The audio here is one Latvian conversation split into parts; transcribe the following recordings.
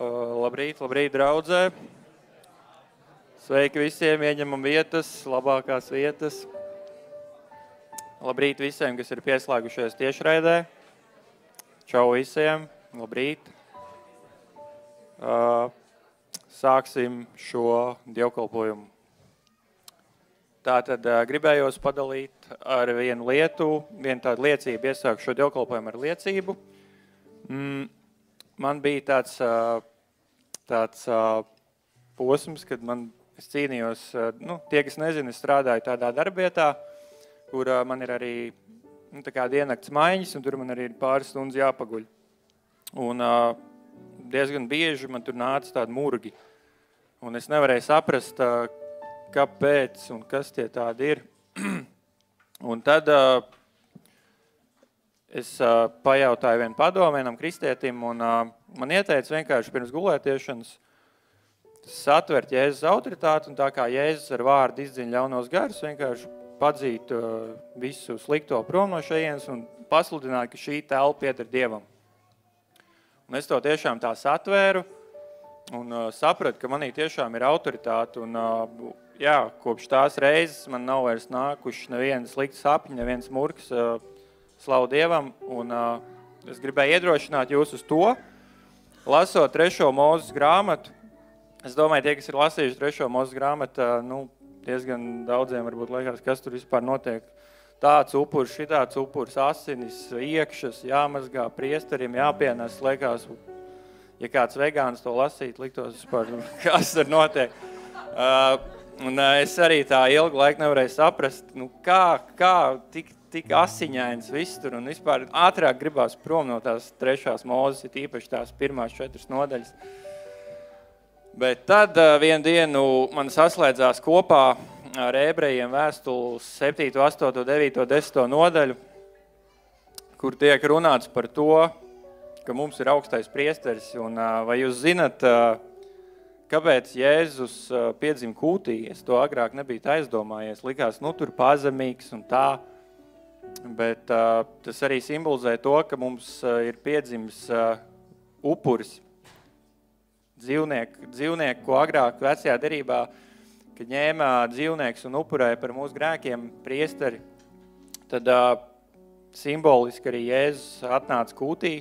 Labrīt, labrīt, draudzē. Sveiki visiem, ieņemam vietas, labākās vietas. Labrīt visiem, kas ir pieslēgušies tiešraidē. Čau visiem, labrīt. Sāksim šo dievkalpojumu. Tātad gribējos padalīt ar vienu lietu, vienu tādu liecību, iesāku šo dievkalpojumu ar liecību. Mm, man bija tāds tāds uh, posms, kad man es cīnījos, uh, nu, tie, kas nezina, es strādāju tādā darbietā, kur uh, man ir arī nu, tā kā diennakts maiņas, un tur man arī ir pāris stundas jāpaguļ. Un uh, diezgan bieži man tur nāca tādi murgi, un es nevarēju saprast, uh, kāpēc un kas tie tādi ir. un tad uh, es uh, pajautāju vienam kristietim, un uh, man ieteica vienkārši pirms gulētiešanas satvert Jēzus autoritāti, un tā kā Jēzus ar vārdu izdziņa ļaunos garus, vienkārši padzīt uh, visu slikto prom no šejienes un pasludināt, ka šī telpa pieder Dievam. Un es to tiešām tā satvēru un uh, sapratu, ka manī tiešām ir autoritāte, un uh, jā, kopš tās reizes man nav vairs nākuši nevienas sliktas sapņi, nevienas murks, uh, slavu Dievam, un uh, es gribēju iedrošināt jūs uz to, lasot trešo mūzes grāmatu, es domāju, tie, kas ir lasījuši trešo mūzes grāmatu, nu, diezgan daudziem varbūt liekas, kas tur vispār notiek. Tāds upurs, šitāds upurs, asinis, iekšas, jāmazgā, priesterim, jāpienes, liekas, ja kāds vegāns to lasīt, liktos vispār, kas tur notiek. Uh, un uh, es arī tā ilgu laiku nevarēju saprast, nu, kā, kā tik tik asiņains viss tur un vispār ātrāk gribās prom no tās trešās mūzes, ir īpaši tās pirmās četras nodaļas. Bet tad uh, vienu dienu man saslēdzās kopā ar ebrejiem vēstules 7, 8, 9, 10 nodaļu, kur tiek runāts par to, ka mums ir augstais priesteris. Un, uh, vai jūs zinat, uh, kāpēc Jēzus piedzima kūtī? Es to agrāk nebiju aizdomājies. Likās, nu tur pazemīgs un tā. Bet uh, tas arī simbolizē to, ka mums uh, ir piedzimis uh, upuris, dzīvnieku, dzīvnieku, ko agrāk vecajā derībā, kad ņēma dzīvnieks un upurēja par mūsu grēkiem priesteri, tad uh, simboliski arī Jēzus atnāca kūtī,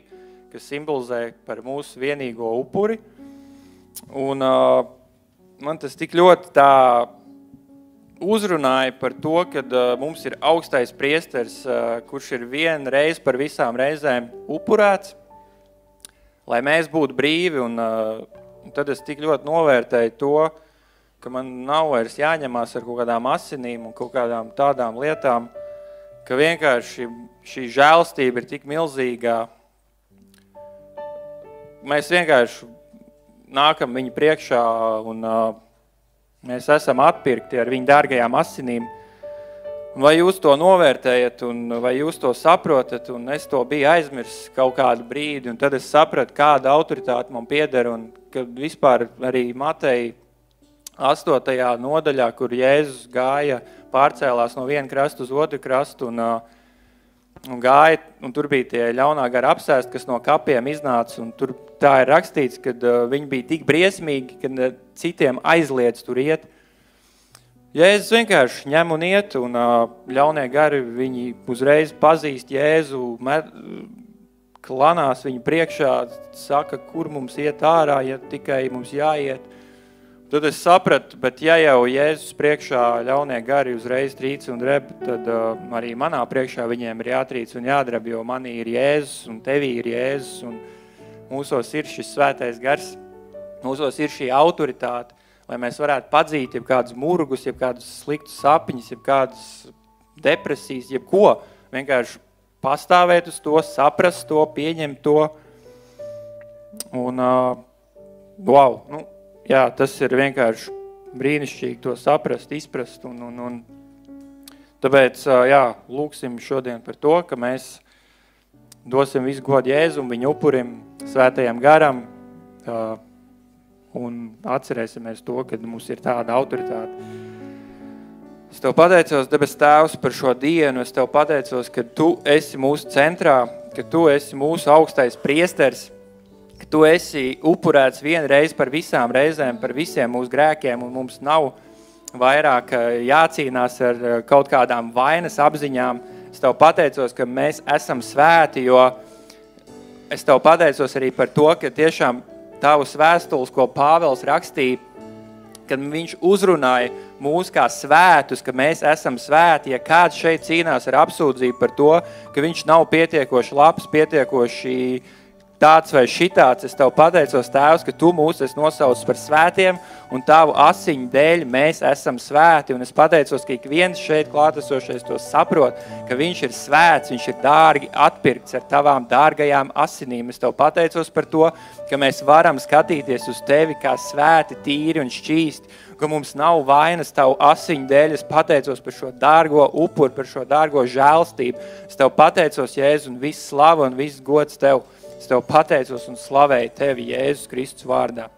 kas simbolizē par mūsu vienīgo upuri. Un uh, man tas tik ļoti tā uzrunāja par to, ka uh, mums ir augstais priesteris, uh, kurš ir viena reize par visām reizēm upurēts, lai mēs būtu brīvi. Un, uh, un tad es tik ļoti novērtēju to, ka man nav vairs jāņemās ar kaut kādām asinīm un kaut kādām tādām lietām, ka vienkārši šī žēlstība ir tik milzīgā. Mēs vienkārši nākam viņa priekšā un uh, Mēs esam atpirkti ar viņu dārgajām asinīm. Vai jūs to novērtējat, un vai jūs to saprotat, un es to biju aizmirsis kaut kādu brīdi, un tad es sapratu, kāda autoritāte man pieder, un ka vispār arī Matei 8. nodaļā, kur Jēzus gāja, pārcēlās no viena krasta uz otru krastu, un, un gāja, un tur bija tie ļaunā gara apsēsti, kas no kapiem iznāca, un tur tā ir rakstīts, ka uh, viņi bija tik briesmīgi, ka uh, citiem aizliedz tur iet. Jēzus vienkārši ņem un iet, un uh, ļaunie gari viņi uzreiz pazīst Jēzu, met, klanās viņu priekšā, saka, kur mums iet ārā, ja tikai mums jāiet. Tad es sapratu, bet ja jau Jēzus priekšā ļaunie gari uzreiz trīc un dreb, tad uh, arī manā priekšā viņiem ir jātrīc un jādreb, jo manī ir Jēzus un tevī ir Jēzus. Un, mūsos ir šis svētais gars, mūsos ir šī autoritāte, lai mēs varētu padzīt jeb kādus murgus, jeb kādus sliktus sapņus, jeb kādas depresijas, jeb ko. Vienkārši pastāvēt uz to, saprast to, pieņemt to. Un, uh, wow, nu, jā, tas ir vienkārši brīnišķīgi to saprast, izprast. Un, un, un tāpēc, uh, jā, lūksim šodien par to, ka mēs dosim visu godu Jēzum, viņa upurim, svētajam garam, un atcerēsimies to, ka mums ir tāda autoritāte. Es Tev pateicos, debes Tēvs, par šo dienu. Es Tev pateicos, ka Tu esi mūsu centrā, ka Tu esi mūsu augstais priesteris. ka tu esi upurēts vienreiz par visām reizēm, par visiem mūsu grēkiem, un mums nav vairāk jācīnās ar kaut kādām vainas apziņām. Es tev pateicos, ka mēs esam svēti, jo es tev pateicos arī par to, ka tiešām tavus vēstules, ko Pāvils rakstīja, kad viņš uzrunāja mūs kā svētus, ka mēs esam svēti. Ja kāds šeit cīnās ar apsūdzību par to, ka viņš nav pietiekoši labs, pietiekoši uh, tāds vai šitāds. Es tev pateicos, Tēvs, ka tu mūs esi nosaucis par svētiem, un tavu asiņu dēļ mēs esam svēti. Un es pateicos, ka ik viens šeit klātesošais to saprot, ka viņš ir svēts, viņš ir dārgi atpirkts ar tavām dārgajām asinīm. Es tev pateicos par to, ka mēs varam skatīties uz tevi kā svēti, tīri un šķīsti, ka mums nav vainas tavu asiņu dēļ. Es pateicos par šo dārgo upuru, par šo dārgo žēlstību. Es tev pateicos, Jēzu, un viss slava un viss gods tev. Es tev pateicos un slavēju tevi Jēzus Kristus vārdā.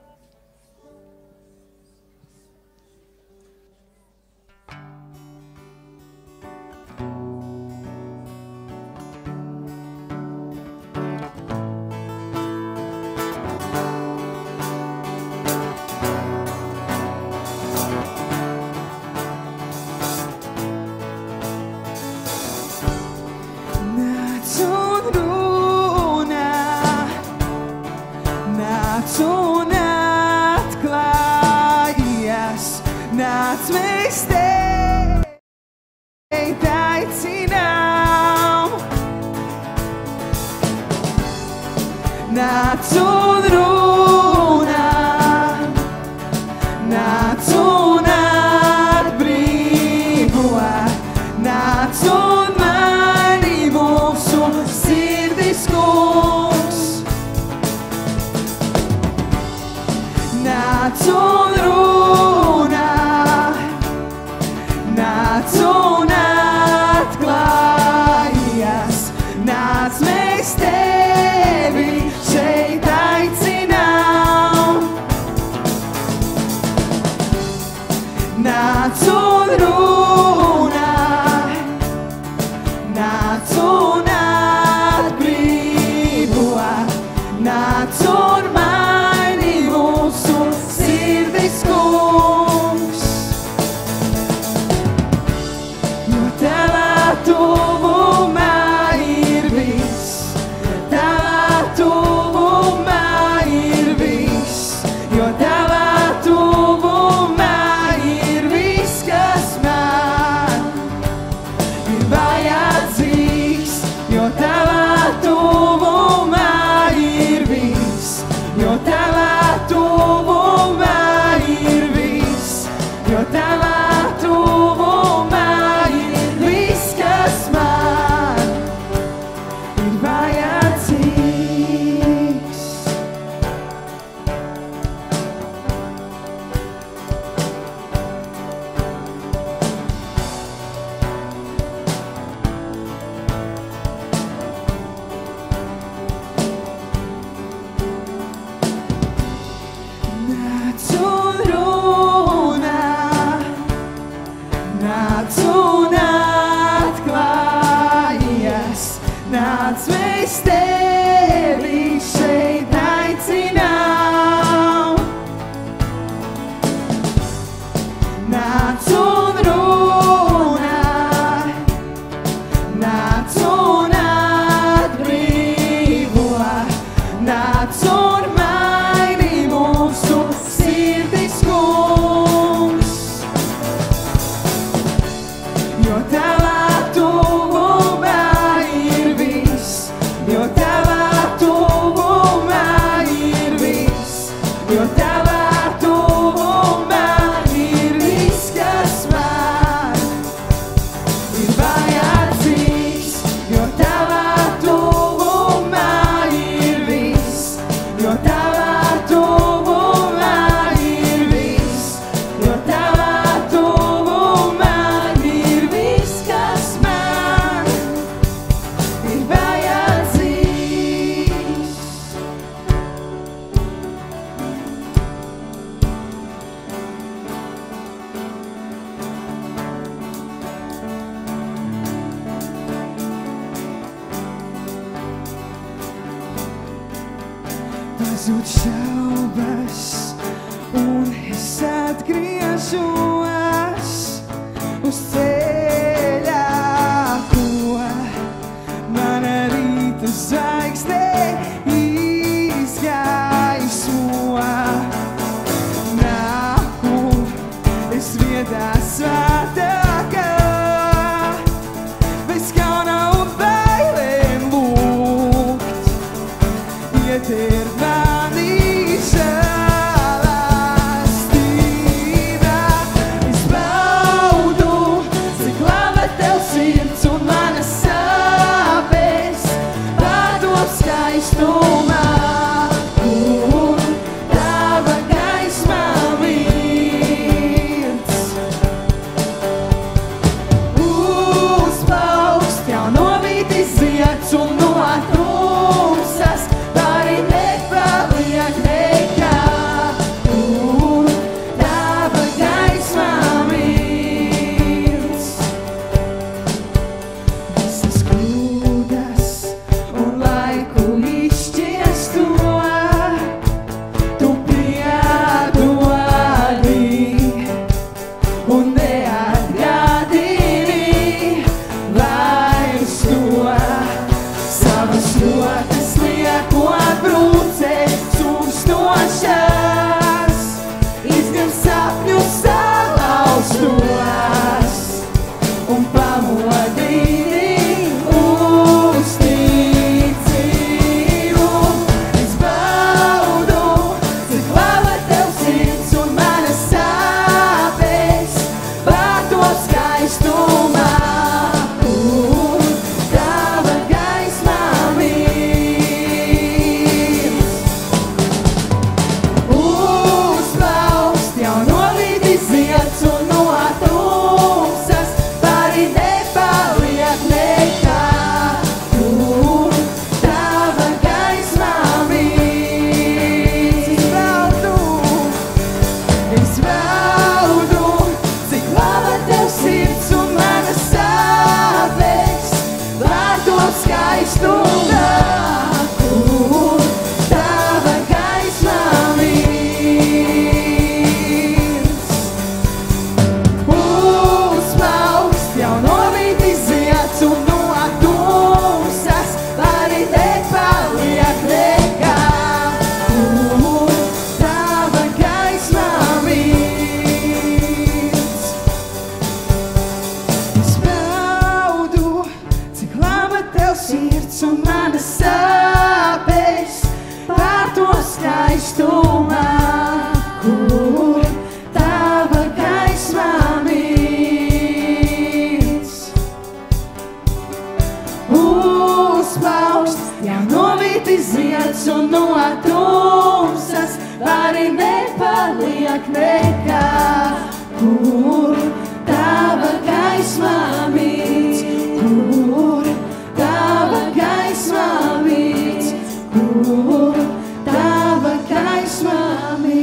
Kur tava gaismā mīt? Kur tava gaismā mīt? Kur tava gaismā mīt?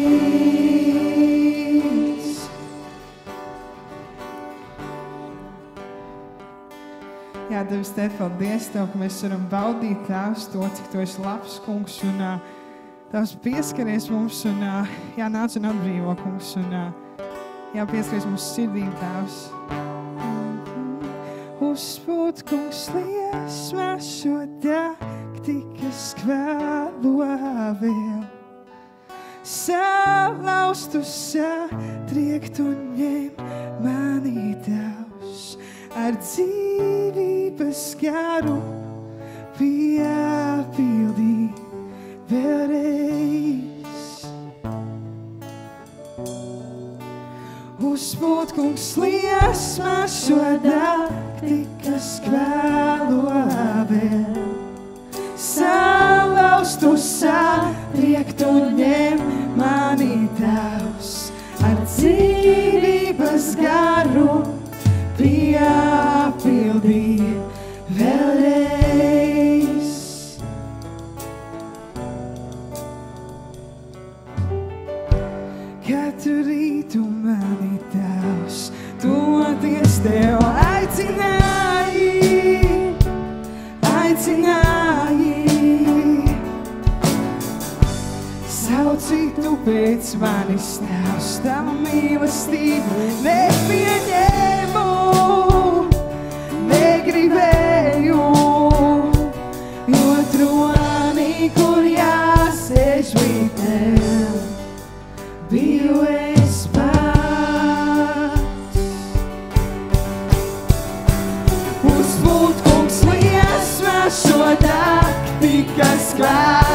Jā, Dievs, te paldies Tev, ka mēs varam baudīt Tēvs to, cik Tu esi labs, kungs, un uh, Tavs pieskaries mums un uh, jā, nāc un atbrīvo, kungs, un uh, Jā, pieskaries mūsu sirdīm, Tēvs. Uzpūt, kungs, liesmā šo dakti, kas kvēlo vēl. Salaustu, satriekt un ņem mani, Tēvs, ar dzīvības garu piepildīt vēlreiz. kungs, būt kungs, liesmā šo nakti, kas kvēlo vēl. Salaustu satriektu ņem mani tavs, ar dzīvības garu piepildīt. es tev aicināju, aicināju. Sauci tu pēc manis tavs, tavu mīlestību nepieņēmu, negribēju. Otru anī, kur jāsēž bija tev, biju es. glad.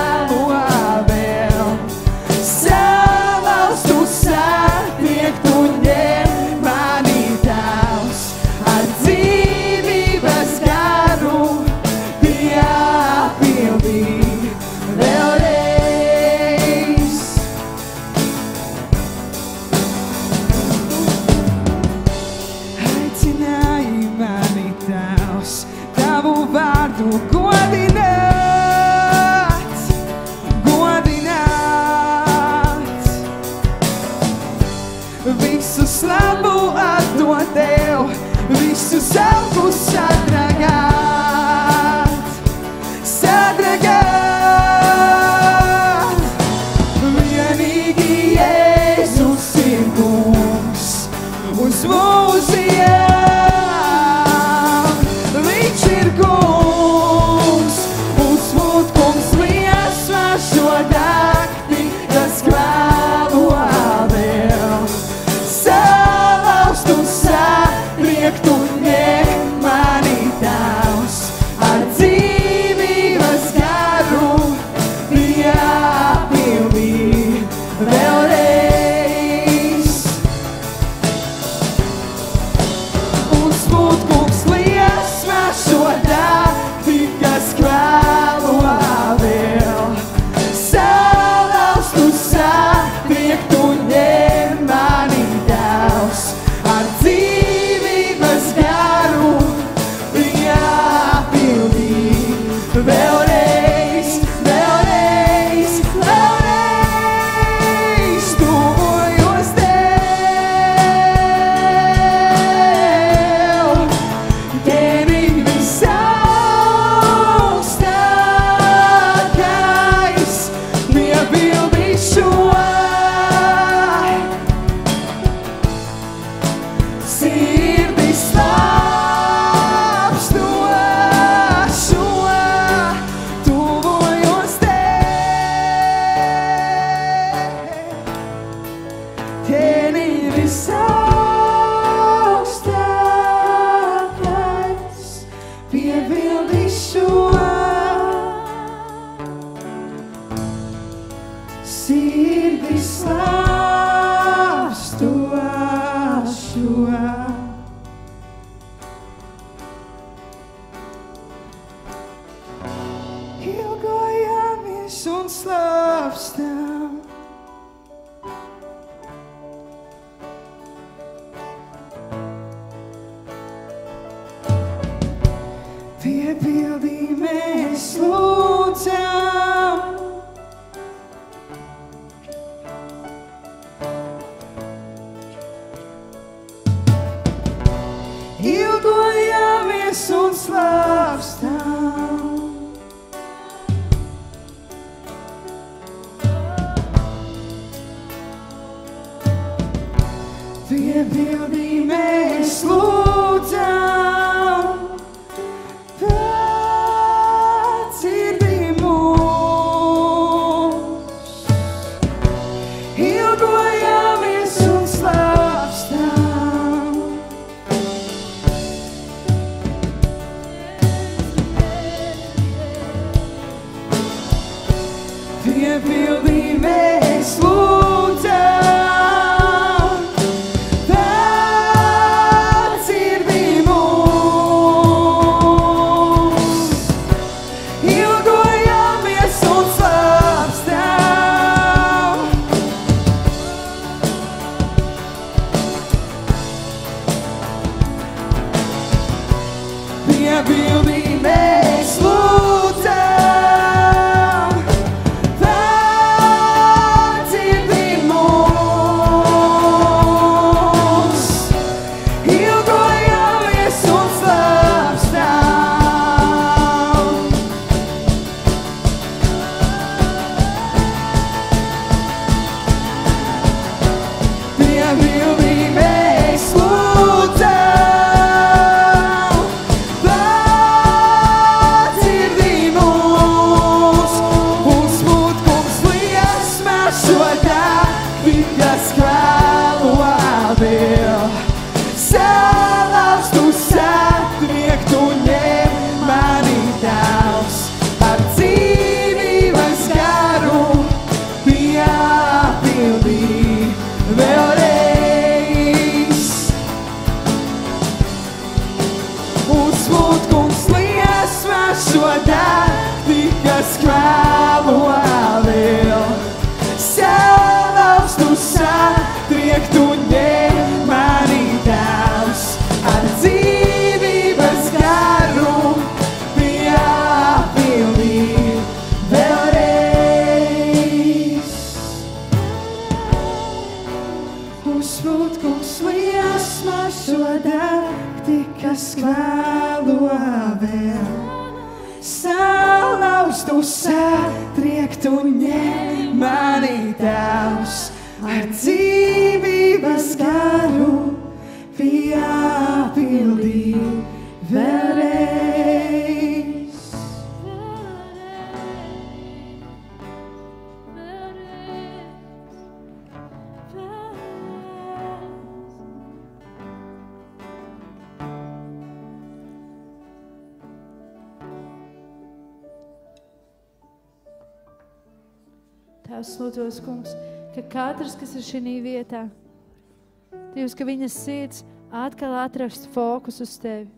Dievs, ka viņas sirds atkal atrast fokus uz tevi.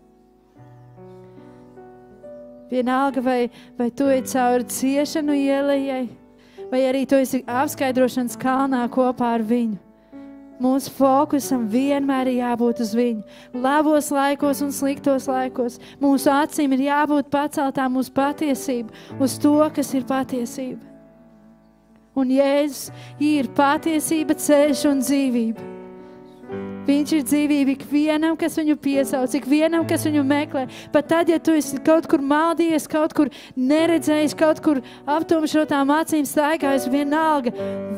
Vienalga, vai, vai tu ej cauri ciešanu ielai, vai arī tu esi apskaidrošanas kalnā kopā ar viņu. Mūsu fokusam vienmēr ir jābūt uz viņu. Labos laikos un sliktos laikos. Mūsu acīm ir jābūt paceltām uz patiesību, uz to, kas ir patiesība. Un Jēzus ir patiesība, ceļš un dzīvība. Viņš ir dzīvība ikvienam, kas viņu piesauc, ikvienam, kas viņu meklē. Pat tad, ja tu esi kaut kur maldījies, kaut kur neredzējis, kaut kur aptumšotām acīm staigājis, vienalga,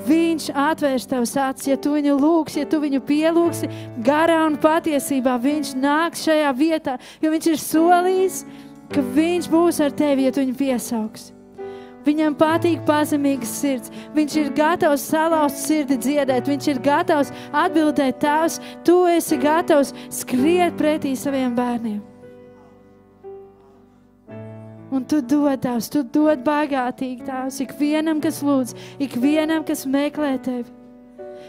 viņš atvērs tavas acis. Ja tu viņu lūgsi, ja tu viņu pielūgsi garā un patiesībā, viņš nāks šajā vietā, jo viņš ir solījis, ka viņš būs ar tevi, ja tu viņu piesauksi. Viņam patīk pazemīgas sirds. Viņš ir gatavs salauzt sirdi dziedēt. Viņš ir gatavs atbildēt tās. Tu esi gatavs skriet pretī saviem bērniem. Un tu dod tās, tu dod bagātīgi tās ikvienam, kas lūdz, ikvienam, kas meklē tevi.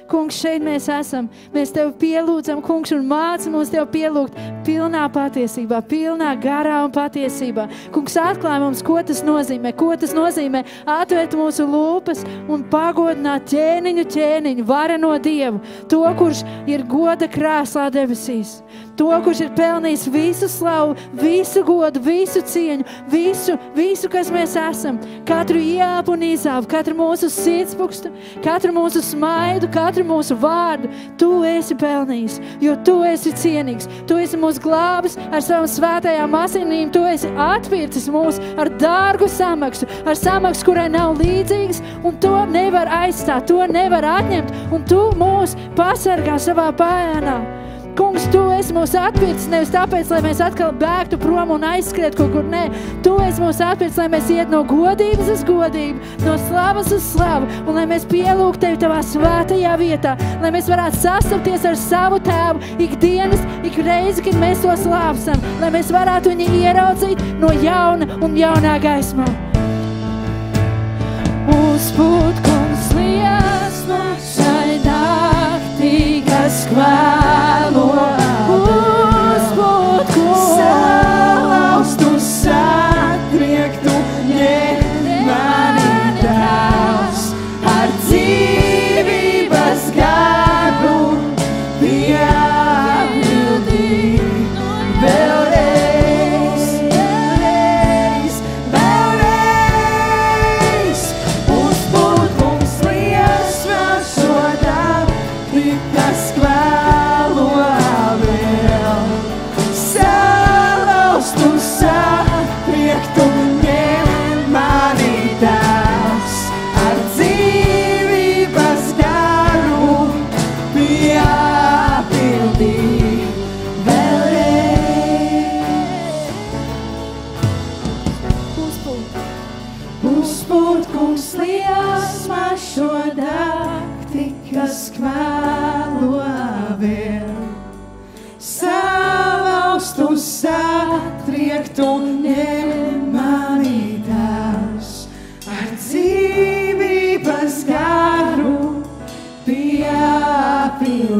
Kungs, šeit mēs esam. Mēs tevi pielūdzam, Kungs, un māci mums tevi pielūgt pilnā patiesībā, pilnā garā un patiesībā. Kungs, atklāj mums, ko tas nozīmē, ko tas nozīmē atvērt mūsu lūpas un pagodināt ķēniņu, ķēniņu, vareno Dievu, to, kurš ir goda krēslā debesīs. To, kurš ir pelnījis visu slavu, visu godu, visu cieņu, visu, visu kas mēs esam. Katru ielpu un izelpu, katru mūsu sirdspūkstu, katru mūsu smaidu, katru mūsu vārdu. Tu esi pelnījis, jo tu esi cienīgs. Tu esi mūsu glābis ar savām svētajām asinīm. Tu esi atpircis mūs ar dārgu samaksu, ar samaksu, kurai nav līdzīgas, un to nevar aizstāt, to nevar atņemt, un tu mūs pasargā savā pēnā. Kungs, tu esi mūs atpircis nevis tāpēc, lai mēs atkal bēgtu prom un aizskriet kaut kur. Nē, tu esi mūs atpircis, lai mēs iet no godības uz godību, no slavas uz slavu, un lai mēs pielūgtu tevi tavā svētajā vietā, lai mēs varētu sastapties ar savu tēvu ikdienas, ik reizi, kad mēs to slāpsam, lai mēs varētu viņu ieraudzīt no jauna un jaunā gaismā. Uzpūt kungs liesma šai naktī, kas kvēlo.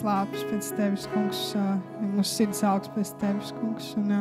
slāpes pēc tevis, kungs, mūsu sirds augs pēc tevis, kungs. Un,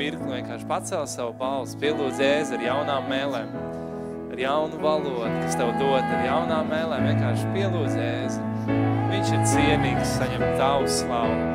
mirkli vienkārši pacēl savu balsi, pielūdz Jēzu ar jaunām mēlēm, ar jaunu valodu, kas tev dot ar jaunām mēlēm, vienkārši pielūdz Jēzu. Viņš ir cienīgs, saņem tavu slavu.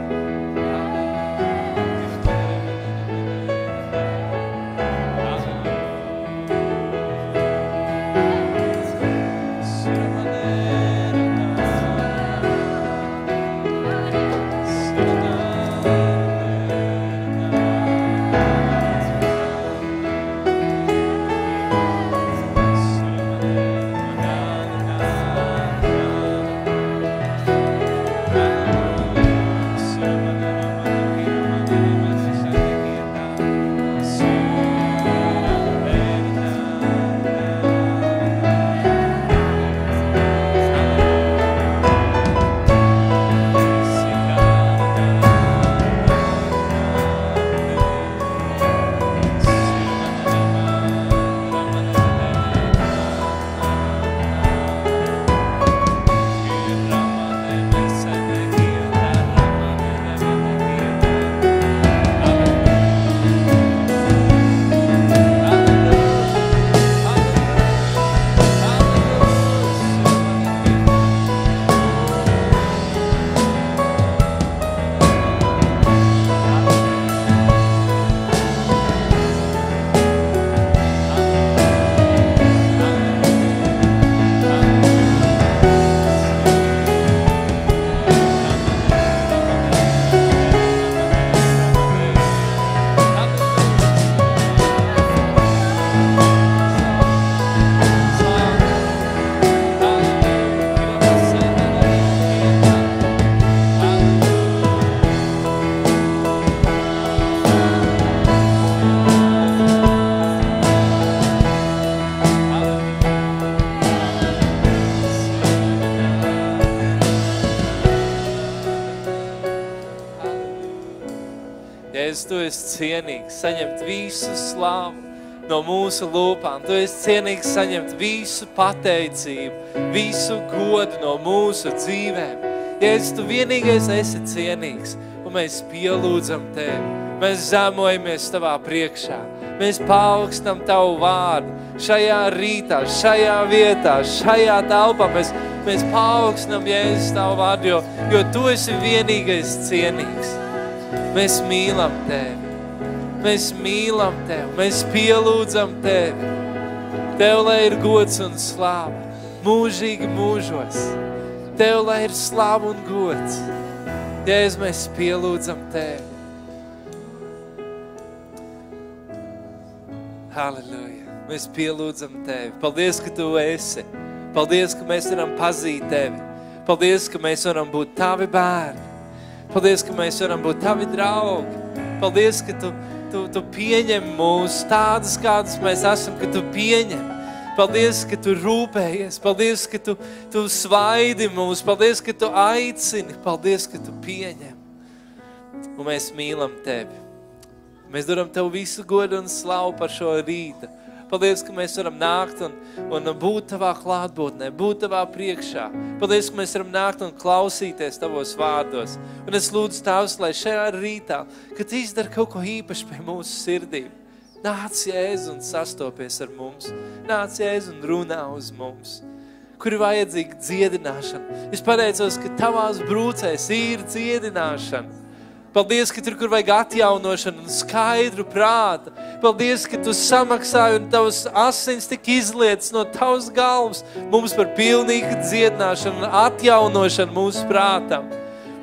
Jēzus, tu esi cienīgs saņemt visu slāvu no mūsu lūpām. Tu esi cienīgs saņemt visu pateicību, visu godu no mūsu dzīvēm. Jēzus, tu vienīgais esi cienīgs, un mēs pielūdzam Tevi. Mēs zemojamies Tavā priekšā. Mēs paaugstam Tavu vārdu šajā rītā, šajā vietā, šajā telpā. Mēs, mēs paaugstam Jēzus Tavu vārdu, jo, jo Tu esi vienīgais cienīgs. Mēs mīlam Tevi. Mēs mīlam Tevi. Mēs pielūdzam Tevi. Tev, lai ir gods un slāva, mūžīgi mūžos. Tev, lai ir slāva un gods. Jēzus, mēs pielūdzam Tevi. Halleluja. Mēs pielūdzam Tevi. Paldies, ka Tu esi. Paldies, ka mēs varam pazīt Tevi. Paldies, ka mēs varam būt Tavi bērni. Paldies, ka mēs varam būt tavi draugi. Paldies, ka tu, tu, tu pieņem mūs tādus, kādus mēs esam, ka tu pieņem. Paldies, ka tu rūpējies. Paldies, ka tu, tu svaidi mūs. Paldies, ka tu aicini. Paldies, ka tu pieņem. Un mēs mīlam tevi. Mēs daram tev visu godu un slavu par šo rītu. Paldies, ka mēs varam nākt un, un būt tavā klātbūtnē, būt tavā priekšā. Paldies, ka mēs varam nākt un klausīties tavos vārdos. Un es lūdzu tavs, lai šajā rītā, kad izdara kaut ko īpaši pie mūsu sirdīm, nāc jēz un sastopies ar mums. Nāc jēz un runā uz mums kur ir vajadzīga dziedināšana. Es pateicos, ka tavās brūcēs ir dziedināšana. Paldies, ka tur, kur vajag atjaunošanu un skaidru prātu. Paldies, ka tu samaksāji un tavs asins tika izlietas no tavas galvas mums par pilnīgu dziedināšanu un atjaunošanu mūsu prātam.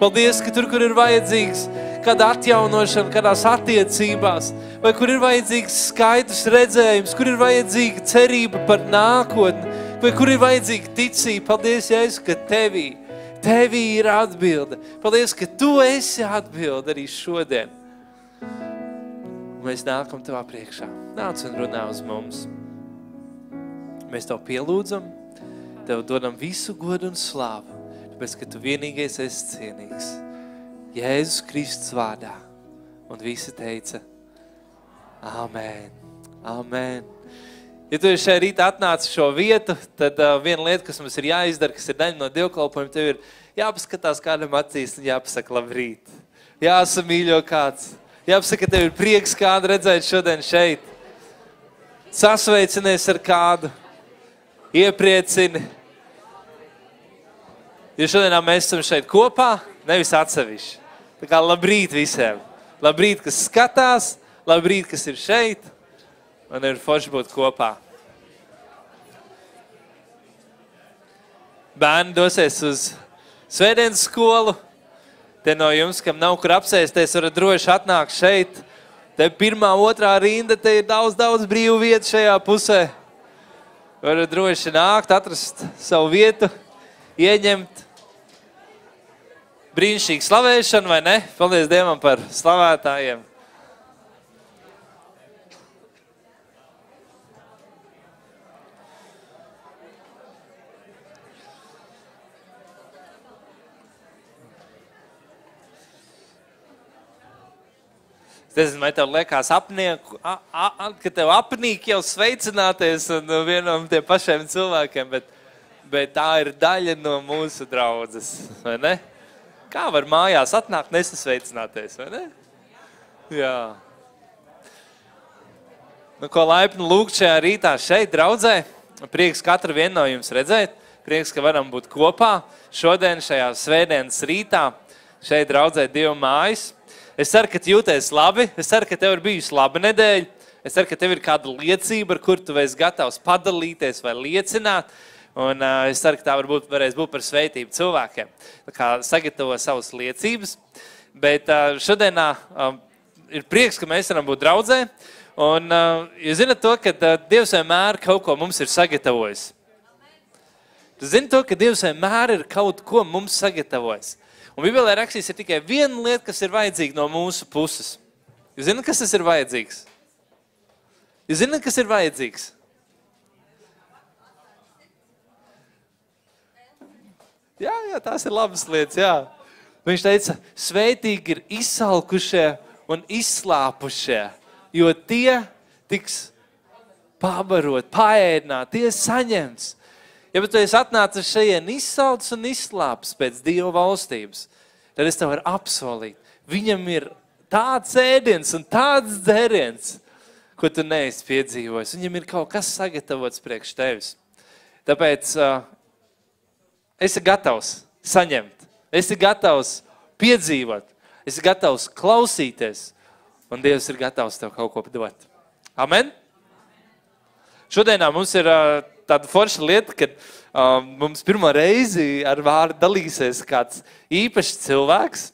Paldies, ka tur, kur ir vajadzīgs kāda atjaunošana, kādās attiecībās, vai kur ir vajadzīgs skaidrs redzējums, kur ir vajadzīga cerība par nākotni, vai kur ir vajadzīga ticība. Paldies, Jēzus, ka tevī Tevī ir atbilde. Paldies, ka Tu esi atbilde arī šodien. Un mēs nākam Tavā priekšā. Nāc un runā uz mums. Mēs Tev pielūdzam, Tev dodam visu godu un slāvu, tāpēc, ka Tu vienīgais esi cienīgs. Jēzus Kristus vārdā. Un visi teica, Amen. Amen. Ja tu šajā rītā atnāci šo vietu, tad uh, viena lieta, kas mums ir jāizdara, kas ir daļa no dievkalpojuma, tev ir jāpaskatās kādam acīs un jāpasaka labrīt. Jāsamīļo kāds, Jāpasaka, ka tev ir prieks kādu redzēt šodien šeit. Sasveicinies ar kādu, iepriecini. Jo šodien mēs esam šeit kopā, nevis atsevišķi. Tā kā labrīt visiem! Labrīt, kas skatās, labrīt, kas ir šeit, un ir forši būt kopā. Bērni dosies uz svētdienas skolu. Te no jums, kam nav kur apsēsties, varat droši atnākt šeit. Te pirmā, otrā rinda, te ir daudz, daudz brīvu vietu šajā pusē. Varat droši nākt, atrast savu vietu, ieņemt. Brīnišķīgi slavēšana, vai ne? Paldies Dievam par slavētājiem. Es nezinu, vai tev liekas, apnieku, a, a, ka tev apnīk jau sveicināties un vienam tiem pašiem cilvēkiem, bet, bet tā ir daļa no mūsu draudzes, vai ne? Kā var mājās atnākt nesasveicināties, vai ne? Jā. Nu, ko laipni lūgt šajā rītā šeit, draudzē. Prieks katru vienu no jums redzēt. Prieks, ka varam būt kopā šodien šajā svētdienas rītā. Šeit draudzē Dieva mājas. Es ceru, ka jūties labi. Es ceru, ka tev ir bijusi laba nedēļa. Es ceru, ka tev ir kāda liecība, ar kuru tu esi gatavs padalīties vai liecināt. Un, uh, es ceru, ka tā varbūt varēs būt par svētību cilvēkiem. Tā kā sagatavo savas liecības. Bet uh, šodienā uh, ir prieks, ka mēs varam būt draudzē. Un uh, jūs zināt to, ka uh, Dievs vienmēr kaut ko mums ir sagatavojis. Tu zini to, ka Dievs vienmēr ir kaut ko mums sagatavojis. Un Bībelē rakstīts, ir tikai viena lieta, kas ir vajadzīga no mūsu puses. Jūs zināt, kas tas ir vajadzīgs? Jūs zināt, kas ir vajadzīgs? Jā, jā, tās ir labas lietas. Jā. Viņš teica, sveitīgi ir izsalkušie un izslāpušie, jo tie tiks pabarot, paēdināt, tie saņems. Ja tu esi atnācis šeit izsalcis un izslāpis pēc Dieva valstības, tad es tev varu apsolīt, viņam ir tāds ēdiens un tāds dzēriens, ko tu neesi piedzīvojis. Viņam ir kaut kas sagatavots priekš tevis. Tāpēc uh, esi gatavs saņemt, esi gatavs piedzīvot, esi gatavs klausīties, un Dievs ir gatavs tev kaut ko dot. Amen! Šodienā mums ir uh, tāda forša lieta, kad um, mums pirmo reizi ar vārdu dalīsies kāds īpašs cilvēks,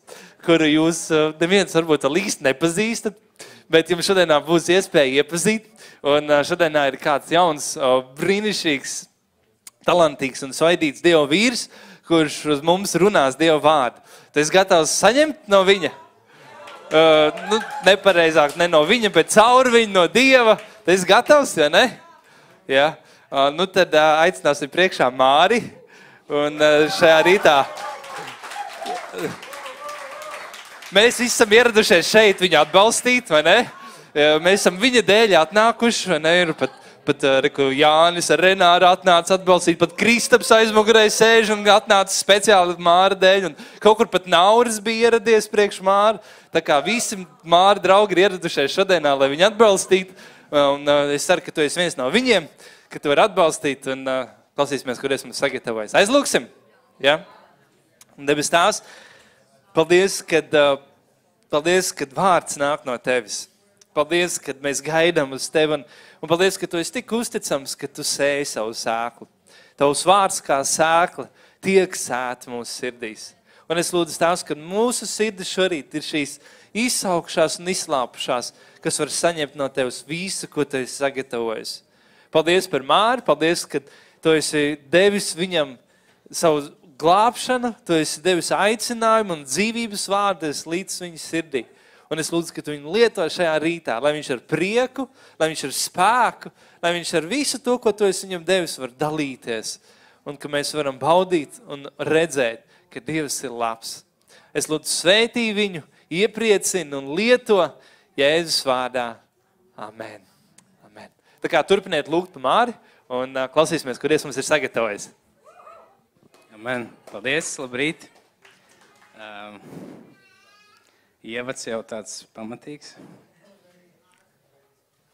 kuru jūs uh, neviens varbūt īsti nepazīstat, bet jums šodienā būs iespēja iepazīt. Un uh, šodienā ir kāds jauns, uh, brīnišķīgs, talantīgs un svaidīts Dieva vīrs, kurš uz mums runās Dieva vārdu. Tu esi gatavs saņemt no viņa? Uh, nu, nepareizāk, ne no viņa, bet caur viņu, no Dieva. Tu esi gatavs, vai ne? Ja? Uh, nu tad uh, aicināsim priekšā Māri. Un uh, šajā rītā mēs visi esam ieradušies šeit viņu atbalstīt, vai ne? Mēs esam viņa dēļ atnākuši, vai ne? Ir pat, pat reku, Jānis ar Renāru atnāca atbalstīt, pat Kristaps aizmugurē sēž un atnāca speciāli Māra dēļ. Un kaut kur pat Nauris bija ieradies priekš Māra. Tā kā visi Māra draugi ir ieradušies šodienā, lai viņu atbalstītu. Un es ceru, ka tu esi viens no viņiem ka tu vari atbalstīt un uh, klausīsimies, kur esmu sagatavojis. Aizlūksim! Ja? Un debes tās, paldies, kad, uh, paldies, kad vārds nāk no tevis. Paldies, kad mēs gaidām uz tevi. Un, un paldies, ka tu esi tik uzticams, ka tu sēji savu sēklu. Tavs vārds kā sēkla tiek sēta mūsu sirdīs. Un es lūdzu tās, ka mūsu sirdis šorīt ir šīs izsaukšās un izslāpušās, kas var saņemt no tevis visu, ko tu esi sagatavojis. Paldies par Māri, paldies, ka tu esi devis viņam savu glābšanu, tu esi devis aicinājumu un dzīvības vārdus līdz viņa sirdī. Un es lūdzu, ka tu viņu lieto šajā rītā, lai viņš ar prieku, lai viņš ar spēku, lai viņš ar visu to, ko tu esi viņam devis, var dalīties. Un ka mēs varam baudīt un redzēt, ka Dievs ir labs. Es lūdzu svētī viņu, iepriecinu un lieto Jēzus vārdā. Amen. Tā kā turpiniet lūgt par Māri un uh, klausīsimies, kur Dievs mums ir sagatavojis. Amen. Paldies, labrīt. Um, ievads jau tāds pamatīgs.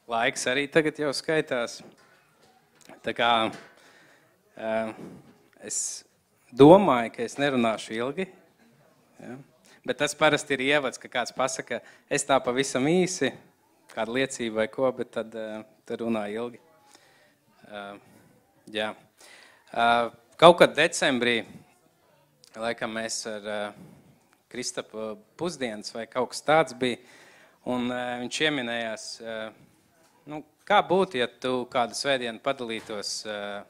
Laiks arī tagad jau skaitās. Tā kā uh, es domāju, ka es nerunāšu ilgi. Ja? Bet tas parasti ir ievads, ka kāds pasaka, es tā pavisam īsi, kāda liecība vai ko, bet tad, uh, tad runā ilgi. Uh, jā. Uh, kaut kad decembrī, laikam mēs ar uh, Kristapa pusdienas vai kaut kas tāds bija. Un uh, viņš pieminējās, uh, nu, kā būtu, ja tu kādu svētdienu padalītos uh,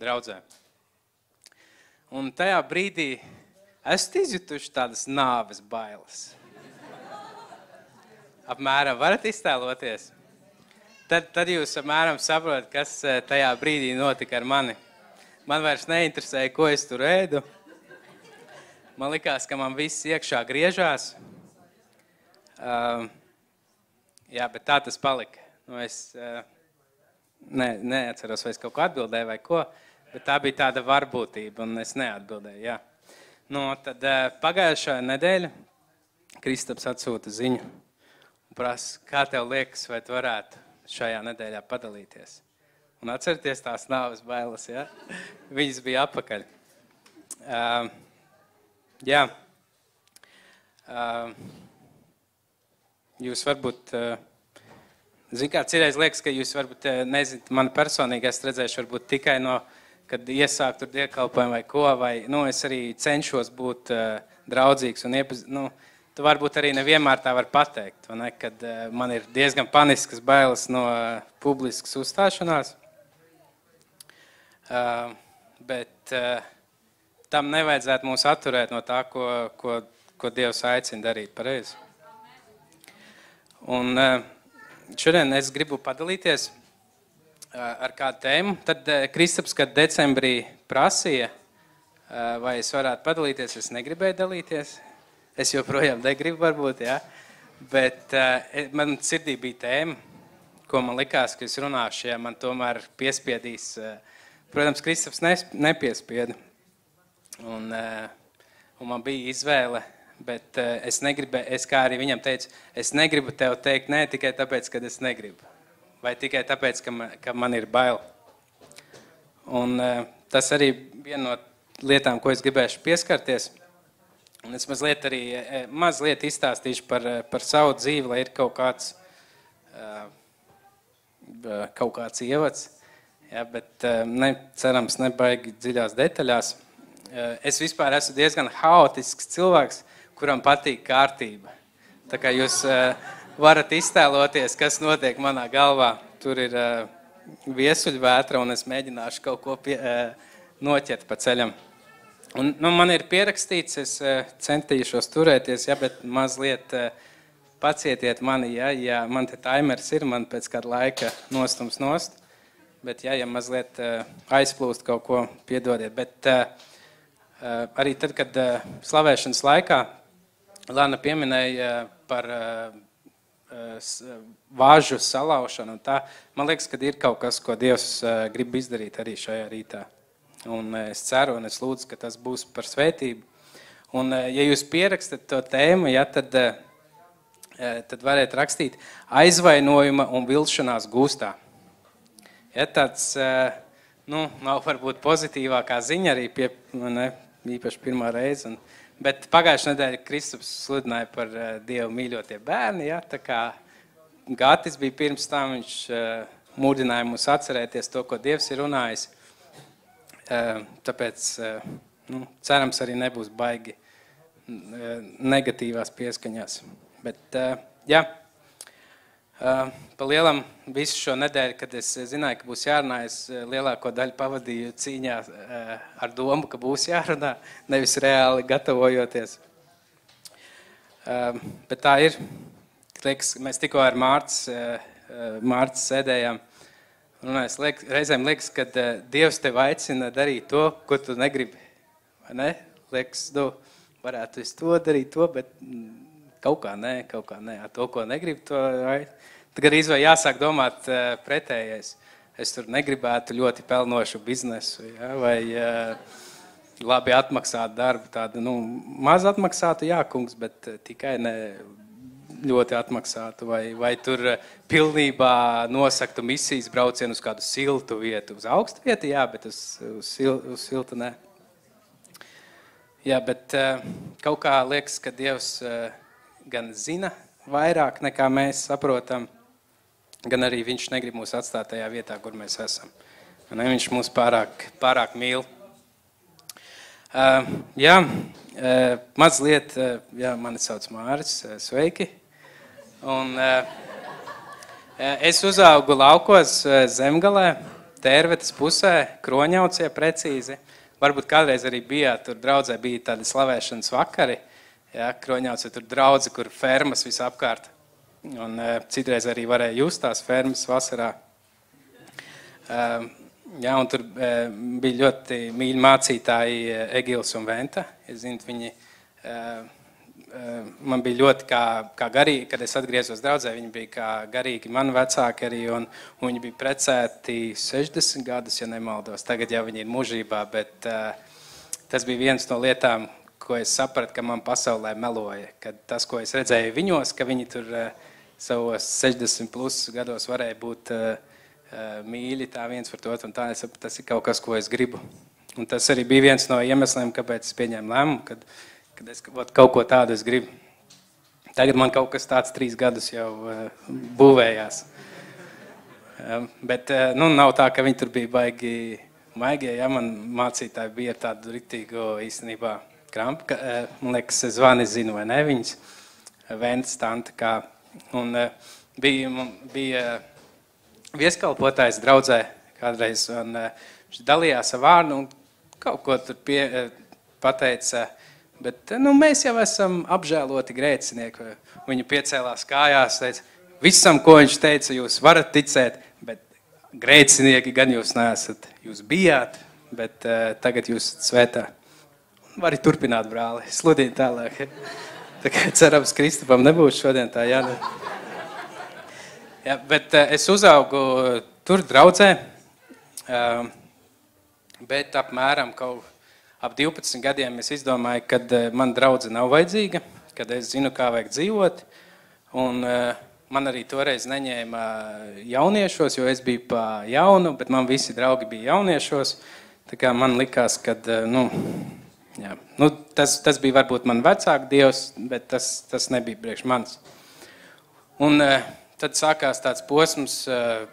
draudzē. Un tajā brīdī esat izjutuši tādas nāves bailes. Apmēram varat iztēloties. Tad, tad jūs apmēram saprotat, kas tajā brīdī notika ar mani. Man vairs neinteresēja, ko es tur ēdu. Man likās, ka man viss iekšā griežās. Uh, jā, bet tā tas palika. Nu, es uh, ne, neatceros, vai es kaut ko atbildēju vai ko, bet tā bija tāda varbūtība, un es neatbildēju. Jā. Nu, tad uh, pagājušā nedēļa Kristaps atsūta ziņu un prasa, kā tev liekas, vai tu varētu šajā nedēļā padalīties. Un atcerieties tās nāves bailes, ja? Viņas bija apakaļ. Uh, Jā. Uh, jūs varbūt, uh, zināt, kā citreiz liekas, ka jūs varbūt nezināt, man personīgi esat redzējuši varbūt tikai no, kad iesāk tur dievkalpojumu vai ko, vai, nu, es arī cenšos būt uh, draudzīgs un iepaz, nu, tu varbūt arī nevienmēr tā var pateikt, ne, kad uh, man ir diezgan paniskas bailes no uh, publiskas uzstāšanās. Uh, bet uh, tam nevajadzētu mūs atturēt no tā, ko, ko, ko Dievs aicina darīt pareizi. Un eh, šodien es gribu padalīties eh, ar kādu tēmu. Tad eh, Kristaps, kad decembrī prasīja, vai es varētu padalīties, es negribēju dalīties. Es joprojām negribu, varbūt, ja? bet man sirdī bija tēma, ko man likās, ka es runāšu, ja man tomēr piespiedīs. Protams, Kristaps nepiespieda. Un, eh, un man bija izvēle, bet eh, es negribēju, es kā arī viņam teicu, es negribu tev teikt nē tikai tāpēc, ka es negribu. Vai tikai tāpēc, ka man, ka man ir bail. Un eh, tas arī viena no lietām, ko es gribēšu pieskarties. Un es mazliet arī mazliet izstāstīšu par, par savu dzīvi, lai ir kaut kāds, kaut kāds ievads. Ja, bet ne, cerams, nebaigi dziļās detaļās. Eh, es vispār esmu diezgan haotisks cilvēks, kuram patīk kārtība. Tā kā jūs eh, varat iztēloties, kas notiek manā galvā. Tur ir eh, viesuļvētra, un es mēģināšu kaut ko pie, noķert pa ceļam. Un, nu, man ir pierakstīts, es centīšos turēties, ja, bet mazliet pacietiet mani, ja, ja man te timers ir, man pēc kāda laika nostums nost. Bet, ja, ja mazliet aizplūst kaut ko, piedodiet. Bet, Eh, arī tad, kad eh, slavēšanas laikā Lana pieminēja eh, par vāžu salaušanu, tā, man liekas, ka ir kaut kas, ko Dievs grib izdarīt arī šajā rītā. Un es ceru un es lūdzu, ka tas būs par svētību. Un, ja jūs pierakstat to tēmu, ja, tad, tad varētu rakstīt aizvainojuma un vilšanās gūstā. Ja, tāds nu, nav varbūt pozitīvākā ziņa arī pie, ne, īpaši pirmā reize. Un, bet pagājušajā nedēļā Kristaps sludināja par Dievu mīļotie bērni. Ja? Tā kā Gatis bija pirms tam, viņš mudināja mūs atcerēties to, ko Dievs ir runājis. Tāpēc nu, cerams, arī nebūs baigi negatīvās pieskaņās. Bet, jā, Pa lielam visu šo nedēļu, kad es zināju, ka būs jārunā, es lielāko daļu pavadīju cīņā ar domu, ka būs jārunā, nevis reāli gatavojoties. Bet tā ir. Liekas, mēs tikko ar Mārcis, Mārcis sēdējām. Runājas, liek, reizēm liekas, ka Dievs tev aicina darīt to, ko tu negribi. Vai ne? Liekas, nu, varētu es to darīt, to, bet Kaut kā nē, kaut kā nē. Ar to, ko negribu, to tagad arī jāsāk domāt uh, pretējais. Es tur negribētu ļoti pelnošu biznesu ja, vai uh, labi atmaksātu darbu. Tādu nu, maz atmaksātu, jā, kungs, bet uh, tikai ne ļoti atmaksātu, vai, vai tur eh, pilnībā nosaktu misijas braucienu uz kādu siltu vietu. Uz augstu vietu, jā, bet uz, uz, sil, uz siltu nē. Jā, bet uh, kaut kā liekas, ka Dievs uh, gan zina vairāk nekā mēs saprotam, gan arī Viņš negrib mūs atstāt tajā vietā, kur mēs esam. Ne, viņš mūs pārāk, pārāk mīl. Uh, jā, uh, mazliet, uh, jā, mani sauc Māris, uh, sveiki. Un, uh, es uzaugu laukos uh, zemgalē, tērvetes pusē, kroņaucie precīzi. Varbūt kādreiz arī bijāt, tur draudzē bija tādi slavēšanas vakari. Jā, kroņaucie tur draudzi, kur fermas visapkārt. Un citreiz arī varēja just tās fermas vasarā. Jā, un tur bija ļoti mīļi mācītāji Egils un Venta. Es zinu, viņi man bija ļoti kā, kā garīgi, kad es atgriezos draudzē, viņi bija kā garīgi mani vecāki arī, un, un viņi bija precēti 60 gadus, ja nemaldos. Tagad jau viņi ir mužībā, bet tas bija viens no lietām, ko es sapratu, ka man pasaulē meloja. Kad tas, ko es redzēju viņos, ka viņi tur savos 60 plus gados varēja būt uh, Eh, mīļi tā viens par to, un tā es, tas ir kaut kas, ko es gribu. Un tas arī bija viens no iemesliem, kāpēc es pieņēmu lēmumu, kad, kad es kaut ko tādu es gribu. Tagad man kaut kas tāds trīs gadus jau uh, būvējās. Uh, bet uh, nu, nav tā, ka viņi tur bija baigi maigie. Ja man mācītāji bija tādu ritīgu īstenībā krampu. Ka, uh, man liekas, es zvani zinu, vai ne viņas. Vents, tante, kā. Un uh, bija, bija uh, vieskalpotājs draudzē kādreiz, un eh, viņš dalījās ar vārnu un kaut ko tur pie, eh, pateica, bet eh, nu, mēs jau esam apžēloti grēcinieki. Viņa piecēlās kājās, teica, visam, ko viņš teica, jūs varat ticēt, bet grēcinieki gan jūs neesat. Jūs bijāt, bet uh, tagad jūs esat svētā. Vari turpināt, brāli, sludīt tālāk. Tā kā cerams, Kristupam nebūs šodien tā jāna. Ja, bet uh, es uzaugu tur draudzē, uh, bet apmēram kaut ap 12 gadiem es izdomāju, ka uh, man draudze nav vajadzīga, kad es zinu, kā vajag dzīvot. Un, uh, man arī toreiz neņēma jauniešos, jo es biju pa jaunu, bet man visi draugi bija jauniešos. Tā kā man likās, ka uh, nu, jā, nu, tas, tas bija varbūt man vecāka dievs, bet tas, tas nebija priekš manis. Un, tad sākās tāds posms, eh,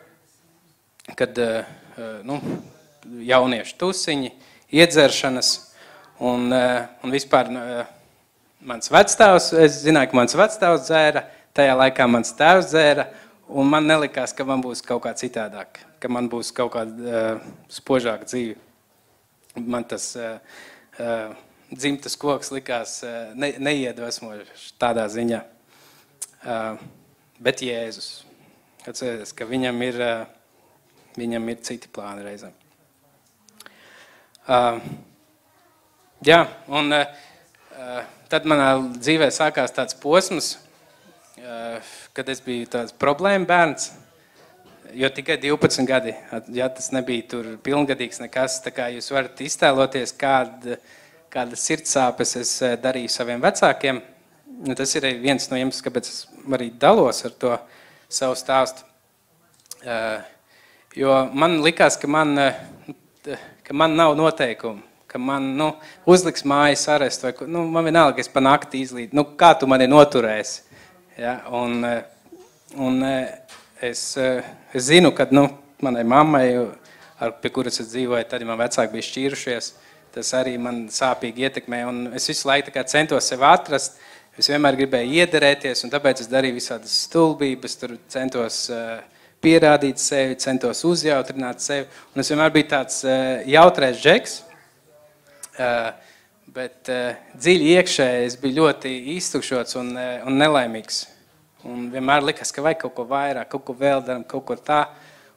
kad eh, eh, nu, jauniešu tusiņi, iedzeršanas un, un vispār mans vecstāvs, es zināju, ka mans vecstāvs dzēra, tajā laikā mans tēvs dzēra, un man nelikās, ka man būs kaut kā citādāk, ka man būs kaut kāda uh, spožāka dzīve. Man tas uh, uh, dzimtas koks likās uh, ne, neiedvesmojoši tādā ziņā. Uh, bet Jēzus. Atcerieties, ka viņam ir, viņam ir citi plāni reizēm. Uh, jā, un uh, tad manā dzīvē sākās tāds posms, uh, kad es biju tāds problēma bērns, jo tikai 12 gadi, ja tas nebija tur pilngadīgs nekas, tā kā jūs varat iztēloties, kāda, kāda sirdsāpes es darīju saviem vecākiem, Nu, tas ir viens no iemesliem, kāpēc es arī dalos ar to savu stāstu. Jo man likās, ka man, ka man nav noteikumu, ka man nu, uzliks mājas arestu, vai nu, man vienalga, es pa nakti izlīdu. Nu, kā tu mani noturēsi? Ja? Un, uh, un es, es zinu, ka nu, manai mammai, ar, pie kuras es dzīvoju, tad man vecāki bija šķīrušies. Tas arī man sāpīgi ietekmē. Un es visu laiku centos sev atrast, Es vienmēr gribēju iederēties, un tāpēc es darīju visādas stulbības, tur centos uh, pierādīt sevi, centos uzjautrināt sevi. Un es vienmēr biju tāds uh, jautrais džeks, uh, bet uh, dziļi iekšēji es biju ļoti iztukšots un, un nelaimīgs. Un vienmēr likās, ka vajag kaut ko vairāk, kaut ko vēl darām, kaut ko tā.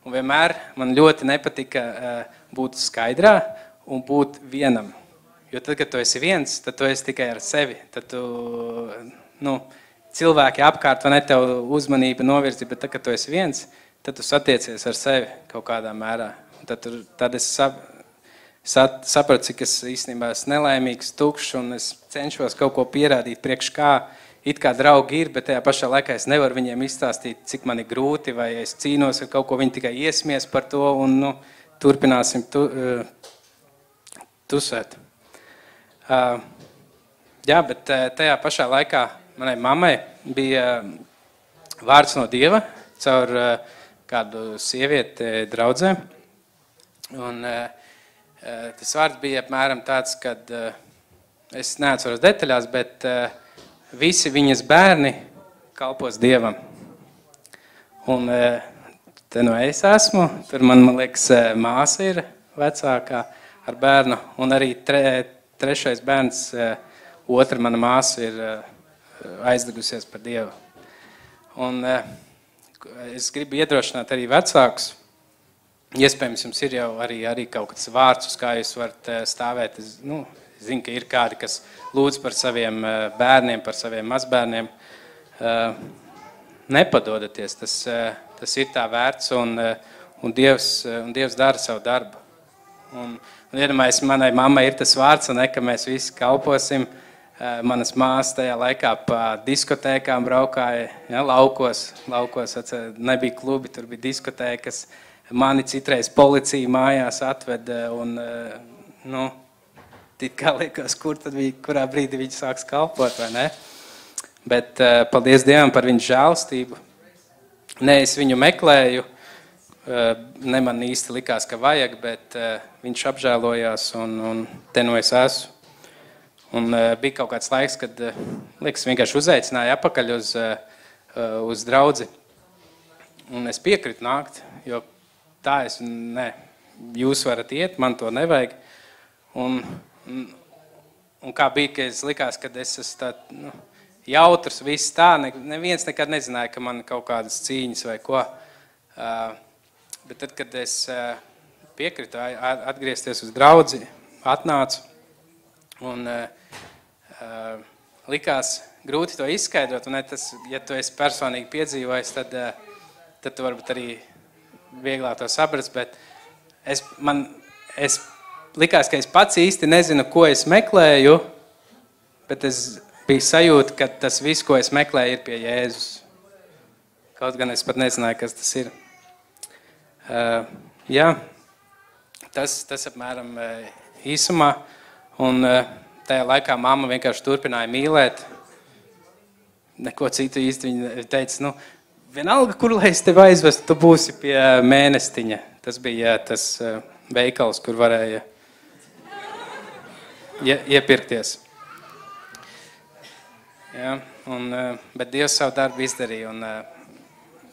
Un vienmēr man ļoti nepatika būt skaidrā un būt vienam. Jo tad, kad tu esi viens, tad tu esi tikai ar sevi. Tad tu, nu, cilvēki apkārt vai ne tev uzmanība novirzi, bet tad, kad tu esi viens, tad tu satiecies ar sevi kaut kādā mērā. Tad, tur, tad es sap, sat, sapratu, cik es īstenībā esmu nelaimīgs, tukšs un es cenšos kaut ko pierādīt priekš kā, it kā draugi ir, bet tajā pašā laikā es nevaru viņiem izstāstīt, cik man ir grūti, vai es cīnos ar kaut ko, viņi tikai iesmies par to, un nu, turpināsim tu, uh, tusēt. Uh, jā, bet uh, tajā pašā laikā manai mammai bija vārds no Dieva caur uh, kādu sievieti draudzē. Un, uh, tas vārds bija apmēram tāds, uh, es neatceros detaļās, bet uh, visi viņas bērni kalpos Dievam. Un te no es esmu, tur man, man liekas, māsa ir vecākā ar bērnu, un arī tre, trešais bērns, otra mana māsa ir aizdegusies par Dievu. Un es gribu iedrošināt arī vecākus, Iespējams, jums ir jau arī, arī kaut kāds vārds, uz kā jūs varat stāvēt. Es nu, zinu, ka ir kādi, kas lūdz par saviem eh, bērniem, par saviem mazbērniem. Eh, nepadodaties, tas, eh, tas ir tā vērts, un, un, Dievs, un Dievs dara savu darbu. Un, un iedomājies, manai mammai ir tas vārds, un ne, ka mēs visi kalposim. Manas māsas tajā laikā pa diskotēkām braukāja, ja, laukos, laukos nebija klubi, tur bija diskotēkas. Mani citreiz policija mājās atveda, un, nu, It kā liekas, kur tad bija, kurā brīdī viņš sāks kalpot, vai ne? Bet uh, paldies Dievam par viņu žēlstību. Nē, es viņu meklēju, ne man īsti likās, ka vajag, bet viņš apžēlojās un, un te no es esmu. Un uh, bija kaut kāds laiks, kad, uh, liekas, vienkārši uzaicināja apakaļ uz, uh, uz draudzi. Un es piekritu nākt, jo tā es, ne, jūs varat iet, man to nevajag. Un Un, un kā bija, ka es likās, ka es esmu tā, nu, jautrs, viss tā, ne, neviens nekad nezināja, ka man kaut kādas cīņas vai ko. Uh, bet tad, kad es uh, piekritu atgriezties uz draudzi, atnācu un uh, uh, likās grūti to izskaidrot, un tas, ja tu esi personīgi piedzīvojis, tad, uh, tad tu varbūt arī vieglāk to saprast, bet es, man, es likās, ka es pats īsti nezinu, ko es meklēju, bet es biju sajūta, ka tas viss, ko es meklēju, ir pie Jēzus. Kaut gan es pat nezināju, kas tas ir. Uh, jā, tas, tas apmēram uh, īsumā. Un uh, tajā laikā mamma vienkārši turpināja mīlēt. Neko citu īsti viņa teica, nu, vienalga, kur lai es tevi aizvestu, tu būsi pie mēnestiņa. Tas bija tas uh, veikals, kur varēja iepirkties. Ja, un, eh, bet Dievs savu darbu izdarīja, un eh,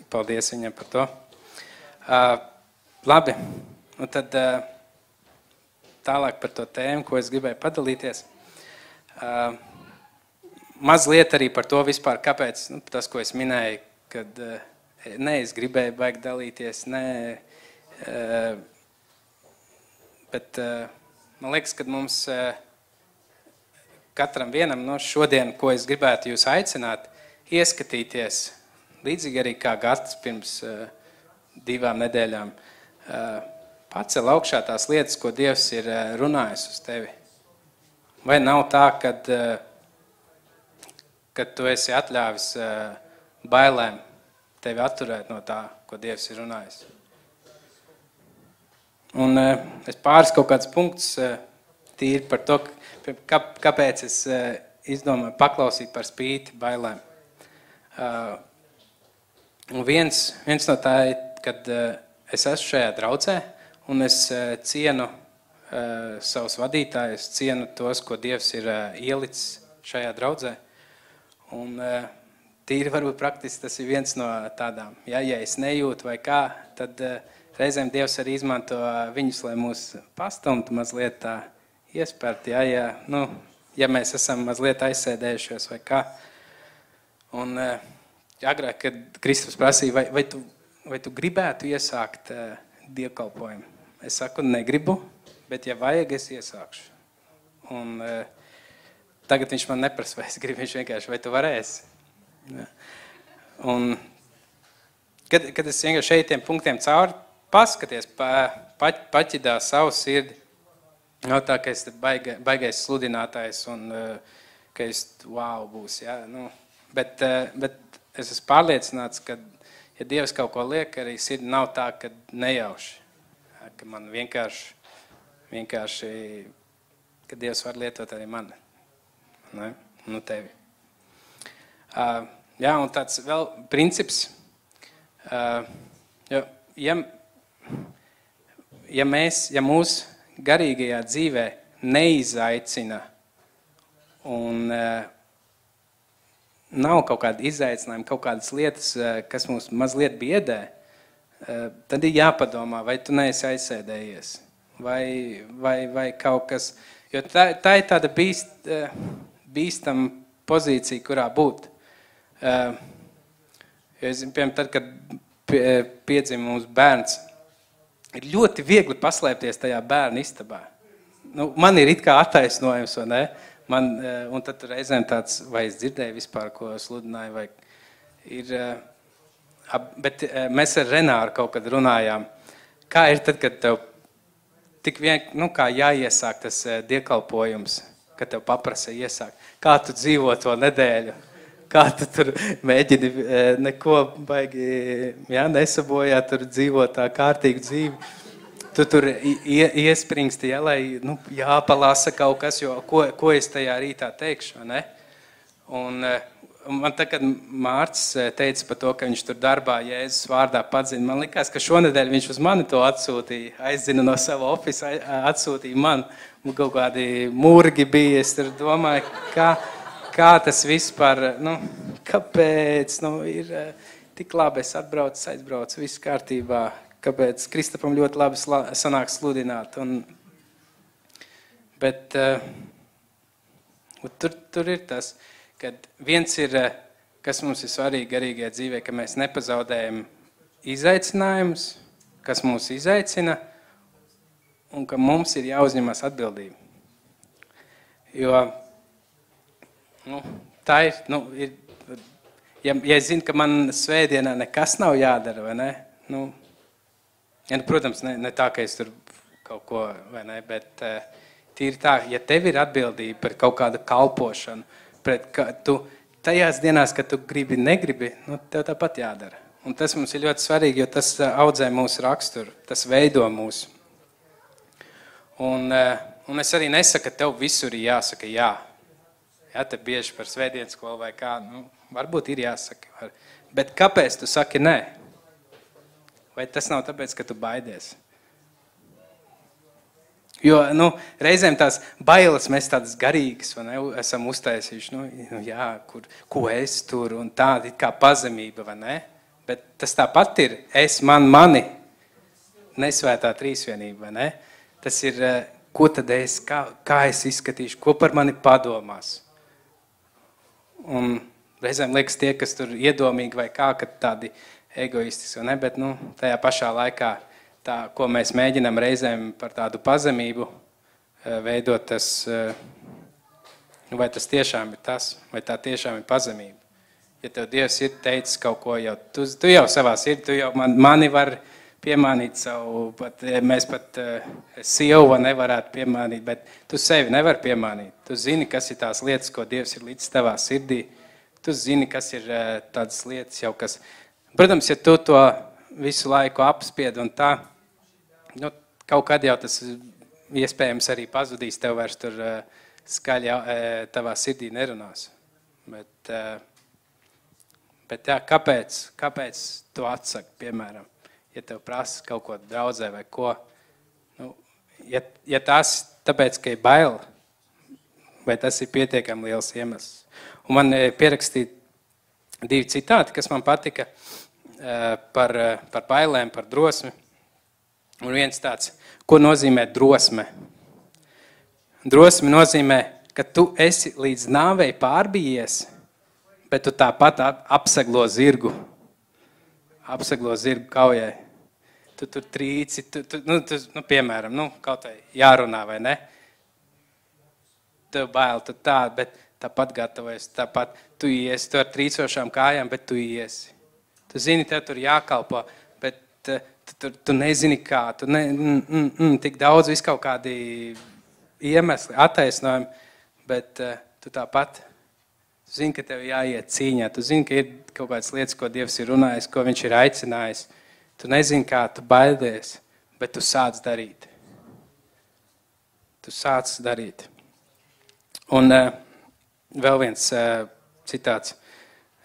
paldies viņam par to. Uh, labi, un tad uh, tālāk par to tēmu, ko es gribēju padalīties. Uh, mazliet arī par to vispār, kāpēc nu, tas, ko es minēju, kad uh, ne, es gribēju baigt dalīties, nē, uh, bet uh, man liekas, ka mums uh, katram vienam no šodien, ko es gribētu jūs aicināt, ieskatīties, līdzīgi arī kā Gatis pirms uh, divām nedēļām, uh, pacel augšā tās lietas, ko Dievs ir uh, runājis uz tevi. Vai nav tā, kad, uh, kad tu esi atļāvis uh, bailēm tevi atturēt no tā, ko Dievs ir runājis? Un es pāris kaut kāds punkts tīri par to, kā, kāpēc es izdomāju paklausīt par spīti bailēm. Un viens, viens no tā ir, kad es esmu šajā draudzē un es uh, cienu uh, savus vadītājus, cienu tos, ko Dievs ir uh, ielicis šajā draudzē. Un, tīri varbūt praktiski tas ir viens no tādām, ja, ja es nejūtu vai kā, tad reizēm Dievs arī izmanto viņus, lai mūs pastumtu mazliet tā iespērti, ja, ja, nu, ja mēs esam mazliet aizsēdējušies vai kā. Un agrāk, kad Kristus prasīja, vai, vai, tu, vai tu gribētu iesākt dievkalpojumu? Es saku, negribu, bet ja vajag, es iesākšu. Un uh, tagad viņš man neprasa, vai es gribu, viņš vienkārši, vai tu varēsi. Ja. Un, kad, kad es vienkārši šeit tiem punktiem cauri paskaties, pa, pa, paķidā savu sirdi, Nav tā, ka es baiga, baigais sludinātājs un uh, ka es wow būs. Ja? Nu, Bet, eh, bet es esmu pārliecināts, ka, ja Dievs kaut ko liek, arī sirdi nav tā, ka nejauši. Ka man vienkārši, vienkārši ka Dievs var lietot arī mani. Ne? Nu, tevi. Uh, jā, un tāds vēl princips. Uh, ja, ja, ja mēs, ja mūsu garīgajā dzīvē neizaicina un uh, nav kaut kāda izaicinājuma, kaut kādas lietas, kas mums mazliet biedē, tad ir jāpadomā, vai tu neesi aizsēdējies, vai, vai, vai kaut kas. Jo tā, tā ir tāda bīst, uh, bīstama pozīcija, kurā būt. Uh, jo es, piemēram, tad, kad pie, piedzima mums bērns, ir ļoti viegli paslēpties tajā bērnu istabā. Nu, man ir it kā attaisnojums, vai ne? Man, un tad reizēm tāds, vai es dzirdēju vispār, ko sludināju, vai ir, eh, bet eh, mēs ar Renāru kaut kad runājām, kā ir tad, kad tev tik vien, nu, kā jāiesāk tas diekalpojums, kad tev paprasa iesākt, kā tu dzīvo to nedēļu, kā tu tur mēģini neko baigi jā, nesabojāt, tur dzīvo tā kārtīgu dzīvi. Tu tur iespringsti, ja, lai nu, jāpalasa kaut kas, jo ko, ko es tajā rītā teikšu, ne? Un, un man tā, kad Mārcis teica par to, ka viņš tur darbā Jēzus vārdā padzina, man likās, ka šonedēļ viņš uz mani to atsūtīja, aizzina no sava ofisa, atsūtīja man. Un kaut kādi murgi bija, es tur domāju, kā, kā tas vispār, nu, kāpēc, nu, ir tik labi, es atbraucu, aizbraucu, viss kārtībā, kāpēc Kristapam ļoti labi sanāk sludināt. Un, bet uh, tur, tur ir tas, ka viens ir, eh, kas mums ir svarīgi garīgajā dzīvē, ka mēs nepazaudējam izaicinājumus, kas mūs izaicina, un ka mums ir jāuzņemas atbildība. Jo nu, tā ir, nu, ir ja, ja es zinu, ka man svētdienā nekas nav jādara, vai ne? Nu, Ja, nu, protams, ne, ne tā, ka es tur kaut ko, vai ne, bet uh, tīri tā, ja tev ir atbildība par kaut kādu kalpošanu, pret ka tu tajās dienās, kad tu gribi, negribi, nu, tev tāpat jādara. Un tas mums ir ļoti svarīgi, jo tas eh, audzē mūsu raksturu, tas veido mūsu. Un, uh, un es arī nesaku, ka tev visur ir jāsaka jā. Jā, te bieži par svētdienas skolu vai kā, nu, varbūt ir jāsaka. Bet kāpēc tu saki nē? Vai tas nav tāpēc, ka tu baidies? Jo nu, reizēm tās bailes mēs tādas garīgas ne, esam uztaisījuši. Nu, nu, jā, kur, ko es tur un tāda kā pazemība, vai ne? Bet tas tāpat ir es, man, mani, nesvētā trīsvienība, vai ne? Tas ir, eh, ko tad es, kā, kā es izskatīšu, ko par mani padomās. Un reizēm liekas tie, kas tur iedomīgi vai kā, ka tādi egoistiski, ne? bet nu, tajā pašā laikā, tā, ko mēs mēģinām reizēm par tādu pazemību eh, veidot, tas, eh, nu, vai tas tiešām ir tas, vai tā tiešām ir pazemība. Ja tev Dievs ir teicis kaut ko, jau, tu, tu jau savā sirdī, tu jau man, mani var piemānīt savu, pat, eh, mēs pat sievu nevarētu piemānīt, bet tu sevi nevar piemānīt. Tu zini, kas ir tās lietas, ko Dievs ir līdz tavā sirdī. Tu zini, kas ir tādas lietas jau, kas Protams, ja tu to visu laiku apspied un tā, nu, kaut kad jau tas iespējams arī pazudīs, tev vairs tur uh, skaļi uh, tavā sirdī nerunās. Bet, uh, bet jā, kāpēc, kāpēc tu atsaki, piemēram, ja tev prasa kaut ko draudzē vai ko? Nu, ja, ja tas tāpēc, ka ir bail, vai tas ir pietiekami liels iemesls? Un man pierakstīja divi citāti, kas man patika. Eh, par, eh, par bailēm, par drosmi. Un viens tāds, ko nozīmē drosme? Drosme nozīmē, ka tu esi līdz nāvei pārbījies, bet tu tāpat apseglo zirgu. Apseglo zirgu kaujai. Tu tur trīci, tu, tu, nu, tu, nu, piemēram, nu, kaut kā jārunā vai ne? Tev bail, tu tā, bet tāpat gatavojies, tāpat tu iesi, tu ar trīcošām kājām, bet tu iesi. Tu zini, tev tur jākalpo, bet uh, tu, tu, nezini, kā. Tu ne, mm, mm, mm, tik daudz vis kaut kādi iemesli, attaisnojumi, bet uh, tu tāpat zini, ka tev jāiet cīņā. Tu zini, ka ir kaut kādas lietas, ko Dievs ir runājis, ko Viņš ir aicinājis. Tu nezini, kā tu baidies, bet tu sāc darīt. Tu sāc darīt. Un uh, vēl viens uh, citāts.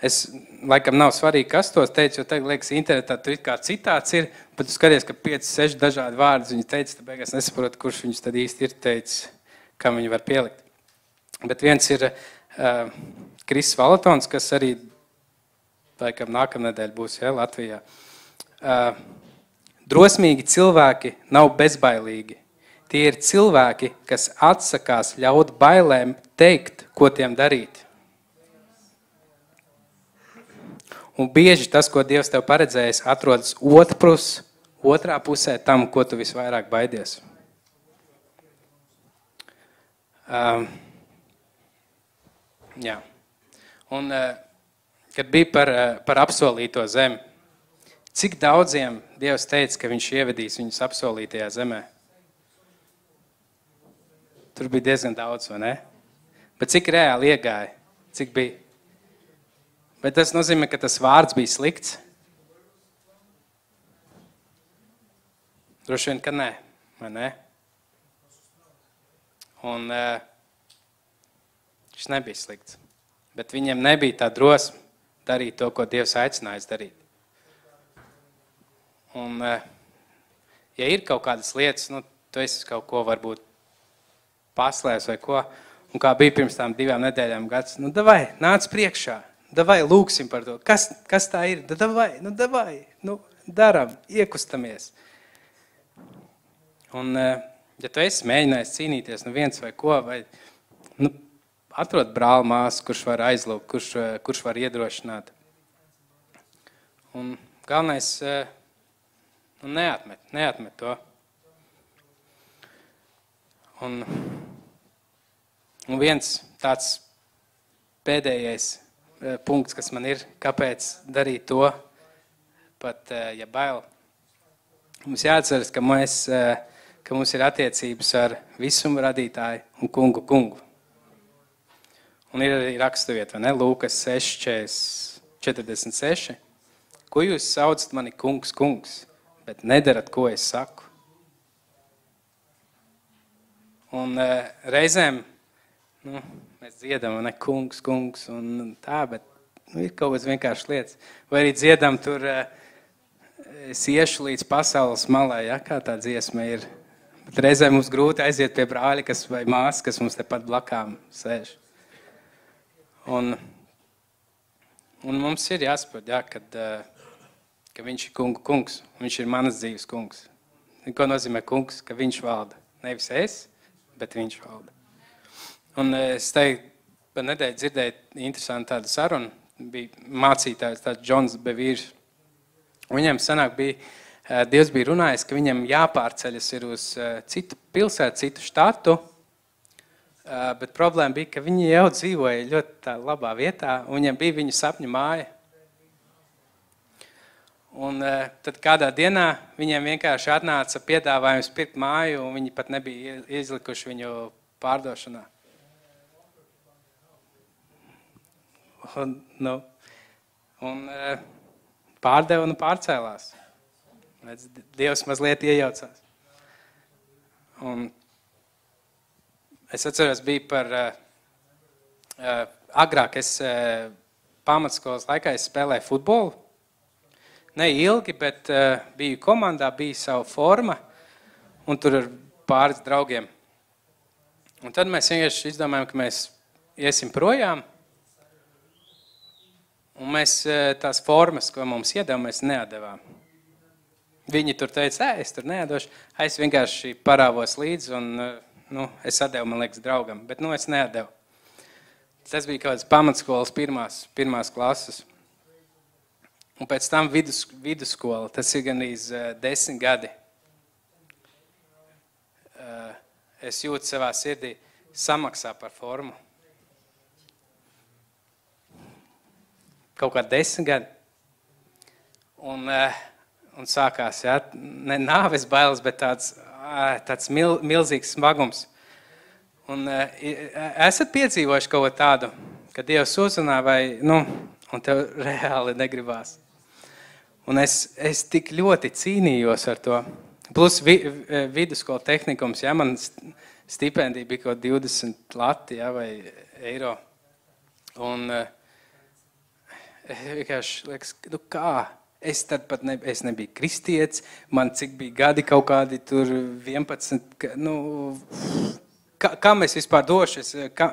Es laikam nav svarīgi, kas tos teica, jo tagad liekas, internetā tur kā citāts ir, bet tu skaties, ka 5, 6 dažādi vārdi viņi teica, tad beigās nesaprotu, kurš viņus tad īsti ir teicis, kam viņi var pielikt. Bet viens ir uh, Kristis Valatons, kas arī laikam nākamnedēļ būs ja, Latvijā. Uh, drosmīgi cilvēki nav bezbailīgi. Tie ir cilvēki, kas atsakās ļaut bailēm teikt, ko tiem darīt. Un bieži tas, ko Dievs tev paredzējis, atrodas otrpus, otrā pusē tam, ko tu visvairāk baidies. Um, jā. Un, uh, kad bija par, uh, par apsolīto zemi, cik daudziem Dievs teica, ka Viņš ievedīs viņus apsolītajā zemē? Tur bija diezgan daudz, vai ne? Bet cik reāli iegāja? Cik bija? Bet tas nozīmē, ka tas vārds bija slikts. Droši vien, ka nē, vai ne? Un uh, šis nebija slikts. Bet viņiem nebija tā drosme darīt to, ko Dievs aicinājis darīt. Un, uh, ja ir kaut kādas lietas, nu, tu esi kaut ko varbūt paslēpis vai ko, un kā bija pirms tam divām nedēļām gads, nu, davai, nāc priekšā Davai lūksim par to. Kas, kas tā ir? Da davai, nu davai, nu daram, iekustamies. Un, eh, ja tu esi mēģinājis cīnīties nu viens vai ko, vai nu, atrod brāli māsu, kurš var aizlūgt, kurš, eh, kurš var iedrošināt. Un galvenais, eh, nu, neatmet, neatmet to. Un, un viens tāds pēdējais punkts, kas man ir, kāpēc darīt to, pat eh, ja bail. Mums jāatceras, ka, mēs, eh, ka mums ir attiecības ar visumu radītāju un kungu kungu. Un ir arī raksturvieta, ne? Lūkas 6, 46. Ko jūs saucat mani kungs, kungs, bet nedarat, ko es saku? Un reizēm, nu, Mēs dziedam, ne kungs, kungs, un tā, bet nu, ir kaut kas vienkārši lietas. Vai arī dziedam tur, es iešu līdz pasaules malai, ja, kā tā dziesma ir. Bet reizē mums grūti aiziet pie brāļa kas, vai māsas, kas mums tepat blakām sēž. Un, un mums ir jāsaprot, ja, kad, ka viņš ir kungu kungs, viņš ir manas dzīves kungs. Ko nozīmē kungs? Ka viņš valda. Nevis es, bet viņš valda. Un eh, es teiktu, pa nedēļu dzirdēju interesantu tādu sarunu. Bija mācītājs, tāds Džons Bevīrs. Viņam sanāk bija, eh, Dievs bija runājis, ka viņam jāpārceļas ir uz eh, citu pilsētu, citu štatu. Bet problēma bija, ka viņi jau dzīvoja ļoti labā vietā, un viņam bija viņu sapņu māja. Un tad kādā dienā viņiem vienkārši atnāca piedāvājums pirkt māju, un viņi pat nebija izlikuši viņu pārdošanā. Nu, un e, pārdeva un pārcēlās. Dievs mazliet iejaucās. Un es atceros, bija par uh, agrāk es uh, pamatskolas laikā es spēlēju futbolu. Ne ilgi, bet uh, biju komandā, bija sava forma un tur ar pāris draugiem. Un tad mēs vienkārši izdomājām, ka mēs iesim projām Un mēs e, tās formas, ko mums iedeva, mēs neatdevām. Viņi tur teica, es tur nedošu. Es vienkārši parāvos līdzi, un e, nu, es atdevu, man liekas, draugam, bet nu, es neatdevu. Tas bija kaut kāds pamatskolas pirmās, pirmās klases. Un pēc tam vidus, vidusskola, tas ir gan iz uh, desmit gadi. Uh, es jūtu savā sirdī samaksā par formu. Kaut kādi desmit gadi. Un, eh, un sākās ja, ne nāves bailes, bet tāds, eh, tāds mil, milzīgs smagums. Un, eh, esat piedzīvojuši kaut ko tādu kad Dievs uzrunā, vai nu, tev reāli negribās. Un es, es tik ļoti cīnījos ar to. Plus vi, vidusskola tehnikums, ja man stipendija bija kaut 20 lati ja, vai eiro. Un uh, vienkārši liekas, nu kā? Es tad pat ne, es nebiju kristietis, man cik bija gadi kaut kādi tur 11, nu, kā, kam es vispār došos, kā,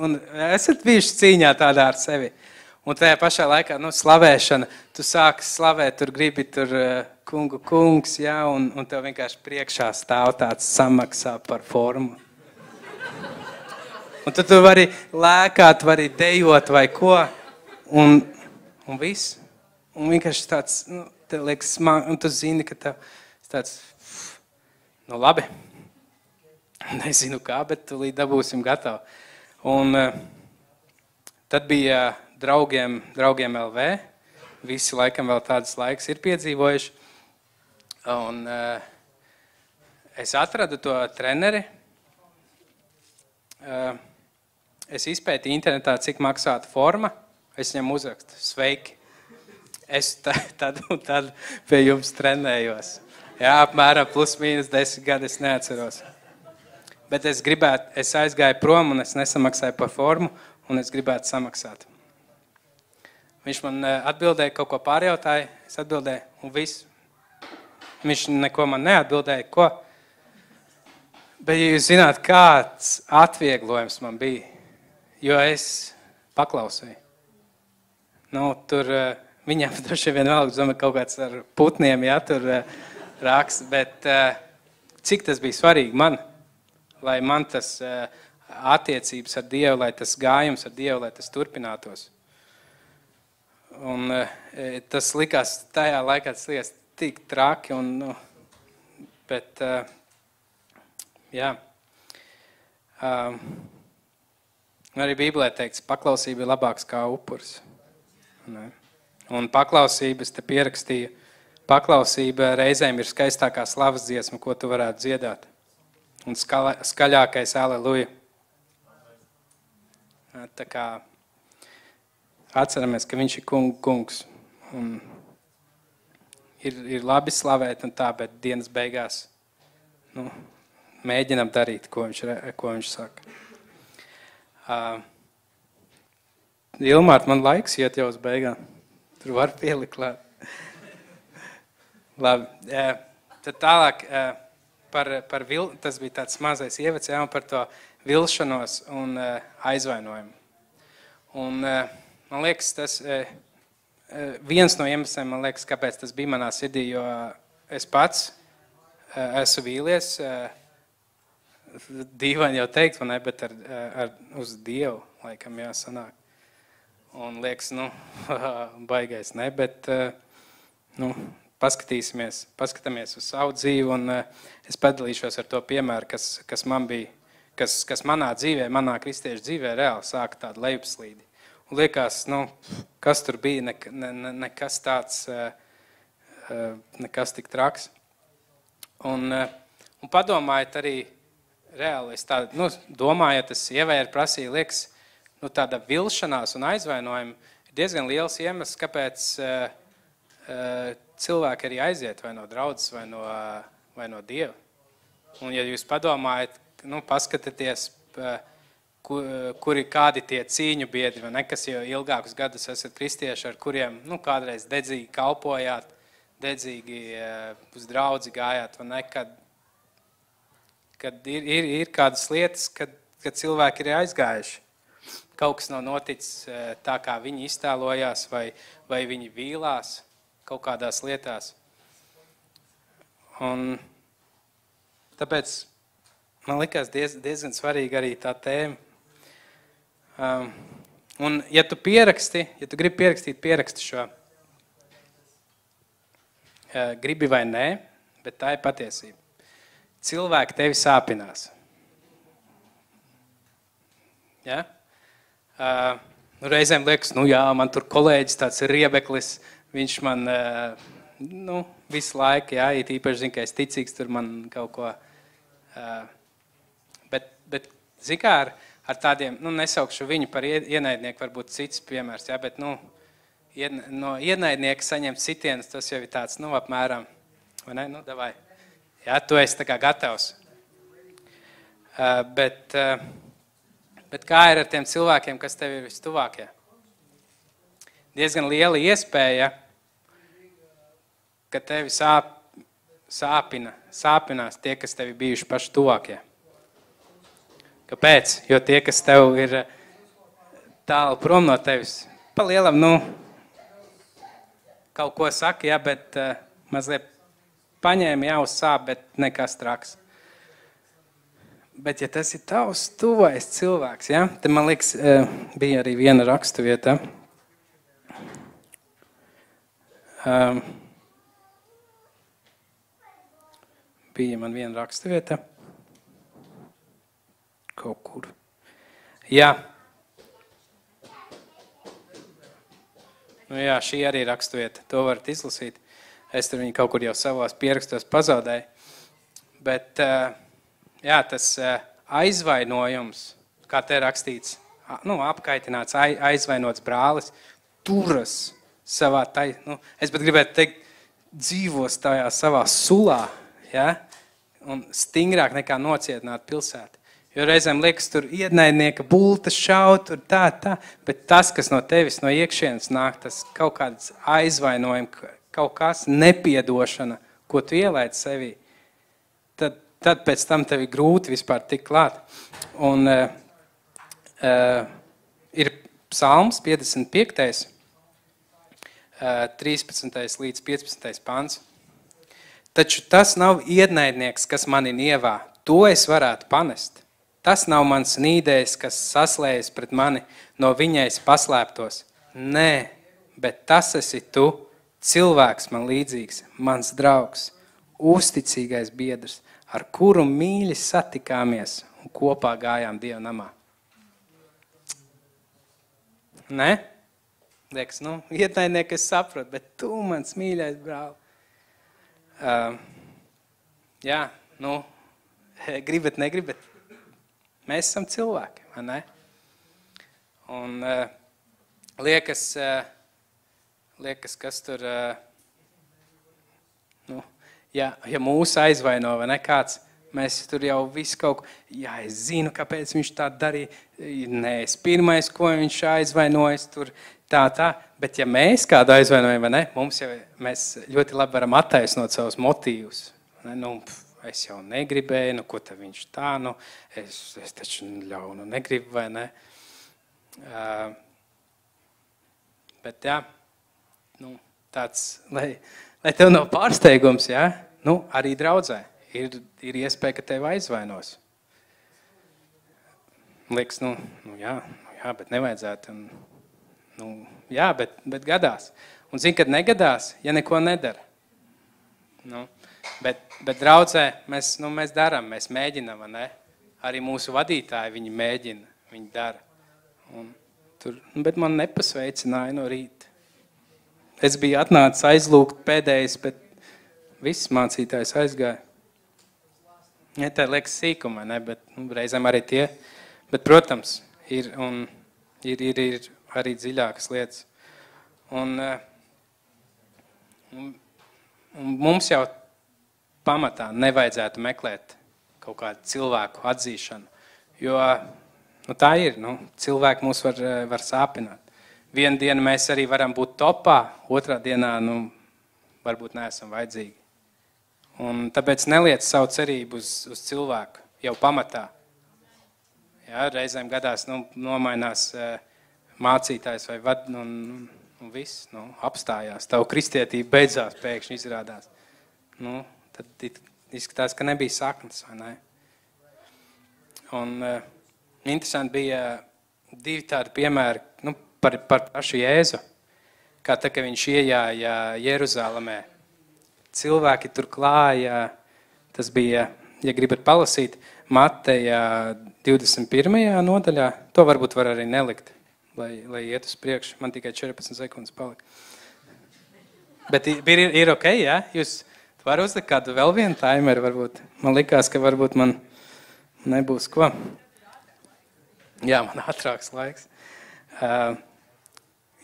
un esat bijuši cīņā tādā ar sevi. Un tajā pašā laikā, nu, slavēšana, tu sāki slavēt, tur gribi tur kungu kungs, jā, un, un tev vienkārši priekšā stāv tāds samaksā par formu. Un tu, tu vari lēkāt, vari dejot vai ko, un, un viss. Un vienkārši tāds, nu, te liekas smagi, un tu zini, ka tev tāds, nu labi, nezinu kā, bet līdz dabūsim gatavu. Un uh, tad bija draugiem, draugiem LV, visi laikam vēl tādas laiks ir piedzīvojuši. Un uh, es atradu to treneri. Uh, es izpētīju internetā, cik maksātu forma. Es viņam uzrakstu, sveiki. Es tad un tad pie jums trenējos. Jā, apmēram plus mīnus desmit gadi es neatceros. Bet es gribētu, es aizgāju prom un es nesamaksāju par formu, un es gribētu samaksāt. Viņš man eh, atbildēja, kaut ko pārjautāja, es atbildēju, un viss. Viņš neko man neatbildēja, ko. Bet, ja jūs zināt, kāds atvieglojums man bija, jo es paklausīju. Nu, tur eh, viņam droši vien vēl domāju, kaut kāds ar putniem, ja tur eh, rāks, bet cik tas bija svarīgi man, lai man tas attiecības ar Dievu, lai tas gājums ar Dievu, lai tas turpinātos. Un, tas likās tajā laikā, tas likās tik traki. Un, nu, bet, jā. Um, arī Bībelē teikts, paklausība ir labāks kā upuris. Ne? Un paklausības te pierakstīja, paklausība reizēm ir skaistākā slavas dziesma, ko tu varētu dziedāt. Un skala, skaļākais aleluja. Tā kā atceramies, ka viņš ir kung, kungs. Un ir, ir labi slavēt, un tā, bet dienas beigās nu, mēģinam darīt, ko viņš, ko viņš saka. Uh, Ilmārt, man laiks iet jau uz beigām. Tur var pielikt klāt. Labi. Tad tālāk par, par vil, tas bija tāds mazais ievads, jā, par to vilšanos un aizvainojumu. Un, Man liekas, tas viens no iemesliem, man liekas, kāpēc tas bija manā sirdī, jo es pats esmu vīlies, dīvaini jau teikt, ne, bet ar, ar, uz Dievu laikam jāsanāk. Un liekas, nu, baigais, ne, bet, nu, paskatīsimies, paskatāmies uz savu dzīvi, un es padalīšos ar to piemēru, kas, kas man bija, kas, kas manā dzīvē, manā kristiešu dzīvē reāli sāka tādu lejupslīdi. Un liekas, nu, kas tur bija, ne, ne, ne, nekas tāds, eh, eh, nekas tik traks. Un, eh, un padomājiet arī, reāli, es tā, nu, domājot, es ievēru prasīju, liekas, nu, tāda vilšanās un aizvainojuma ir diezgan liels iemesls, kāpēc uh, uh, cilvēki arī aiziet vai no draudzes, vai no, uh, vai no Dieva. Un, ja jūs padomājat, nu, paskatieties, uh, kuri kādi tie cīņu biedri, ne, kas jau ilgākus gadus esat kristieši, ar kuriem nu, kādreiz dedzīgi kalpojāt, dedzīgi uz draudzi gājāt, vai ne, kad, kad ir, ir, ir kādas lietas, kad, kad cilvēki ir aizgājuši. Kaut kas nav noticis eh, tā, kā viņi iztēlojās, vai, vai viņi vīlās kaut kādās lietās. Un tāpēc man likās diez, diezgan svarīgi arī tā tēma, Um, un, ja tu pieraksti, ja tu gribi pierakstīt, pieraksti šo. Uh, gribi vai nē, bet tā ir patiesība. Cilvēki tevi sāpinās. Ja? Uh, nu, reizēm liekas, nu jā, man tur kolēģis tāds ir riebeklis, viņš man uh, nu, visu laiku, jā, it īpaši zina, ka es ticīgs, tur man kaut ko. Uh, bet, bet zin kā, ar, ar tādiem, nu, nesaukšu viņu par ie- ienaidnieku, varbūt cits piemērs, ja, bet, nu, no ienaidnieka saņemt sitienus, tas jau ir tāds, nu, apmēram, vai ne, nu, davai. Jā, tu esi tā kā gatavs. Uh, bet, uh, bet kā ir ar tiem cilvēkiem, kas tev ir vistuvākie? Diezgan liela iespēja, ka tevi sāp, sāpina, sāpinās tie, kas tev ir bijuši paši tuvākie. Kāpēc? Jo tie, kas tev ir eh, tālu prom no tevis, pa lielam, nu, kaut ko saka, jā, bet uh, mazliet paņēma jau sāp, bet nekas traks. Bet, ja tas ir tavs tuvais cilvēks, ja, tad man liekas, uh, bija arī viena raksturvieta. Um, bija man viena raksturvieta. Kaut kur. Jā. Nu, jā, šī arī ir raksturvieta. To varat izlasīt. Es tur viņu kaut kur jau savās pierakstos pazaudēju. Bet uh, jā, tas uh, aizvainojums, kā te rakstīts, nu, apkaitināts, ai- aizvainots brālis, turas savā tai, nu, es pat gribētu teikt, dzīvos tajā savā sulā, ja? un stingrāk nekā nocietināt pilsētu. Jo reizēm liekas, tur ienaidnieka bulta šaut, tur tā, tā, bet tas, kas no tevis no iekšienes nāk, tas kaut kāds aizvainojums, kaut kas nepiedošana, ko tu ielaid sevī, tad, tad pēc tam tev ir grūti vispār tikt klāt. Un uh, uh, ir psalms 55. Uh, 13. līdz 15. pants. Taču tas nav ienaidnieks, kas mani nievā. To es varētu panest. Tas nav mans nīdējs, kas saslējas pret mani, no viņai es paslēptos. Nē, bet tas esi tu, cilvēks man līdzīgs, mans draugs, uzticīgais biedrs, ar kuru mīļi satikāmies un kopā gājām Dieva namā. Nē? Liekas, nu, ienaidnieki es saprotu, bet tu, mans mīļais brāl. Uh, jā, nu, gribat, negribat. Mēs esam cilvēki, vai ne? Un uh, liekas, uh, liekas, kas tur, uh, nu, ja, ja mūs aizvaino vai ne? Kāds, mēs tur jau visu kaut ko, jā, es zinu, kāpēc viņš tā darīja, nē, es pirmais, ko viņš aizvainojas, tur tā, tā, bet ja mēs kādu aizvainojam, vai ne, mums jau, mēs ļoti labi varam attaisnot savus motīvus, ne, nu, pf, es jau negribēju, nu, ko tad viņš tā, nu, es, es taču ļaunu negribu, vai ne, uh, bet, jā, nu, tāds, lai, lai tev nav pārsteigums, jā, nu, arī draudzē, ir, ir iespēja, ka tevi aizvainos. Liekas, nu, nu jā, nu jā, bet nevajadzētu. Un, nu, jā, bet, bet gadās. Un zini, kad negadās, ja neko nedara. Nu, bet, bet draudzē mēs, nu, mēs darām, mēs mēģinām, ne? Arī mūsu vadītāji, viņi mēģina, viņi dara. Un tur, nu, bet man nepasveicināja no rīta. Es biju atnācis aizlūgt pēdējais, bet viss mācītājs aizgāja. Ja, tā liekas sīkuma, ne? bet nu, reizēm arī tie. Bet, protams, ir, un, ir, ir, ir arī dziļākas lietas. Un, eh, un, un mums jau pamatā nevajadzētu meklēt kaut kādu cilvēku atzīšanu, jo nu, tā ir. Nu, cilvēki mūs var, eh, var sāpināt. Vienu dienu mēs arī varam būt topā, otrā dienā nu, varbūt neesam vajadzīgi. Un tāpēc neliec savu cerību uz, uz cilvēku jau pamatā. Jā, reizēm gadās nu, nomainās uh, mācītājs vai vad, un, un, un viss nu, apstājās. Tavu kristietība beidzās, pēkšņi izrādās. Nu, tad izskatās, ka nebija saknes, ne? Un uh, interesanti bija divi tādi piemēri nu, par, par pašu Jēzu. Kā tā, ka viņš iejāja Jeruzalemē. Cilvēki tur klāja, tas bija, ja gribat palasīt, Mateja 21. nodaļā. To varbūt var arī nelikt, lai, lai iet uz priekšu. Man tikai 14 sekundes palika. Bet i- ir, ir ok, jā? Jūs varat uzlikt kādu vēl vienu timeru varbūt. Man likās, ka varbūt man nebūs ko. Jā, man ātrāks laiks.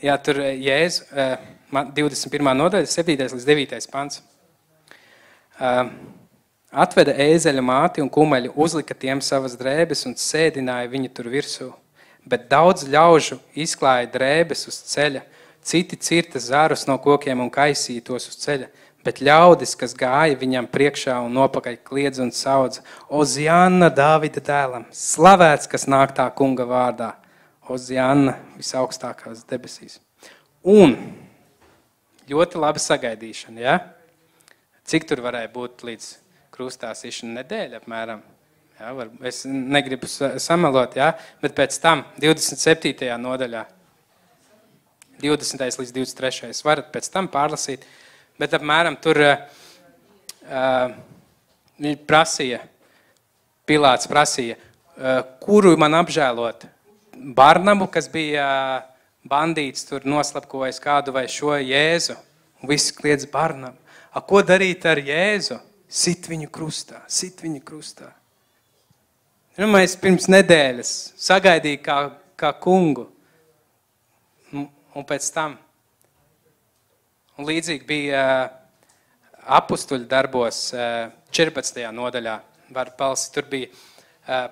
Jā, tur Jēzus, uh, 21. nodaļa, 7. līdz 9. pants. Atveda ēzeļa māti un kumeļu, uzlika tiem savas drēbes un sēdināja viņu tur virsū. Bet daudz ļaužu izklāja drēbes uz ceļa, citi cirta zarus no kokiem un kaisīja tos uz ceļa. Bet ļaudis, kas gāja viņam priekšā un nopakaļ kliedz un sauc, Oziāna Dāvida dēlam, slavēts, kas nāk tā kunga vārdā, Oziāna visaugstākās debesīs. Un ļoti laba sagaidīšana, ja? Cik tur varēja būt līdz krustās išana nedēļa apmēram? Ja, var, es negribu samelot, ja? bet pēc tam 27. nodaļā, 20. līdz 23. varat pēc tam pārlasīt, bet apmēram tur uh, viņi prasīja, Pilāts prasīja, uh, kuru man apžēlot? Barnabu, kas bija bandīts, tur noslapkojis kādu vai šo Jēzu. Un viss kliedz Barnabu. A, ko darīt ar Jēzu? Sit viņu krustā, sit viņu krustā. Nu, mēs pirms nedēļas sagaidījām kā, kā kungu. Un pēc tam Un līdzīgi bija apstuļu darbos 14. nodaļā. Palsi, tur bija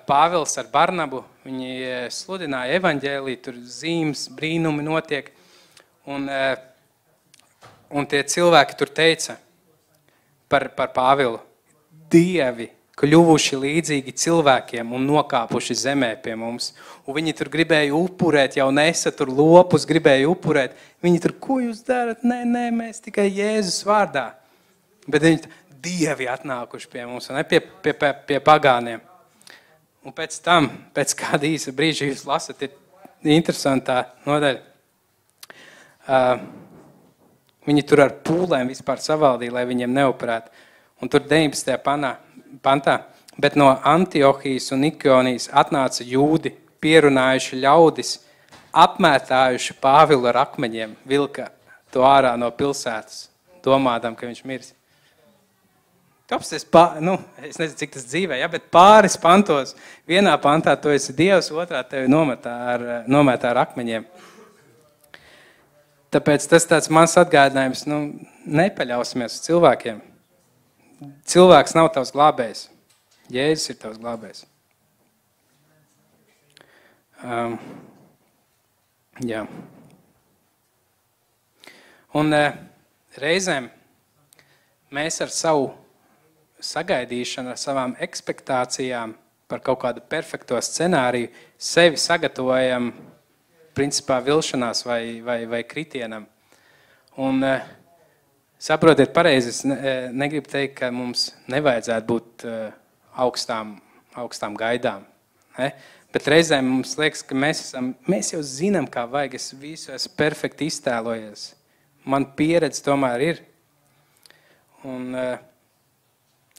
Pāvils ar Barnabu. Viņi sludināja evaņģēlī, tur zīmes, brīnumi notiek. Un, un tie cilvēki tur teica par, par Pāvilu, Dievi kļuvuši līdzīgi cilvēkiem un nokāpuši zemē pie mums. Un viņi tur gribēja upurēt, jau nesa tur lopus, gribēja upurēt. Viņi tur, ko jūs darat? Nē, nē, mēs tikai Jēzus vārdā. Bet viņi dievi atnākuši pie mums, ne pie, pie, pie, pie pagāniem. Un pēc tam, pēc kāda īsa brīža, jūs lasat, ir interesantā nodaļa. Uh, viņi tur ar pūlēm vispār savaldīja, lai viņiem neoperētu. Un tur 19. panā pantā, bet no Antiohijas un Ikionijas atnāca jūdi, pierunājuši ļaudis, apmētājuši Pāvilu ar akmeņiem, vilka to ārā no pilsētas, domādam, ka viņš mirs. Kāpēc pā, nu, es nezinu, cik tas dzīvē, ja, bet pāris pantos, vienā pantā tu esi Dievs, otrā tevi nometā ar, nometā ar akmeņiem. Tāpēc tas tāds mans atgādinājums, nu, nepaļausimies uz cilvēkiem cilvēks nav tavs glābējs. Jēzus ir tavs glābējs. Um, jā. Un uh, reizēm mēs ar savu sagaidīšanu, ar savām expectācijām par kaut kādu perfekto scenāriju sevi sagatavojam principā vilšanās vai, vai, vai kritienam. Un uh, Saprotiet, pareizi. Es ne, e, negribu teikt, ka mums nevajadzētu būt e, augstām, augstām gaidām. Ne? Bet reizēm mums liekas, ka mēs, esam, mēs jau zinām, kā vajag. Es visu esmu perfekti iztēlojies. Man pieredze tomēr ir. Un, e,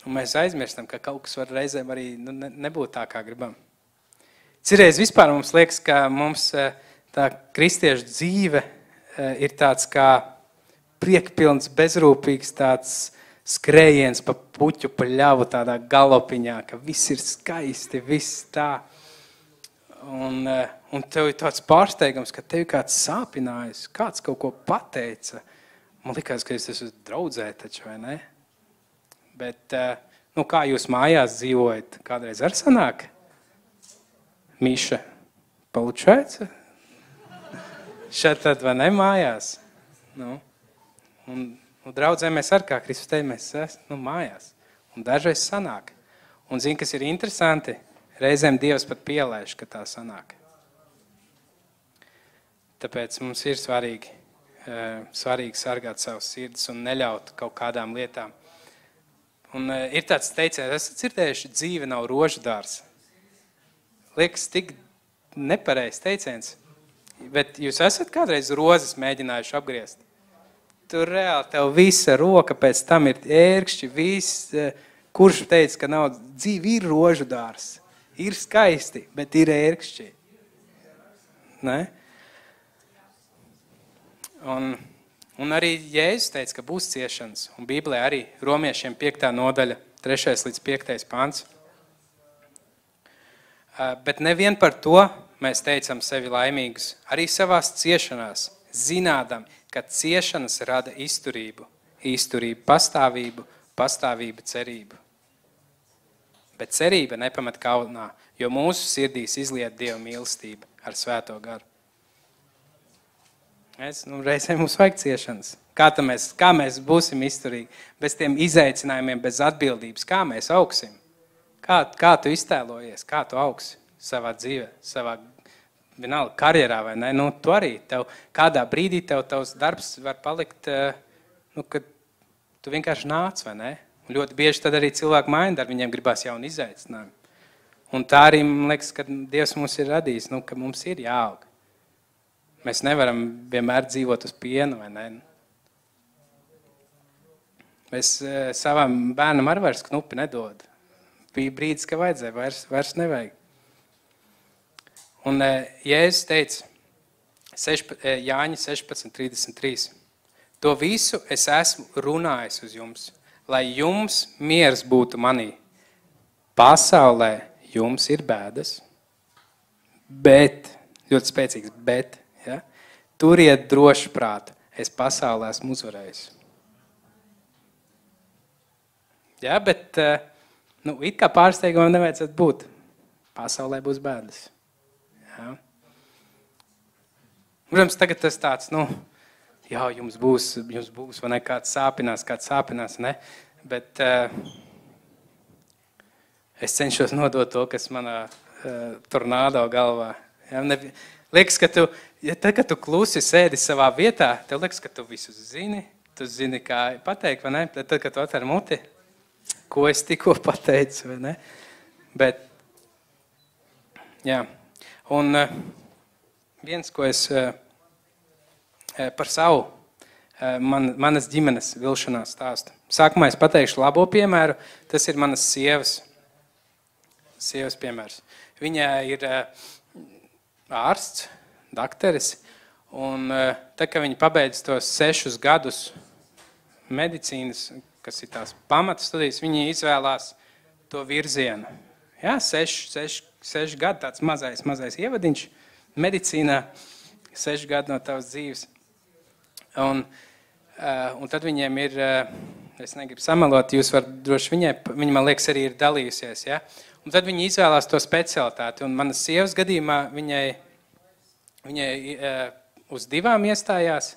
un mēs aizmirstam, ka kaut kas var reizēm arī nu, nebūt tā, kā gribam. Cirreiz vispār mums liekas, ka mums tā kristiešu dzīve ir tāds kā priekpilns, bezrūpīgs tāds skrējiens pa puķu, pa ļavu tādā galopiņā, ka viss ir skaisti, viss tā. Un, eh, un tev ir tāds pārsteigums, ka tev kāds sāpinājis, kāds kaut ko pateica. Man liekas, ka es esmu draudzē taču, vai ne? Bet, eh, nu, kā jūs mājās dzīvojat, kādreiz ar sanāk? Miša, получается? Šeit tad vai ne mājās? Nu. Un, un draudzē mēs ar kā Kristus te mēs esam nu, mājās. Un dažreiz sanāk. Un zini, kas ir interesanti? Reizēm Dievs pat pielēš, ka tā sanāk. Tāpēc mums ir svarīgi, uh, svarīgi sargāt savus sirdis un neļaut kaut kādām lietām. Un uh, ir tāds teiciens, esat dzirdējuši, dzīve nav rožu dārs. Liekas, tik nepareizs teiciens. Bet jūs esat kādreiz rozes mēģinājuši apgriezt? Tur reāli tev visa roka pēc tam ir ērkšķi, viss, eh, kurš teica, ka nav dzīve ir rožu dārs. Ir skaisti, bet ir ērkšķi. Ne? Un, un arī Jēzus teica, ka būs ciešanas. Un Bībelē arī romiešiem 5. nodaļa, 3. līdz 5. pāns. Bet nevien par to mēs teicam sevi laimīgus arī savās ciešanās, zinādam, ka ciešanas rada izturību, izturību, pastāvību, pastāvību, cerību. Bet cerība nepamet kaunā, jo mūsu sirdīs izliet Dieva mīlestība ar svēto garu. Es, nu, reizēm mums vajag ciešanas. Kā, mēs, kā mēs būsim izturīgi bez tiem izaicinājumiem, bez atbildības? Kā mēs augsim? Kā, kā tu iztēlojies, kā tu augsi savā dzīvē, savā vienalga, karjerā vai ne? Nu, tu arī tev kādā brīdī tev tavs darbs var palikt, eh, nu, kad tu vienkārši nāc vai ne? Un ļoti bieži tad arī cilvēki maina darbu, viņiem gribās jaunu izaicinājumu. Un tā arī man liekas, ka Dievs mums ir radījis, nu, ka mums ir jāaug. Mēs nevaram vienmēr dzīvot uz piena vai ne? Mēs eh, savam bērnam arī vairs knupi nedod. Bija brīdis, ka vajadzēja, vairs, vairs nevajag. Un eh, Jēzus teica, 6, eh, Jāņa 16, 33. To visu es esmu runājis uz jums, lai jums miers būtu manī. Pasaulē jums ir bēdas, bet, ļoti spēcīgs, bet, turiet droši prātu, es pasaulē esmu uzvarējis. Ja, bet, eh, nu, it kā pārsteigumam nevajadzētu būt. Pasaulē būs bēdas. Ja. Protams, tagad tas tāds, nu, jā, jums būs, jums būs, vai ne, kāds sāpinās, kāds sāpinās, ne, bet, uh, es cenšos nodot to, kas manā uh, tornādo galvā. Ja, ne, liekas, ka tu, ja tad, kad tu klusi sēdi savā vietā, tev liekas, ka tu visu zini, tu zini, kā pateikt, vai ne? Tad, tad kad tu atver muti, ko es tikko pateicu, vai ne? Bet, jā. Un uh, viens, ko es uh, par savu, man, manas ģimenes vilšanās stāstu. Sākumā es pateikšu labo piemēru, tas ir manas sievas sievas piemērs. Viņa ir eh, ārsts, dakteris, un eh, tad, kad viņa pabeidz tos sešus gadus medicīnas, kas ir tās pamata studijas, viņa izvēlās to virzienu. Jā, seši, seši, seši gadi, tāds mazais, mazais ievadiņš medicīnā, seši gadi no tavas dzīves. Un, uh, un tad viņiem ir, uh, es negribu samalot, jūs varat droši viņai, viņa man liekas arī ir dalījusies, ja? Un tad viņi izvēlās to specialitāti. Un manas sievas gadījumā viņai, viņai uh, uz divām iestājās.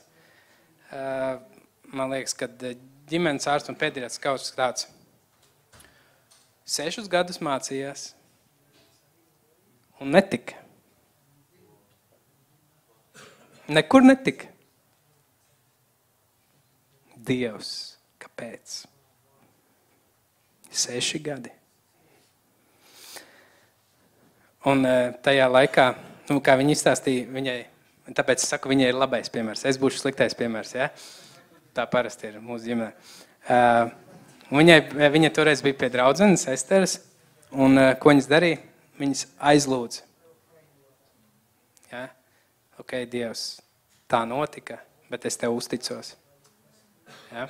Uh, man liekas, ka ģimenes ārsts un pēdējais kaut kas tāds. Sešus gadus mācījās un netika. Nekur netika. Dievs, kāpēc? Seši gadi. Un eh, tajā laikā, nu, kā viņi izstāstīja, viņai, tāpēc es saku, viņai ir labais piemērs. Es būšu sliktais piemērs. Ja? Tā parasti ir mūsu ģimenē. Uh, viņai, viņa toreiz bija pie draudzenes, Esteras, un uh, ko viņas darīja? Viņas aizlūdza. Ja? Ok, Dievs, tā notika, bet es tev uzticos. Ja?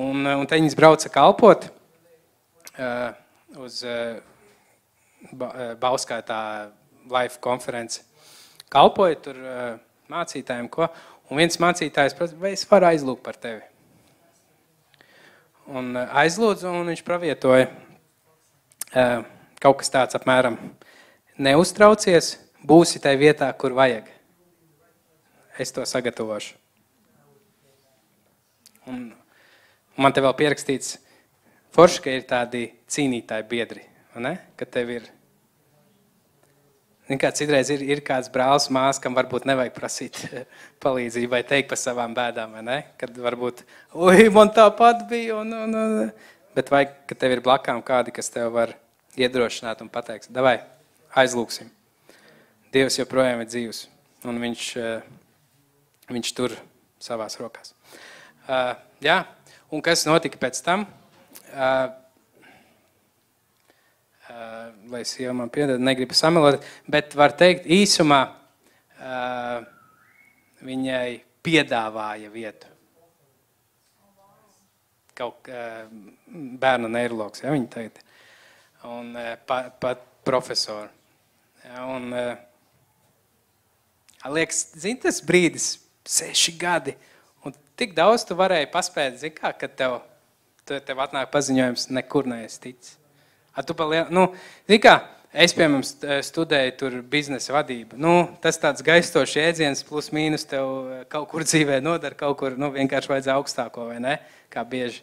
Un, un te viņas brauca kalpot uh, uz uh, Eh, Bauskaitā live konferenci. Kalpoju tur eh, mācītājiem, ko, un viens mācītājs prasa, vai es varu aizlūgt par tevi. Un eh, aizlūdzu, un viņš pravietoja kaut kas tāds apmēram, neuztraucies, būsi tai vietā, kur vajag. Es to sagatavošu. Un man te vēl pierakstīts, forši, ka ir tādi cīnītāji biedri ne? ka tev ir. Kā citreiz ir, ir kāds brālis, māsa, kam varbūt nevajag prasīt palīdzību vai teikt par savām bēdām, vai ne? Kad varbūt, ui, man tāpat bija, un, un, un. bet vajag, ka tev ir blakām kādi, kas tev var iedrošināt un pateiks, davai, aizlūksim. Dievs joprojām ir dzīvs, un viņš, eh, viņš tur savās rokās. Uh, jā, un kas notika pēc tam? Uh, lai sieva man piedod, negribu samelot, bet var teikt īsumā viņai piedāvāja vietu. Kaut uh, bērnu neirologs, ja viņa teikt. Un pat pa profesori. Ja, un, Liekas, zini, tas brīdis, seši gadi, un tik daudz tu varēji paspēt, zini, kā, kad tev, tev atnāk paziņojums, nekur neesi ticis. A tu palien, nu, zini kā, es, piemēram, studēju tur biznesa vadību. Nu, tas tāds gaistošs jēdziens, plus mīnus tev eh, kaut kur dzīvē nodara, kaut kur, nu, vienkārši vajadzēja augstāko, vai ne, kā bieži.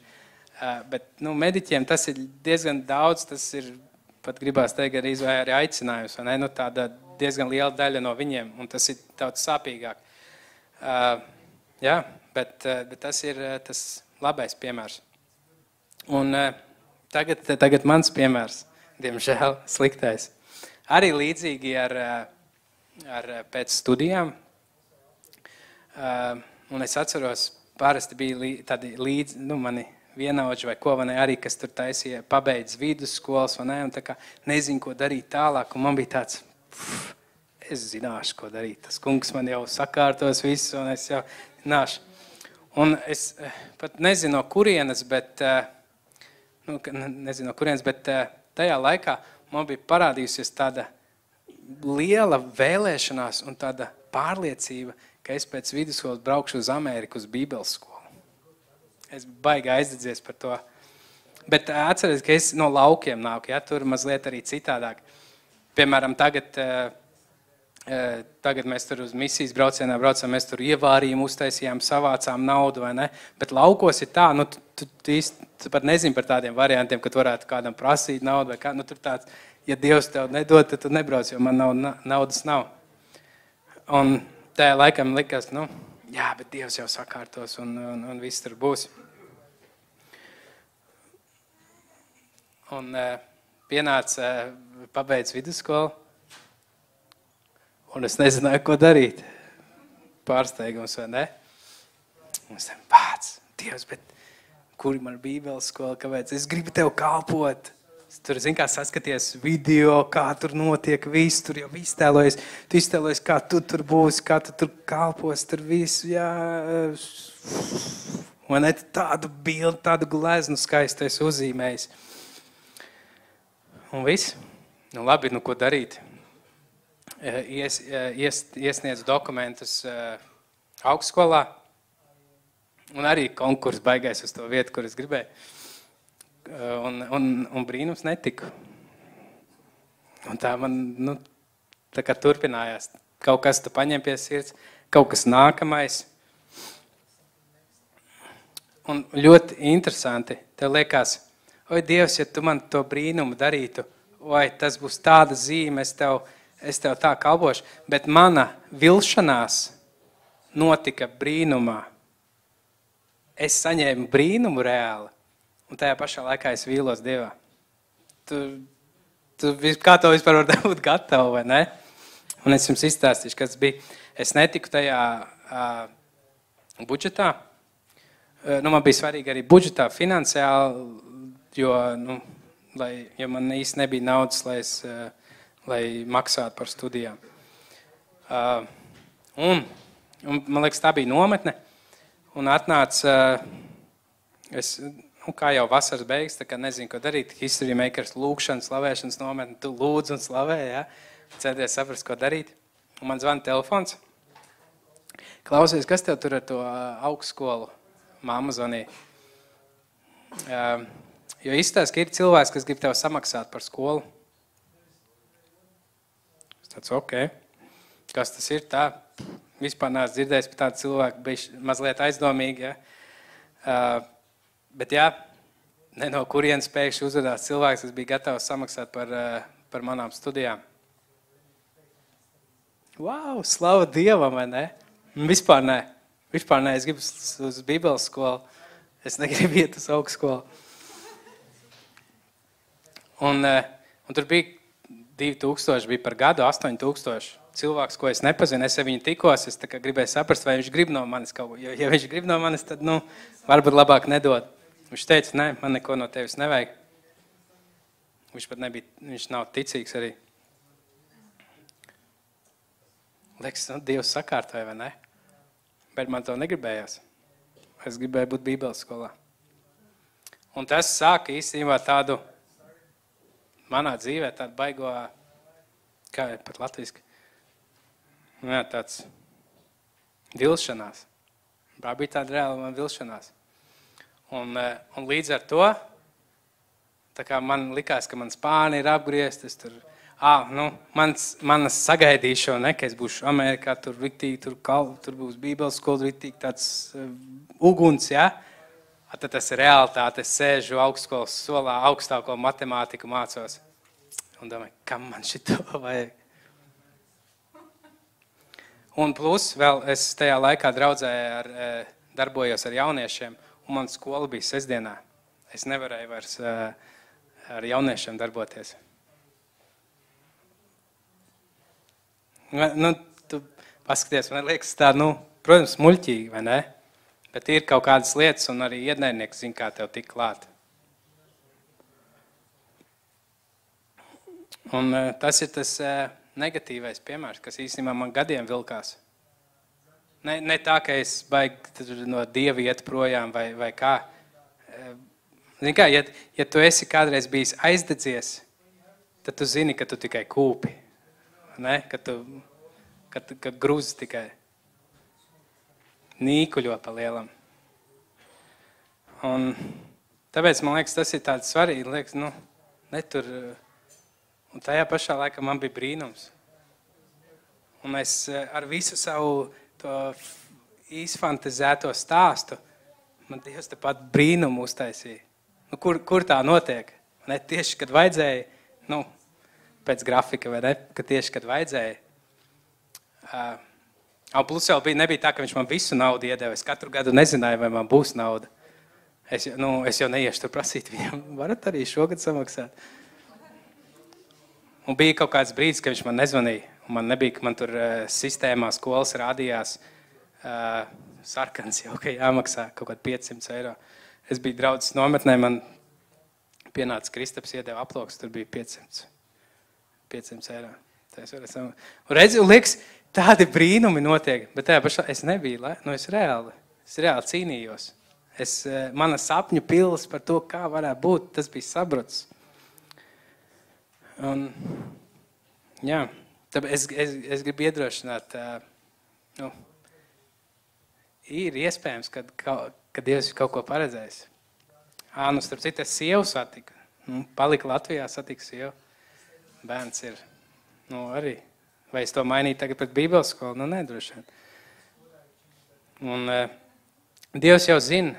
Uh, bet, nu, mediķiem tas ir diezgan daudz, tas ir, pat gribās teikt, arī, arī aicinājums, vai ne, nu, tāda diezgan liela daļa no viņiem, un tas ir daudz sāpīgāk. Uh, jā, bet, bet tas ir tas labais piemērs. Un uh, tagad, tagad mans piemērs, diemžēl, sliktais. Arī līdzīgi ar, uh, ar uh, pēc studijām. Uh, un es atceros, parasti bija tādi līdzi, nu, mani vienaudži vai ko, vai ne, arī, kas tur taisīja, pabeidz vidusskolas, vai ne, un tā kā nezinu, ko darīt tālāk, un man bija tāds, es zināšu, ko darīt. Tas kungs man jau sakārtos visu, un es jau zināšu. Un es eh, pat nezinu, no kurienes, bet, eh, nu, nezinu, no kurienes, bet eh, tajā laikā man bija parādījusies tāda liela vēlēšanās un tāda pārliecība, ka es pēc vidusskolas braukšu uz Ameriku uz Bībeles skolu. Es baigi aizdedzies par to. Bet atcerieties, ka es no laukiem nāku, ja tur mazliet arī citādāk. Piemēram, tagad, eh, eh, tagad mēs tur uz misijas braucienā braucam, mēs tur ievārījām, uztaisījām, savācām naudu, vai ne? Bet laukos ir tā, nu, tu, tu, īsti, pat nezini par tādiem variantiem, ka tu varētu kādam prasīt naudu, vai kā, nu, tur tāds, ja Dievs tev nedod, tad tu nebrauc, jo man nav, naudas nav. Un tajā laikam likās, nu, jā, bet Dievs jau sakārtos un, un, un viss tur būs. Un, pienāca, pabeidz vidusskolu, un es nezināju, ko darīt. Pārsteigums, vai ne? Un es teicu, pats, Dievs, bet kur ir mana bībeles skola, kāpēc es gribu tev kalpot? Es tur, zin, kā saskaties video, kā tur notiek, viss tur jau iztēlojas. Tu iztēlojas, kā tu tur būsi, kā tu tur kalpos, tur visu, jā. Un ne tādu bildi, tādu gleznu skaistu esi uzzīmējis. Un viss. Nu, labi, nu, ko darīt? Eh, ies, eh, ies, iesniedz dokumentus eh, augstskolā. Un arī konkurss baigais uz to vietu, kur es gribēju. Un, un, un brīnums netika. Un tā man nu, tā kā turpinājās. Kaut kas tu paņem pie sirds, kaut kas nākamais. Un ļoti interesanti. Tev liekas, oi, Dievs, ja tu man to brīnumu darītu, vai tas būs tāda zīme, es tev, es tev tā kalpošu. Bet mana vilšanās notika brīnumā. Es saņēmu brīnumu reāli, un tajā pašā laikā es vīlos Dievā. Tu, tu, kā to vispār var būt gatavu, vai ne? Un es jums izstāstīšu, kas bija. Es netiku tajā uh, budžetā. Uh, nu, man bija svarīgi arī budžetā finansiāli jo, nu, lai, jo man īsti nebija naudas, lai, es, eh, lai maksātu par studijām. Uh, un, un, man liekas, tā bija nometne. Un atnāca, uh, es, nu, kā jau vasaras beigas, tā kā nezinu, ko darīt. History makers lūkšanas, slavēšanas nometne, tu lūdz un slavē, ja? Centies saprast, ko darīt. Un man zvana telefons. Klausies, kas tev tur ar to augstskolu? Māma zvanīja. Uh, Jo izstāsta, ka ir cilvēks, kas grib tev samaksāt par skolu. Tāds, ok, kas tas ir tā? Vispār neesmu dzirdējis par tādu cilvēku, bija mazliet aizdomīgi. Ja? Uh, bet ne no kurienes pēkšņi uzvedās cilvēks, kas bija gatavs samaksāt par, uh, par manām studijām. Wow, slavu Dievam, vai ne? Vispār nē. Vispār nē, es gribu uz Bībeles skolu. Es negribu iet uz augstu skolu. Un, un tur bija 2000, bija par gadu 8000 cilvēks, ko es nepazinu. Es ar viņu tikos, es gribēju saprast, vai viņš grib no manis kaut ko. Jo, ja viņš grib no manis, tad nu, varbūt labāk nedod. Viņš teica, nē, man neko no tevis nevajag. Viņš pat nebija, viņš nav ticīgs arī. Liekas, nu, Dievs sakārtoja, vai ne? Bet man to negribējās. Es gribēju būt Bībeles skolā. Un tas sāka īstenībā tādu manā dzīvē tādu baigo, kā ir pat latviski, Nu Jā, tāds vilšanās. Tā bija tāda reāla vilšanās. Un, eh, un līdz ar to man likās, ka man spāni ir apgriezti. Tur, ah, nu, mans, manas sagaidīšana, ne, ka es būšu Amerikā, tur, riktīgi, tur, kal, tur būs Bībeles skola, rītīgi tāds uh, uguns. Ja? Tad tas ir realitāte. Es sēžu augstskolas solā, augstāko matemātiku mācos. Un domāju, kam man šito vajag? Un plus, vēl es tajā laikā draudzēju ar, eh, darbojos ar jauniešiem, un man skola bija sestdienā. Es nevarēju vairs uh, ar jauniešiem darboties. Nu, tu paskaties, man liekas, tā, nu, protams, muļķīgi, vai ne? Bet ir kaut kādas lietas, un arī ienaidnieks zina, kā tev tik klāt. Un uh, tas ir tas uh, negatīvais piemērs, kas īstenībā man gadiem vilkās. Ne, ne tā, ka es baigi no dieva iet projām vai, vai kā. Zini kā, ja, ja tu esi kādreiz bijis aizdedzies, tad tu zini, ka tu tikai kūpi. Ne? Ka tu ka, ka grūzi tikai nīkuļo pa lielam. Un tāpēc man liekas, tas ir tāds svarīgi. Liekas, nu, netur, un tajā pašā laikā man bija brīnums. Un es eh, ar visu savu to izfantazēto stāstu, man Dievs tepat brīnumu uztaisīja. Nu, kur, kur tā notiek? Ne, tieši, kad vajadzēja, nu, pēc grafika, vai ne, ka tieši, kad vajadzēja. Uh, plus jau bija, nebija tā, ka viņš man visu naudu iedeva. Es katru gadu nezināju, vai man būs nauda. Es, nu, es jau neiešu tur prasīt viņam, varat arī šogad samaksāt. Un bija kaut kāds brīdis, kad viņš man nezvanīja. Man nebija, ka man tur uh, sistēmā skolas rādījās uh, sarkans jau, ka jāmaksā kaut kādi 500 eiro. Uh, Es biju draudzes nometnē, man pienāca Kristaps, iedeva aploks, tur bija 500, 500 eiro. Un redzi, un liekas, tādi brīnumi notiek, bet tajā pašā es nebiju, nu es reāli, es reāli cīnījos. Es, eh, mana sapņu pils par to, kā varētu būt, tas bija sabrucis. Un, jā, tāpēc es, es, es gribu iedrošināt, uh, nu, ir iespējams, ka ka Dievs ir kaut ko paredzējis. Ā, nu, starp citu, es sievu satiku. Nu, palika Latvijā, satiku sievu. Bērns ir, nu, arī. Vai es to mainīju tagad pret Bībeles skolu? Nu, nē, droši vien. Un uh, Dievs jau zina.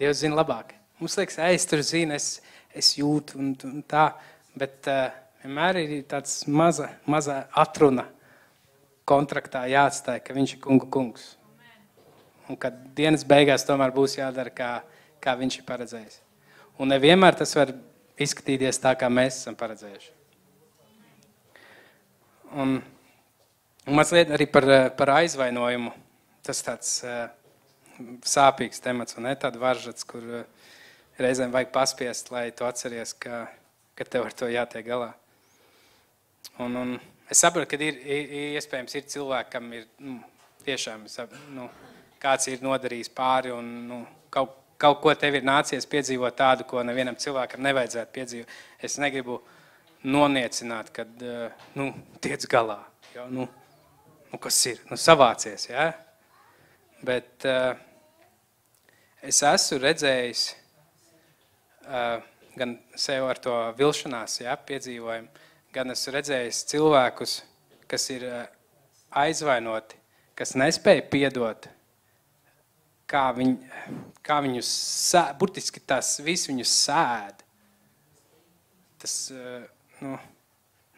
Dievs zina labāk. Mums liekas, es tur zinu, es, es jūtu un, un tā. Bet uh, vienmēr ir tāds maza, maza atruna kontraktā jāatstāja, ka viņš ir kungu kungs un ka dienas beigās tomēr būs jādara, kā, kā viņš ir paredzējis. Un nevienmēr tas var izskatīties tā, kā mēs esam paredzējuši. Un, un mazliet arī par, par aizvainojumu. Tas tāds uh, sāpīgs temats, un ne tāda varžats, kur uh, reizēm vajag paspiest, lai tu atceries, ka, ka tev ar to jātiek galā. Un, un es saprotu, ka ir, iespējams ir cilvēki, kam ir nu, tiešām nu, kāds ir nodarījis pāri un nu, kaut, kaut ko tev ir nācies piedzīvot tādu, ko nevienam cilvēkam nevajadzētu piedzīvot. Es negribu noniecināt, kad eh, nu, tiec galā. Jo, nu, nu, kas ir? Nu, savācies, ja? Bet uh, es esmu redzējis uh, gan sev ar to vilšanās ja, piedzīvojumu, gan esmu redzējis cilvēkus, kas ir uh, aizvainoti, kas nespēja piedot, kā, viņ, kā viņus sēd, burtiski tas viss viņus sēd. Tas, eh, nu,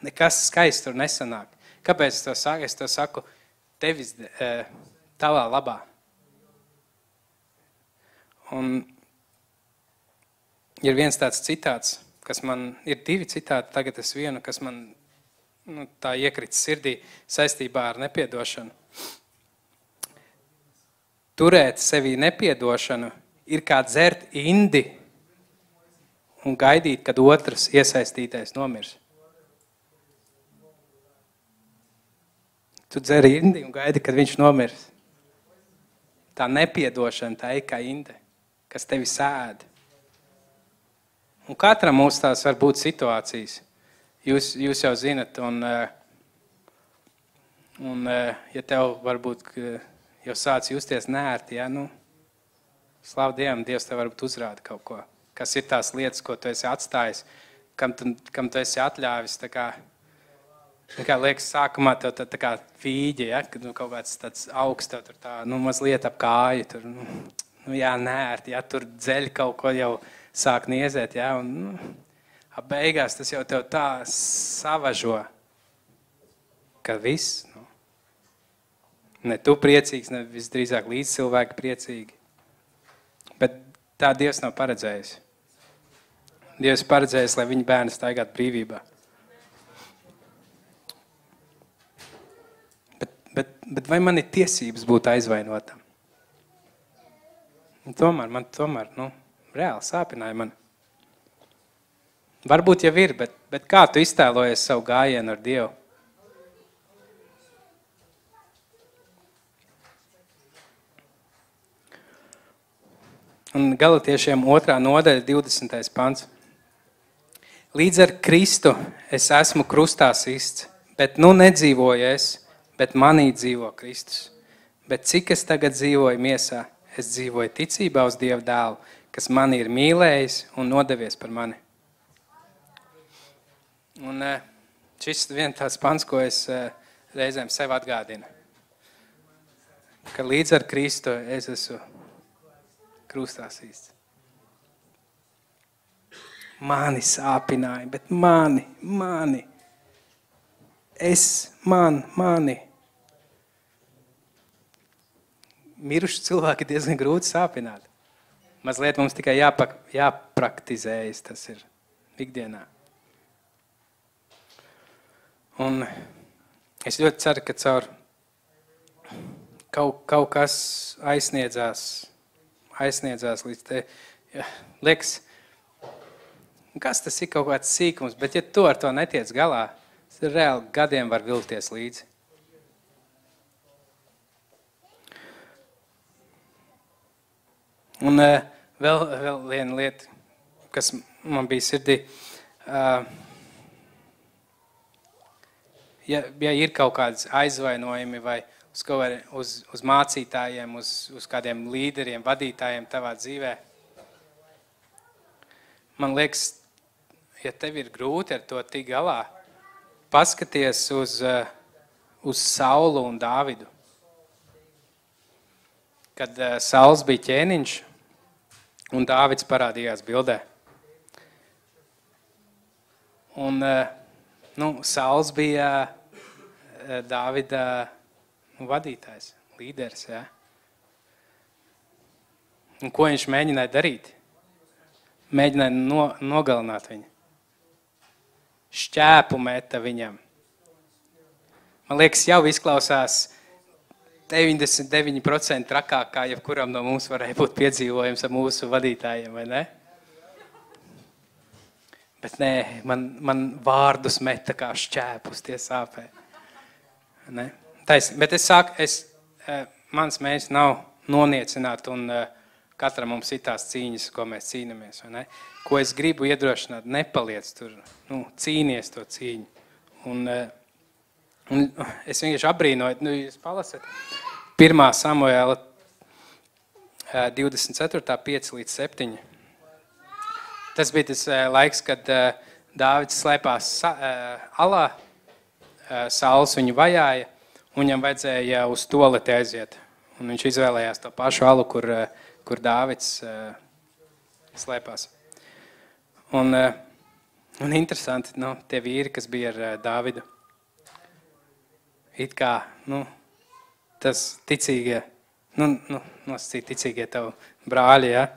nekas skaists tur nesanāk. Kāpēc to saku? Es to saku tevis eh, tavā labā. Un ir viens tāds citāts, kas man ir divi citāti, tagad es vienu, kas man nu, tā iekrits sirdī saistībā ar nepiedošanu turēt sevī nepiedošanu ir kā dzert indi un gaidīt, kad otrs iesaistītais nomirs. Tu dzeri indi un gaidi, kad viņš nomirs. Tā nepiedošana, tā ir kā inde, kas tevi sēd. Un katram mums tās var būt situācijas. Jūs, jūs jau zinat, un, Un, eh, ja tev varbūt ka jau sāc justies nērti, ja, nu, slavu Dievam, Dievs tev varbūt uzrāda kaut ko. Kas ir tās lietas, ko tu esi atstājis, kam tu, kam tu esi atļāvis, tā kā, tā kā liekas, sākumā tev tā, tā kā fīģi, ja, kad nu, kaut kāds tāds augsts tev tur tā, nu, mazliet ap kāju, tur, nu, nu jā, nērti, ja, tur dzeļ kaut ko jau sāk niezēt, ja, un, nu, ap beigās tas jau tev tā savažo, ka viss, nu, ne tu priecīgs, ne visdrīzāk līdz cilvēki priecīgi. Bet tā Dievs nav paredzējis. Dievs paredzējis, lai viņa bērni staigātu brīvībā. Bet, bet, bet vai man ir tiesības būt aizvainotam? Un tomēr man tomēr, nu, reāli sāpināja man. Varbūt jau ir, bet, bet kā tu iztēlojies savu gājienu ar Dievu? Un galotiešiem otrā nodaļa, 20. pants. Līdz ar Kristu es esmu krustā sists, bet nu nedzīvoju es, bet manī dzīvo Kristus. Bet cik es tagad dzīvoju miesā, es dzīvoju ticībā uz Dieva dēlu, kas mani ir mīlējis un nodevies par mani. Un eh, šis ir viens tāds pants, ko es eh, reizēm sev atgādinu. Ka līdz ar Kristu es esmu krustā īsts. Mani sāpināja, bet mani, mani. Es, man, mani. Miruši cilvēki diezgan grūti sāpināt. Mazliet mums tikai jāpak, jāpraktizējas, tas ir ikdienā. Un es ļoti ceru, ka caur kaut, kaut kas aizsniedzās aizsniedzās līdz te. Ja, liekas, kas tas ir kaut kāds sīkums, bet ja tu ar to netiec galā, tad reāli gadiem var vilties līdzi. Un uh, vēl, vēl viena lieta, kas man bija sirdī. Uh, ja, ja ir kaut kādas aizvainojumi vai uz, kādi, uz, uz mācītājiem, uz, uz kādiem līderiem, vadītājiem tavā dzīvē. Man liekas, ja tev ir grūti ar to tikt galā, paskaties uz, eh, uz Saulu un Dāvidu. Kad eh, Sauls bija ķēniņš un Dāvids parādījās bildē. Un, eh, nu, Sauls bija Dāvida nu, vadītājs, līderis. Ja? Un ko viņš mēģināja darīt? Mēģināja no, nogalināt viņu. Šķēpu meta viņam. Man liekas, jau izklausās 99% trakāk, kā jebkuram no mums varēja būt piedzīvojums ar mūsu vadītājiem, vai ne? Bet nē, man, man vārdus meta kā šķēpus tie sāpē. Ne? Taisn, bet es saku, es, eh, mans mērķis nav noniecināt, un eh, katram mums ir tās cīņas, ko mēs cīnāmies. Ko es gribu iedrošināt, nepaliec tur, nu, cīnies to cīņu. Un, eh, un es vienkārši abrīnoju, nu, jūs palasat 1. Samuēla 24. 5 līdz 7. Tas bija tas laiks, kad Dāvids slēpās alā, Sauls viņu vajāja, un viņam vajadzēja uz toleti aiziet. Un viņš izvēlējās to pašu alu, kur, eh, kur Dāvids uh, slēpās. Un, uh, un interesanti, nu, tie vīri, kas bija ar uh, Dāvidu, it kā, nu, tas ticīgie, nu, nu nosacīt ticīgie tavu brāļi, ja?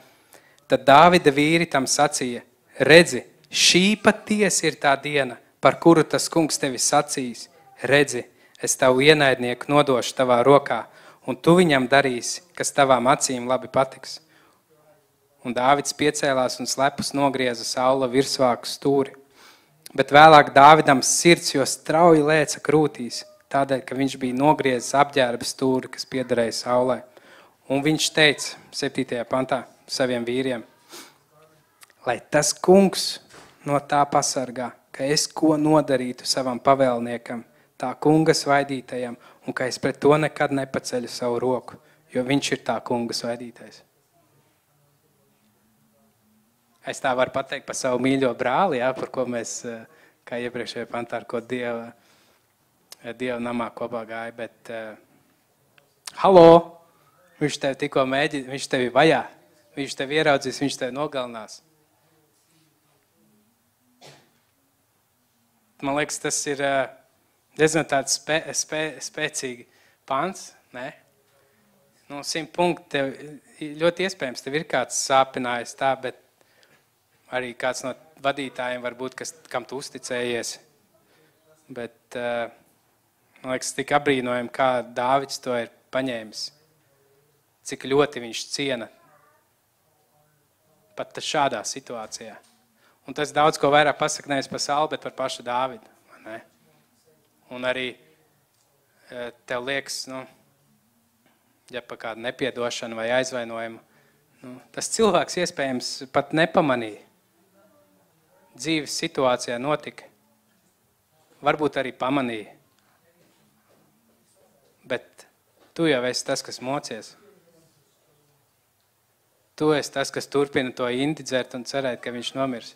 Tad Dāvida vīri tam sacīja, redzi, šī patiesi ir tā diena, par kuru tas kungs tevi sacīs, redzi, es tavu ienaidnieku nodošu tavā rokā, un tu viņam darīsi, kas tavām acīm labi patiks. Un Dāvids piecēlās un slepus nogrieza saula virsvāku stūri. Bet vēlāk Dāvidam sirds jo strauji lēca krūtīs, tādēļ, ka viņš bija nogriezis apģērba stūri, kas piederēja saulē. Un viņš teica 7. pantā saviem vīriem, lai tas kungs no tā pasargā, ka es ko nodarītu savam pavēlniekam, tā kunga svaidītajam, un ka es pret to nekad nepaceļu savu roku, jo viņš ir tā kunga svaidītais. Es tā varu pateikt par savu mīļo brāli, jā, par ko mēs, eh, kā iepriekšējā pantā, ar ko Dieva, eh, Dieva namā kopā gāja, bet uh, halo, viņš tev tikko mēģina, viņš tevi vajā, viņš tevi ieraudzīs, viņš tevi nogalinās. Man liekas, tas ir diezgan tāds spē, spē, spēcīgi pants, ne? Nu, simt punkti tev ļoti iespējams, tev ir kāds sāpinājis tā, bet arī kāds no vadītājiem, varbūt, kas, kam tu uzticējies. Bet uh, man liekas, tik apbrīnojami, kā Dāvids to ir paņēmis. Cik ļoti viņš ciena pat šādā situācijā. Un tas daudz ko vairāk pasaka nevis par Saulu, bet par pašu Dāvidu. Ne? Un arī uh, tev liekas, nu, ja par kādu nepiedošanu vai aizvainojumu, nu, tas cilvēks iespējams pat nepamanīja dzīves situācijā notika. Varbūt arī pamanīja. Bet tu jau esi tas, kas mocies. Tu esi tas, kas turpina to indidzēt un cerēt, ka viņš nomirs.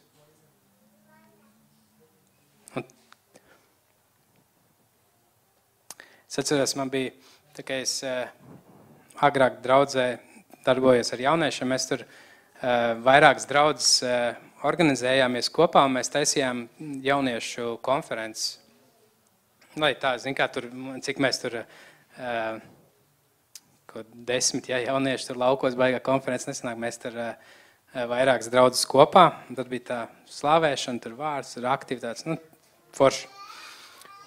Es atceros, man bija, tā kā es uh, agrāk draudzē darbojos ar jauniešiem, mēs tur uh, vairākas draudzes uh, organizējāmies kopā un mēs taisījām jauniešu konferences. Lai tā, zin kā tur, cik mēs tur, ko desmit, ja jaunieši tur laukos baigā konferences nesanāk, mēs tur vairākas draudzes kopā. Tad bija tā slavēšana, tur vārds, tur aktivitātes, nu, forši.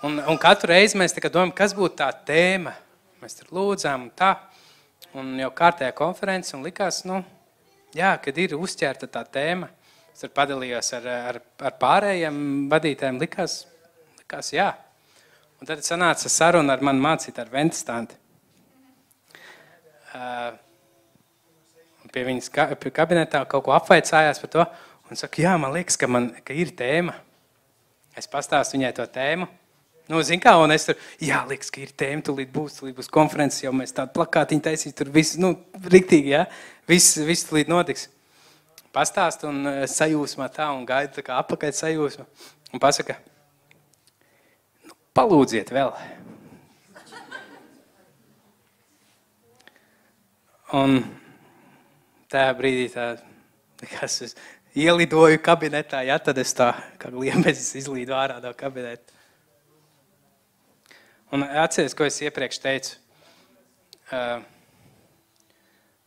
Un, un katru reizi mēs domājam, kas būtu tā tēma. Mēs tur lūdzām un tā. Un jau kārtējā konferences un likās, nu, jā, kad ir uzķerta tā tēma, Es tur padalījos ar, ar, ar pārējiem vadītājiem. Likās, likās, jā. Un tad sanāca saruna ar manu mācītāju, ar Ventistanti. Uh, pie viņas ka, pie kabinetā kaut ko apvaicājās par to. Un saka, jā, man liekas, ka, man, ka ir tēma. Es pastāstu viņai to tēmu. Nu, zin kā, un es tur, jā, liekas, ka ir tēma, tūlīt būs, tūlīt būs konferences, jau mēs tādu plakātiņu taisīs, tur viss, nu, riktīgi, jā, viss, viss tūlīt notiks pastāst un eh, sajūsmā tā un gaida tā kā apakaļ sajūsma un pasaka, nu, palūdziet vēl. Un tajā brīdī tā, kas es ielidoju kabinetā, ja, tad es tā kā liemezis izlīdu ārā no kabineta. Un atceries, ko es iepriekš teicu, uh,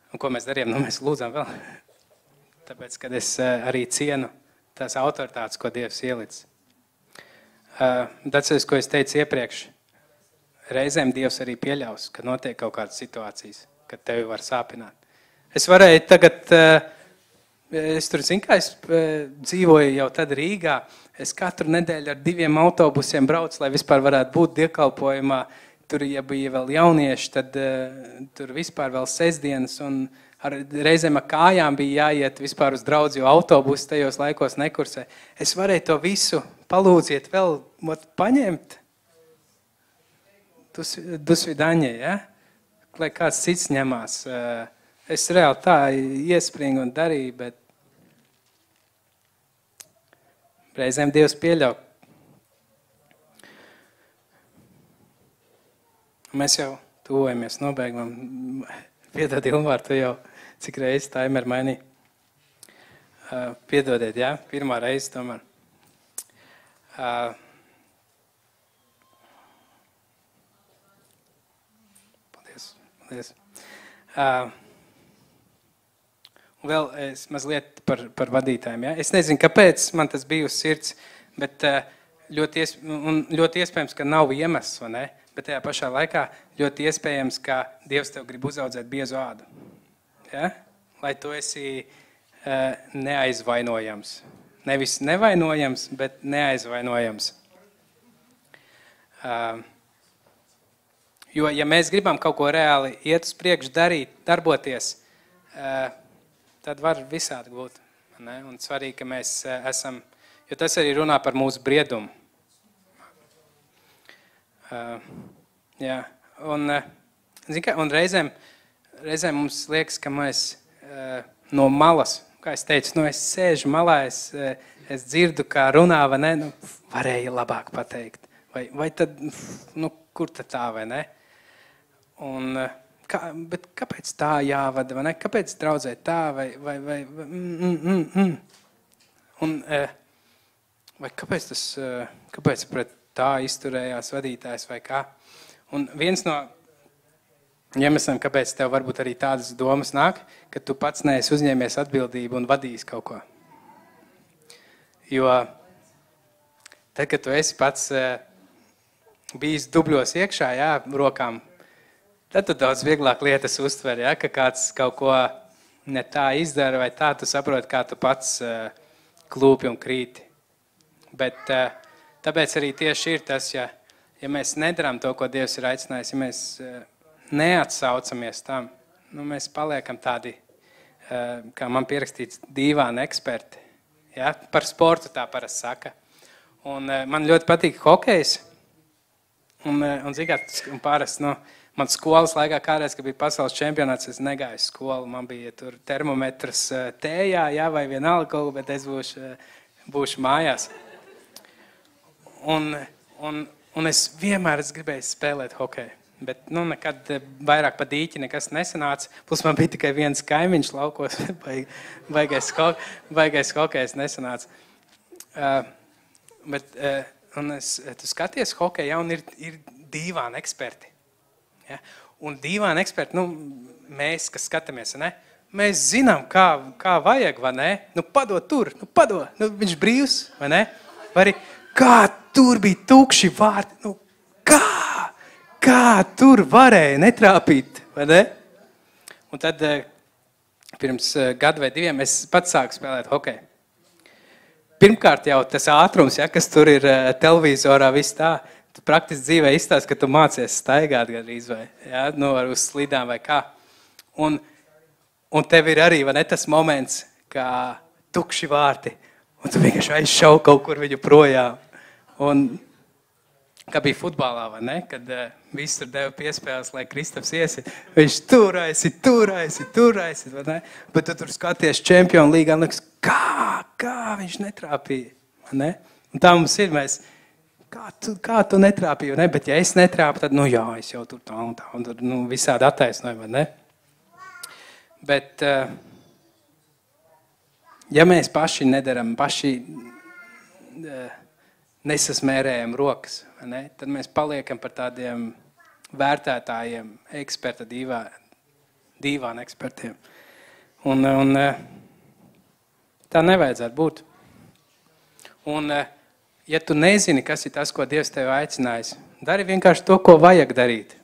un ko mēs darījām, nu mēs lūdzām vēl tāpēc, ka es eh, arī cienu tās autoritātes, ko Dievs ielicis. Tas, ko es teicu iepriekš, reizēm Dievs arī pieļaus, ka notiek kaut kādas situācijas, kad tevi var sāpināt. Es varēju tagad, eh, es tur zinu, kā es eh, dzīvoju jau tad Rīgā, es katru nedēļu ar diviem autobusiem braucu, lai vispār varētu būt dievkalpojumā. Tur, ja bija vēl jaunieši, tad uh, tur vispār vēl sestdienas un uh, ar reizēm ar kājām bija jāiet vispār uz draugu, jo autobusu tajos laikos nekursē. Es varēju to visu palūdziet, vēl mot, paņemt. Dus, dusvidaņie, ja? lai kāds cits ņemās. Eh, es reāli tā iespringu un darīju, bet reizēm Dievs pieļauj. Mēs jau tuvojamies nobeigumam. Piedod, Ilmār, tu jau cik reizes taimer mainīja. Uh, piedodiet, jā, pirmā reize tomēr. Uh, paldies, paldies. Uh, vēl es mazliet par, par vadītājiem. Ja? Es nezinu, kāpēc man tas bija uz sirds, bet uh, ļoti, iesp ļoti iespējams, ka nav iemesls, vai ne? Bet tajā pašā laikā ļoti iespējams, ka Dievs tev grib uzaudzēt biezu ādu. Ja? Lai tu esi uh, neaizvainojams. Nevis nevainojams, bet neaizvainojams. Uh, jo, ja mēs gribam kaut ko reāli iet uz priekšu, darīt, darboties, uh, tad var visādi būt. Ne? Un svarīgi, ka mēs uh, esam, jo tas arī runā par mūsu briedumu. Uh, jā, un, zin, kā, un reizēm, reizēm mums liekas, ka mēs uh, no malas, kā es teicu, nu, es sēžu malā, es, uh, es dzirdu, kā runā, vai ne, nu, varēja labāk pateikt. Vai, vai tad, nu, kur tad tā, vai ne? Un, uh, kā, bet kāpēc tā jāvada, vai ne? Kāpēc draudzē tā, vai, vai, vai, vai mm, mm, mm, mm. Un, uh, vai kāpēc tas, uh, kāpēc pret tā izturējās vadītājs vai kā? Un viens no iemesliem, kāpēc tev varbūt arī tādas domas nāk, ka tu pats neesi uzņēmies atbildību un vadījis kaut ko. Jo tad, kad tu esi pats uh, bijis dubļos iekšā, jā, rokām, tad tu daudz vieglāk lietas uztver, jā, ka kāds kaut ko ne tā izdara vai tā, tu saproti, kā tu pats uh, klūpi un krīti. Bet uh, tāpēc arī tieši ir tas, ja ja mēs nedarām to, ko Dievs ir aicinājis, ja mēs uh, neatsaucamies tam, nu, mēs paliekam tādi, kā man pierakstīts, dīvāni eksperti. Ja? Par sportu tā parasti saka. Un, man ļoti patīk hokejs. Un, un, zināt, un parasti, nu, man skolas laikā kādreiz, kad bija pasaules čempionāts, es negāju skolu. Man bija tur termometrs tējā, jā, vai vienalga, bet es būšu, būšu mājās. Un, un, Un es vienmēr es gribēju spēlēt hokeju. Bet nu, nekad eh, vairāk pa dīķi nekas nesanāca. Plus man bija tikai viens kaimiņš laukos. Baigais, ho baigais hokejs nesanāca. Uh, bet, uh, un es, tu skaties hokeju, ja, un ir, ir dīvāni eksperti. Ja? Un dīvāni eksperti, nu, mēs, kas skatāmies, ne? mēs zinām, kā, kā vajag, vai ne? Nu, padod tur, nu, padod. Nu, viņš brīvs, vai ne? Vai arī, kā tur bija tukši vārti. Nu, kā? Kā tur varēja netrāpīt? Vai ne? Un tad eh, pirms eh, gada vai diviem es pats sāku spēlēt hokeju. Pirmkārt, jau tas ātrums, ja, kas tur ir eh, televizorā, viss tā. Tu praktiski dzīvē izstāsti, ka tu mācies staigāt gandrīz vai ja, nu, uz slidām vai kā. Un, un tev ir arī ne, tas moments, kā tukši vārti, un tu vienkārši aizšau kaut kur viņu projām. Un, kā bija futbolā, ne, kad uh, viss tur deva piespēles, lai Kristaps iesit. Viņš tur aizsit, tur aizsit, tur aizsit. Bet tu tur skaties čempionu līgā un liekas, kā, kā viņš netrāpīja. Ne? Un tā mums ir. Mēs, kā, tu, kā tu netrāpīji? Ne? Bet ja es netrāpu, tad, nu jā, es jau tur tā un tā. Un tur nu, visādi attaisnojumi, ne? Bet, uh, ja mēs paši nedaram, paši... Uh, nesasmērējam rokas, ne? tad mēs paliekam par tādiem vērtētājiem, eksperta dīvā, dīvāna ekspertiem. Un, un tā nevajadzētu būt. Un, ja tu nezini, kas ir tas, ko Dievs tev aicinājis, dari vienkārši to, ko vajag darīt.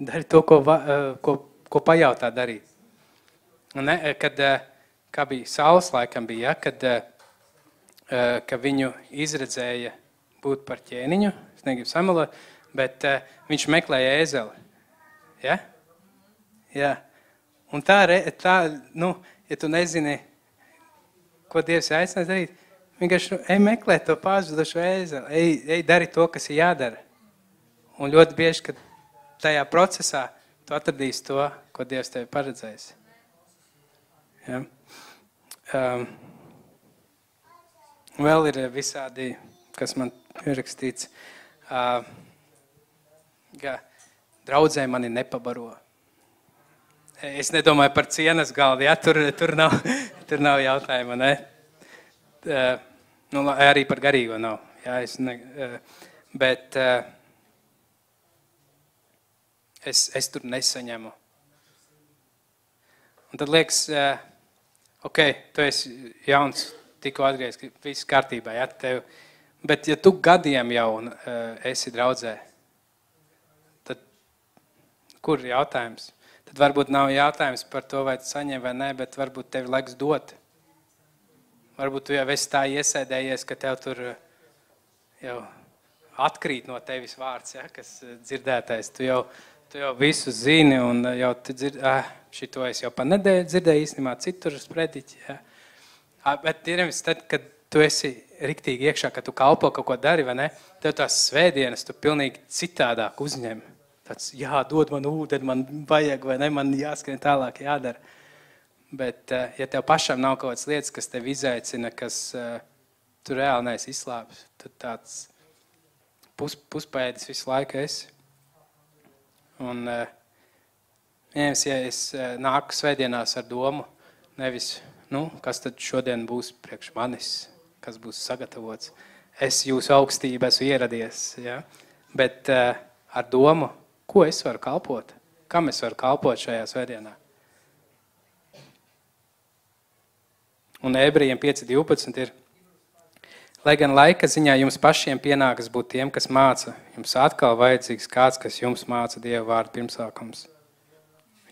Dari to, ko, va, ko, ko pajautā darīt. Ne, kad, kā bija saules laikam bija, ja, kad Eh, ka viņu izredzēja būt par ķēniņu. Es negribu samalot, bet viņš meklēja ēzeli. Ja? Jā. Un tā, tā, nu, ja tu nezini, ko Dievs ir aicinājis darīt, vienkārši ej meklē to pazudušo ēzeli, ej, ej dari to, kas ir jādara. Un ļoti bieži, kad tajā procesā tu atradīsi to, ko Dievs tev paredzējis. Ja? Um, Vēl ir visādi, kas man ierakstīts, uh, ka draudzē mani nepabaro. Es nedomāju par cienas galdu, ja tur, tur, nav, tur nav jautājuma. Ne? Uh, nu, arī par garīgo nav. Jā, es ne, uh, bet uh, es, es tur nesaņemu. Un tad liekas, uh, ok, tu esi jauns tikko atgriezies, viss kārtībā. Ja, tev. Bet, ja tu gadiem jau esi draudzē, tad kur ir jautājums? Tad varbūt nav jautājums par to, vai tu saņem vai nē, bet varbūt tev laiks dot. Varbūt tu jau esi tā iesēdējies, ka tev tur eh, jau atkrīt no tevis vārds, ja, kas eh, dzirdētais. Tu jau, tu jau visu zini un jau tu dzird, ah, šito es jau pa nedēļu dzirdēju īstenībā citur sprediķi. Ja. Bet ir nevis tad, kad tu esi riktīgi iekšā, ka tu kalpo kaut ko dari, vai ne? Tev tās svētdienas tu pilnīgi citādāk uzņem. Tāds, jā, dod man ūdeni, man vajag, vai ne, man jāskrien tālāk, jādara. Bet, eh, ja tev pašam nav kaut kādas lietas, kas tev izaicina, kas uh, tu reāli neesi izslāpis, tad tāds pus, puspēdis visu laiku esi. Un, uh, Viens, ja es nāku svētdienās ar domu, nevis, nu, kas tad šodien būs priekš manis, kas būs sagatavots. Es jūsu augstību esmu ieradies, ja? bet ar domu, ko es varu kalpot, kam es varu kalpot šajā svētdienā. Un ebrejiem 5.12 ir, lai gan laika ziņā jums pašiem pienākas būt tiem, kas māca, jums atkal vajadzīgs kāds, kas jums māca Dievu vārdu pirmsākums.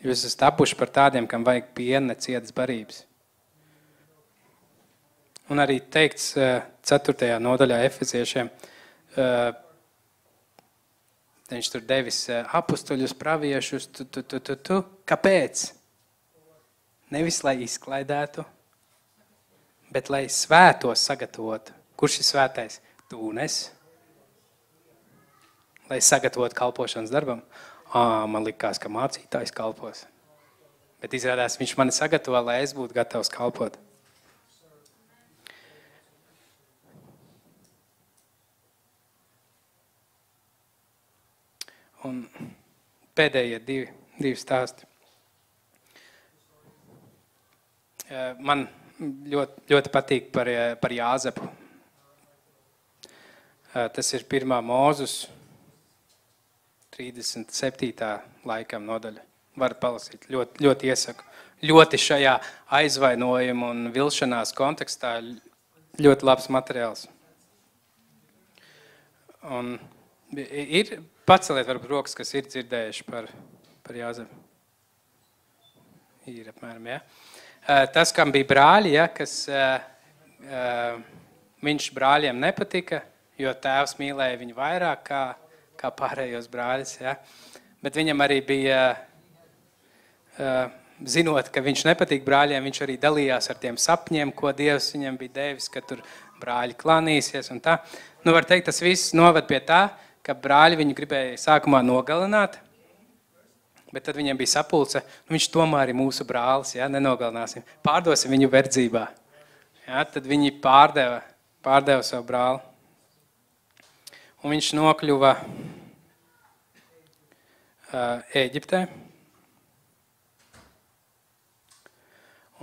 Jūs esat tapuši par tādiem, kam vajag piena, cietas barības. Un arī teikts 4. Eh, nodaļā Efeziešiem, eh, viņš tur devis eh, apstuļus, praviešus, tu, tu, tu, tu, tu. Kāpēc? Nevis lai izklaidētu, bet lai svētos sagatavotu. Kurš ir svētais? Tūnes. Lai sagatavotu kalpošanas darbam. À, man likās, ka mācītājs kalpos. Bet izrādās, viņš mani sagatavo, lai es būtu gatavs kalpot. Un pēdējie divi, divi stāsti. Man ļoti, ļoti patīk par, par Jāzepu. Tas ir pirmā mūzus 37. laikam nodaļa. Varat palasīt, ļoti, ļoti iesaku. Ļoti šajā aizvainojuma un vilšanās kontekstā ļoti labs materiāls. Un ir paceliet varbūt rokas, kas ir dzirdējuši par, par Jāzepu. Ir apmēram, ja. Tas, kam bija brāļi, ja, kas viņš brāļiem nepatika, jo tēvs mīlēja viņu vairāk kā kā pārējos brāļus. Ja? Bet viņam arī bija, zinot, ka viņš nepatīk brāļiem, viņš arī dalījās ar tiem sapņiem, ko Dievs viņam bija devis, ka tur brāļi klanīsies un tā. Nu, var teikt, tas viss noved pie tā, ka brāļi viņu gribēja sākumā nogalināt, bet tad viņam bija sapulce, nu, viņš tomēr ir mūsu brālis, ja, nenogalināsim, pārdosim viņu verdzībā. Ja, tad viņi pārdeva, pārdeva savu brāli un viņš nokļuva Ēģiptē.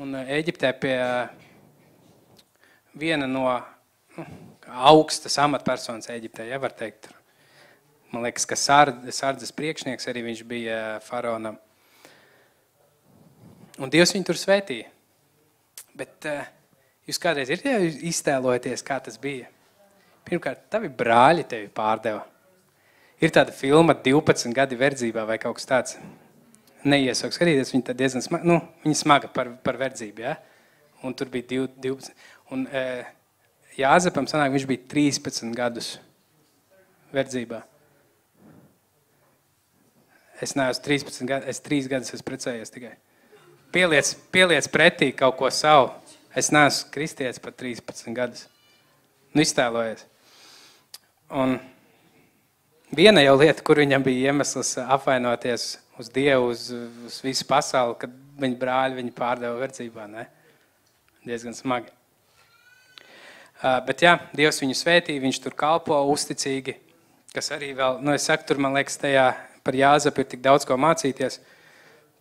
Un Ēģiptē pie viena no nu, augstas amatpersonas Ēģiptē, ja var teikt. Man liekas, ka sardzes priekšnieks arī viņš bija faraonam. Un Dievs viņu tur svētīja. Bet jūs kādreiz ir iztēlojaties, kā tas bija? Pirmkārt, tavi brāļi tevi pārdeva. Ir tāda filma 12 gadi verdzībā vai kaut kas tāds. Neiesaukt skatīties, viņa diezgan smaga, nu, viņa smaga par, par verdzību, ja? Un tur bija 12. Un e, Jāzepam sanāk, viņš bija 13 gadus verdzībā. Es neesmu 13 gadus, es 3 gadus esmu precējies tikai. Pieliec, pieliec pretī kaut ko savu. Es neesmu kristietis pat 13 gadus. Nu, iztēlojies. Un viena jau lieta, kur viņam bija iemesls apvainoties uz Dievu, uz, uz visu pasauli, kad viņa brāļi viņu pārdeva verdzībā. Ne? Diezgan smagi. Uh, bet jā, Dievs viņu svētīja, viņš tur kalpo uzticīgi, kas arī vēl, nu es saku, tur man liekas tajā par Jāzapu ir tik daudz ko mācīties.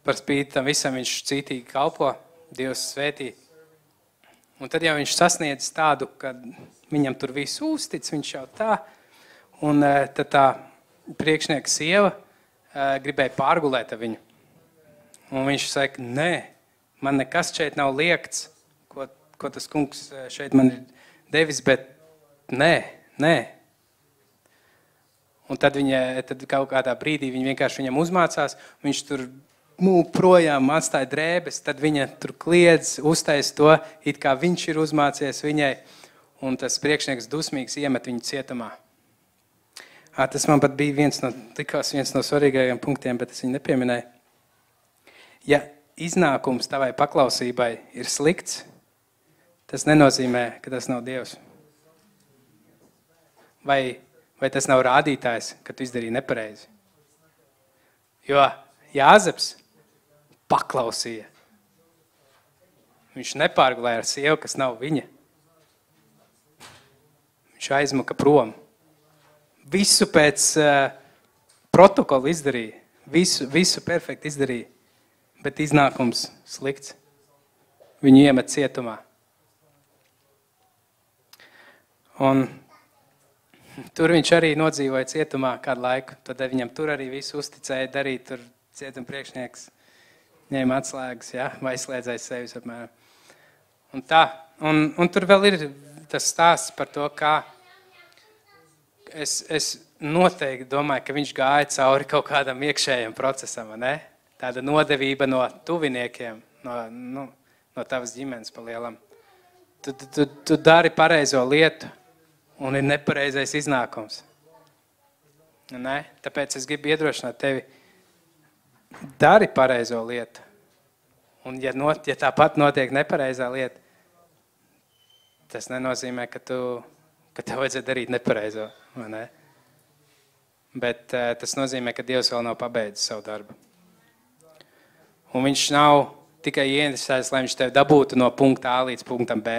Par spīti tam visam viņš cītīgi kalpo, Dievs svētī. Un tad jau viņš sasniedz tādu, ka viņam tur viss uztic, viņš jau tā, Un eh, tad tā priekšnieka sieva eh, gribēja pārgulēt viņu. Un viņš saka, nē, man nekas šeit nav liekts, ko, ko tas kungs eh, šeit man ir devis, bet nē, nē. Un tad, viņa, tad kaut kādā brīdī viņa vienkārši viņam uzmācās, viņš tur mūk projām, atstāja drēbes, tad viņa tur kliedz, uztais to, it kā viņš ir uzmācies viņai, un tas priekšnieks dusmīgs iemet viņu cietumā. Tas man pat bija viens no, likās viens no svarīgākajiem punktiem, bet es viņu nepieminēju. Ja iznākums tavai paklausībai ir slikts, tas nenozīmē, ka tas nav Dievs. Vai, vai tas nav rādītājs, ka tu izdarīji nepareizi? Jo Jāzeps paklausīja. Viņš nepārgulēja ar sievu, kas nav viņa. Viņš aizmuka prom. Visu pēc uh, protokola izdarīja. Visu, visu perfekti izdarīja. Bet iznākums slikts. Viņu iemet cietumā. Un tur viņš arī nodzīvoja cietumā kādu laiku. Tad viņam tur arī visu uzticēja darīt. Tur cietuma priekšnieks ņēma atslēgas, ja, vai izslēdzēja sevis apmēram. Un tā, un, un tur vēl ir tas stāsts par to, kā es, es noteikti domāju, ka viņš gāja cauri kaut kādam iekšējam procesam, ne? Tāda nodevība no tuviniekiem, no, nu, no tavas ģimenes pa lielam. Tu, tu, tu, tu dari pareizo lietu, un ir nepareizais iznākums. Ne? Tāpēc es gribu iedrošināt tevi, dari pareizo lietu. Un ja, not, ja tāpat notiek nepareizā lieta, tas nenozīmē, ka, tu, ka tev vajadzētu darīt nepareizo. Ne? Bet uh, tas nozīmē, ka Dievs vēl nav pabeidzis savu darbu. Un viņš nav tikai ieinteresēts, lai viņš tevi dabūtu no punkta A līdz punktam B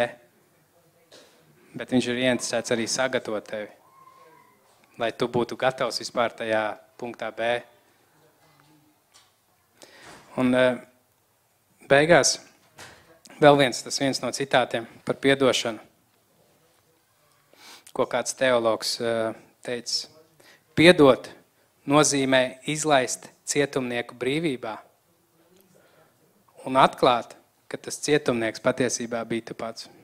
bet viņš ir ieinteresēts arī sagatavot tevi, lai tu būtu gatavs vispār tajā punktā B. Un eh, beigās vēl viens, tas viens no citātiem par piedošanu, ko kāds teologs eh, teica. Piedot nozīmē izlaist cietumnieku brīvībā un atklāt, ka tas cietumnieks patiesībā bija tu pats. Ne?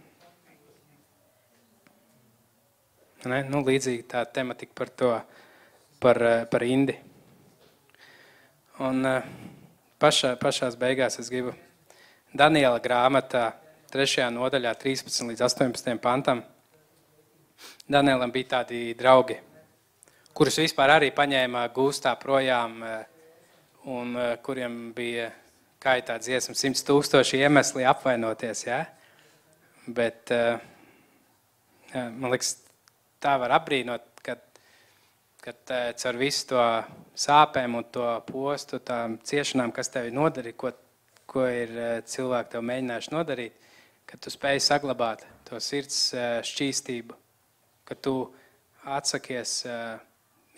Nu, līdzīgi tā tematika par to, par, eh, par Indi. Un eh, pašā, pašās beigās es gribu Daniela grāmatā, 3. nodaļā, 13 līdz 18 pantam. Danielam bija tādi draugi, kurus vispār arī paņēma gūstā projām, eh, un kuriem bija kā ir tāds dziesmas, simts tūkstoši iemesli apvainoties. Ja? Bet, man liekas, tā var apbrīnot, kad, kad eh, caur visu to sāpēm un to postu, tām ciešanām, kas tev ir nodarīts, ko, ko ir eh, cilvēki tev mēģinājuši nodarīt, ka tu spēj saglabāt to sirds eh, šķīstību, ka tu atsakies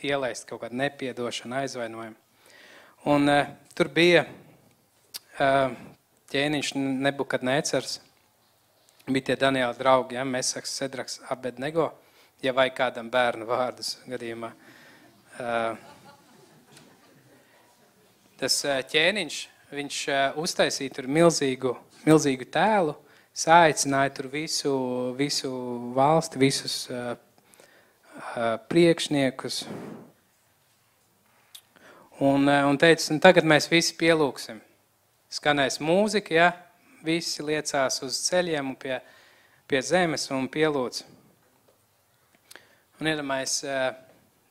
ielaist kaut kādu nepiedošanu, aizvainojumu. Un tur bija ķēniņš Nebukadnecers, bija tie Daniela draugi, ja, Mesaks, Sedraks, Abednego. Ja vajag kādam bērnu vārdus gadījumā. Tas ķēniņš, viņš uztaisīja tur milzīgu, milzīgu tēlu, sāicināja tur visu, visu valsti, visus priekšniekus. Un, un teica, un tagad mēs visi pielūksim. Skanēs mūzika, ja? visi liecās uz ceļiem un pie, pie zemes un pielūdz. Un iedomājies,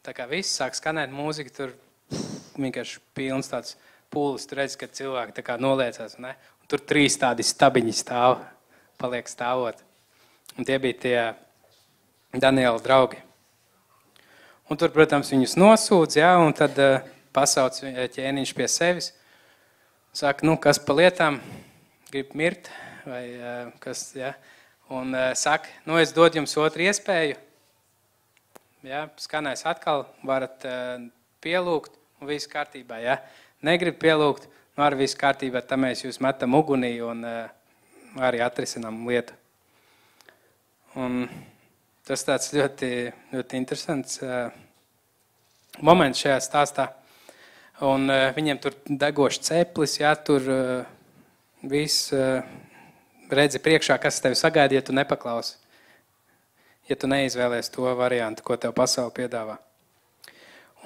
tā kā viss sāk skanēt mūzika, tur vienkārši pilns tāds pūlis, tur redz, ka cilvēki tā kā noliecās, ne? Un tur trīs tādi stabiņi stāv, paliek stāvot. Un tie bija tie Daniela draugi. Un tur, protams, viņus nosūdz, ja, un tad uh, pasauc ķēniņš pie sevis. Saka, nu, kas pa lietām, grib mirt, vai uh, kas, ja. Un uh, saka, nu, es dod jums otru iespēju, ja, skanēs atkal, varat uh, pielūgt, un viss kārtībā. Ja. Negrib pielūgt, nu arī viss kārtībā, tad mēs jūs metam ugunī un uh, arī atrisinām lietu. Un tas tāds ļoti, ļoti interesants uh, moments šajā stāstā. Un uh, viņiem tur degošs ceplis, jā, tur uh, viss redzi priekšā, kas tevi sagaida, ja tu nepaklausi ja tu neizvēlies to variantu, ko tev pasaule piedāvā.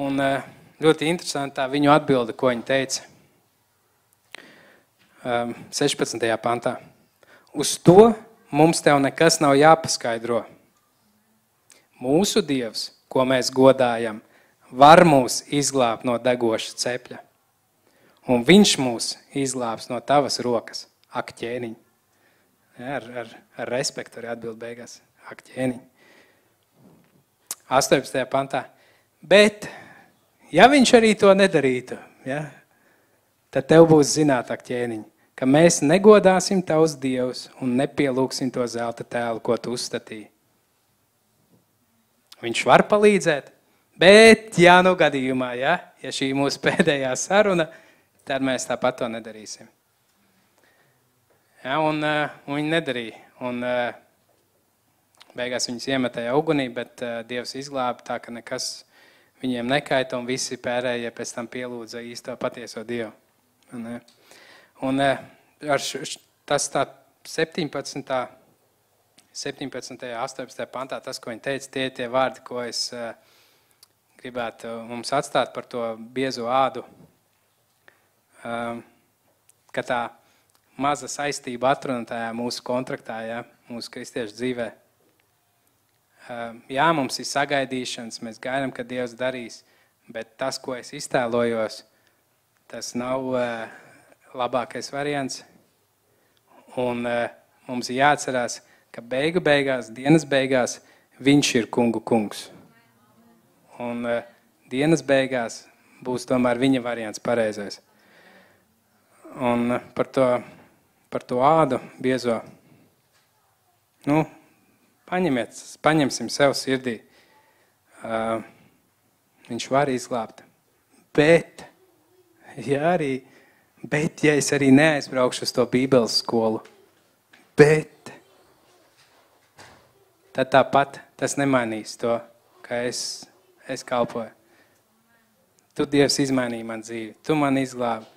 Un eh, ļoti interesantā viņu atbilde, ko viņi teica 16. Ehm, pantā. Uz to mums tev nekas nav jāpaskaidro. Mūsu Dievs, ko mēs godājam, var mūs izglābt no degoša cepļa. Un viņš mūs izglābs no tavas rokas, ak, ķēniņ. Ja, ar, ar, ar respektu arī atbild beigās. Ak, ķēniņ. 18. pantā. Bet, ja viņš arī to nedarītu, ja, tad tev būs zināt, ak, ķēniņ, ka mēs negodāsim tavus dievus un nepielūksim to zelta tēlu, ko tu uzstatīji. Viņš var palīdzēt, bet, ja nu gadījumā, ja, ja šī mūsu pēdējā saruna, tad mēs tāpat to nedarīsim. Ja, un, uh, un viņi nedarīja. Un, uh, beigās viņus iemetēja ugunī, bet uh, Dievs izglāba tā, ka nekas viņiem nekaita, un visi pārējie pēc tam pielūdza īsto patieso Dievu. Un, uh, un uh, ar š, š, tas tā 17. 17. 18. pantā, tas, ko viņi teica, tie tie vārdi, ko es uh, gribētu mums atstāt par to biezo ādu. Um, ka tā maza saistība atrunā tajā mūsu kontraktā, ja, mūsu kristiešu dzīvē. Jā, mums ir sagaidīšanas, mēs gaidām, ka Dievs darīs, bet tas, ko es iztēlojos, tas nav labākais variants. Un mums ir jāatcerās, ka beigu beigās, dienas beigās, viņš ir kungu kungs. Un dienas beigās būs tomēr viņa variants pareizais. Un par to par to ādu biezo. Nu, paņemiet, paņemsim sev sirdī. Uh, viņš var izglābt. Bet, ja arī, bet, ja es arī neaizbraukšu uz to bībeles skolu, bet, tad tāpat tas nemainīs to, ka es, es kalpoju. Tu, Dievs, izmainīji man dzīvi. Tu man izglābi.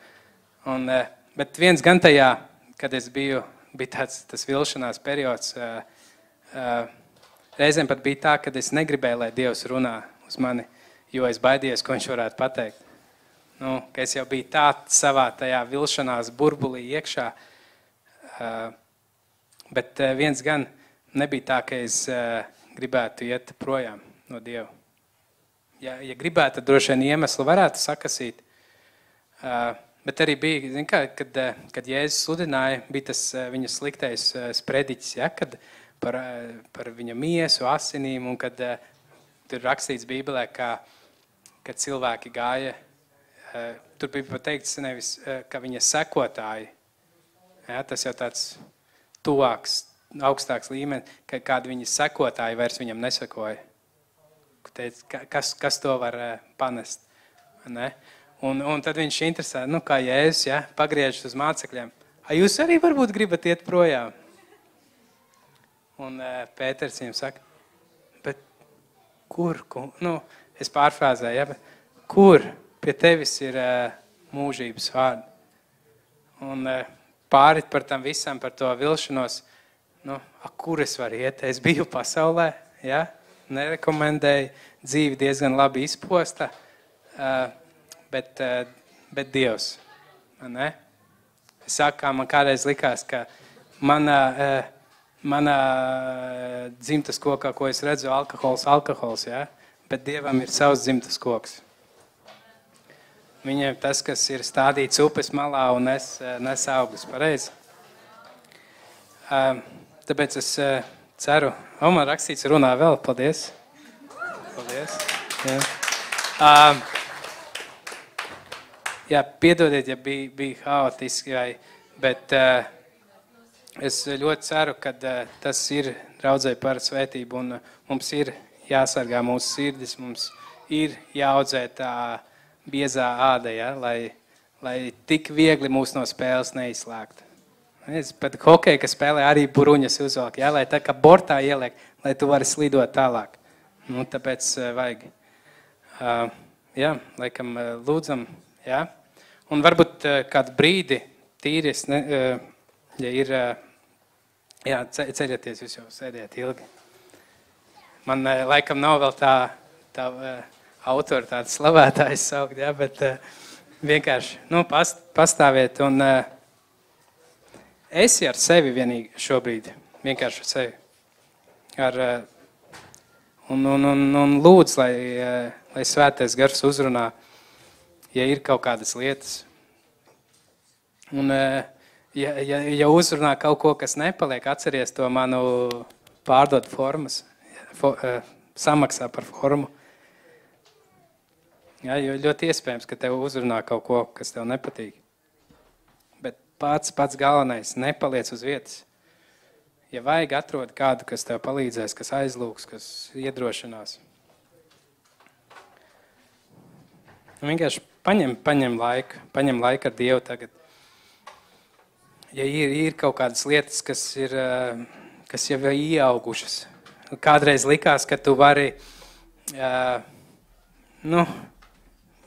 Un, bet viens gan tajā kad es biju, bija tāds tas vilšanās periods. Reizēm pat bija tā, ka es negribēju, lai Dievs runā uz mani, jo es baidījos, ko viņš varētu pateikt. Nu, es jau biju tāds savā tajā vilšanās burbulī iekšā. Bet viens gan nebija tā, ka es gribētu iet projām no Dieva. Ja, ja gribētu, tad droši vien iemeslu varētu sakasīt. Bet arī bija, kā, kad, eh, kad Jēzus sludināja, bija tas eh, viņa sliktais eh, sprediķis, ja, kad par, par viņa miesu, asinīm, un kad tur rakstīts Bībelē, ka, kad cilvēki gāja, tur bija pateikts nevis, ka viņa sekotāji, ja, tas jau tāds tuvāks, augstāks līmenis, ka kādi viņa sekotāji vairs viņam nesakoja. Kas, kas to var panest? Ne? Un, un tad viņš interesē, nu, kā jēzus, ja, pagriežas uz mācekļiem. A jūs arī varbūt gribat iet projām? Un uh, Pēters viņam saka, bet kur, kur? Nu, es pārfrāzēju, ja, bet kur pie tevis ir uh, mūžības vārdi? Un uh, pārit par tam visam, par to vilšanos, nu, a, kur es varu iet? Es biju pasaulē, ja, nerekomendēju, dzīvi diezgan labi izposta. Bet, eh, bet Dievs. Ne? Es saku, kā man kādreiz likās, ka manā, eh, manā eh, dzimtas kokā, ko es redzu, alkohols, alkohols, ja? bet Dievam ir savs dzimtas koks. Viņam tas, kas ir stādīts upes malā un nes, nes augļus, pareizi. Tāpēc es ceru, o, man rakstīts runā vēl, paldies. Paldies. Jā. Jā, piedodiet, ja bija, bija haotiski, vai, bet uh, es ļoti ceru, ka tas ir draudzē par svētību un mums ir jāsargā mūsu sirdis, mums ir jāaudzē tā biezā āda, ja, lai, lai tik viegli mūs no spēles neizslēgtu. Es pat hokeju, kas spēlē arī buruņas uzvalk, ja, lai tā kā bortā ieliek, lai tu vari slidot tālāk. Nu, tāpēc vajag. Uh, jā, laikam lūdzam, jā. Un varbūt kādu brīdi tīri, ne, uh, ja ir, uh, jā, ceļaties, jūs jau sēdiet ilgi. Man uh, laikam nav vēl tā, tā uh, autora tāds slavētājs saukt, jā, bet uh, vienkārši, nu, past, pastāviet un uh, esi ar sevi vienīgi šobrīd, vienkārši ar sevi. Ar, uh, un, un, un, un lūdz, lai, uh, lai svētais gars uzrunā, ja ir kaut kādas lietas. Un, ja, ja, ja uzrunā kaut ko, kas nepaliek, atceries to manu pārdot formas, fo, uh, samaksā par formu. Jā, jo ļoti iespējams, ka tev uzrunā kaut ko, kas tev nepatīk. Bet pats, pats galvenais, nepaliec uz vietas. Ja vajag, atrod kādu, kas tev palīdzēs, kas aizlūgs, kas iedrošinās. Vienkārši paņem, paņem laiku, paņem laiku ar Dievu tagad. Ja ir, ir kaut kādas lietas, kas, ir, eh, kas jau ir ieaugušas, kādreiz likās, ka tu vari, uh, nu,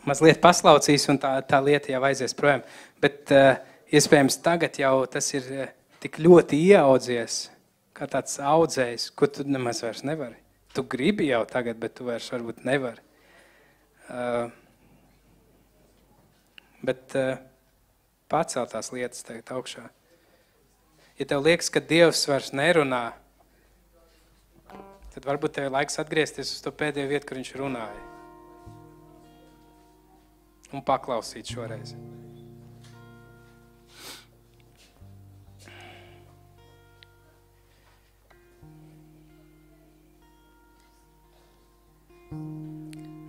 mazliet paslaucīs, un tā, tā lieta jau aizies projām. Bet uh, iespējams tagad jau tas ir tik ļoti ieaudzies, kā tāds audzējs, ko tu nemaz vairs nevari. Tu gribi jau tagad, bet tu vairs varbūt nevari. Bet uh, pacelt tās lietas tagad augšā. Ja tev liekas, ka Dievs vairs nerunā, tad varbūt tev ir laiks atgriezties uz to pēdējo vietu, kur viņš runāja un paklausīt šoreiz.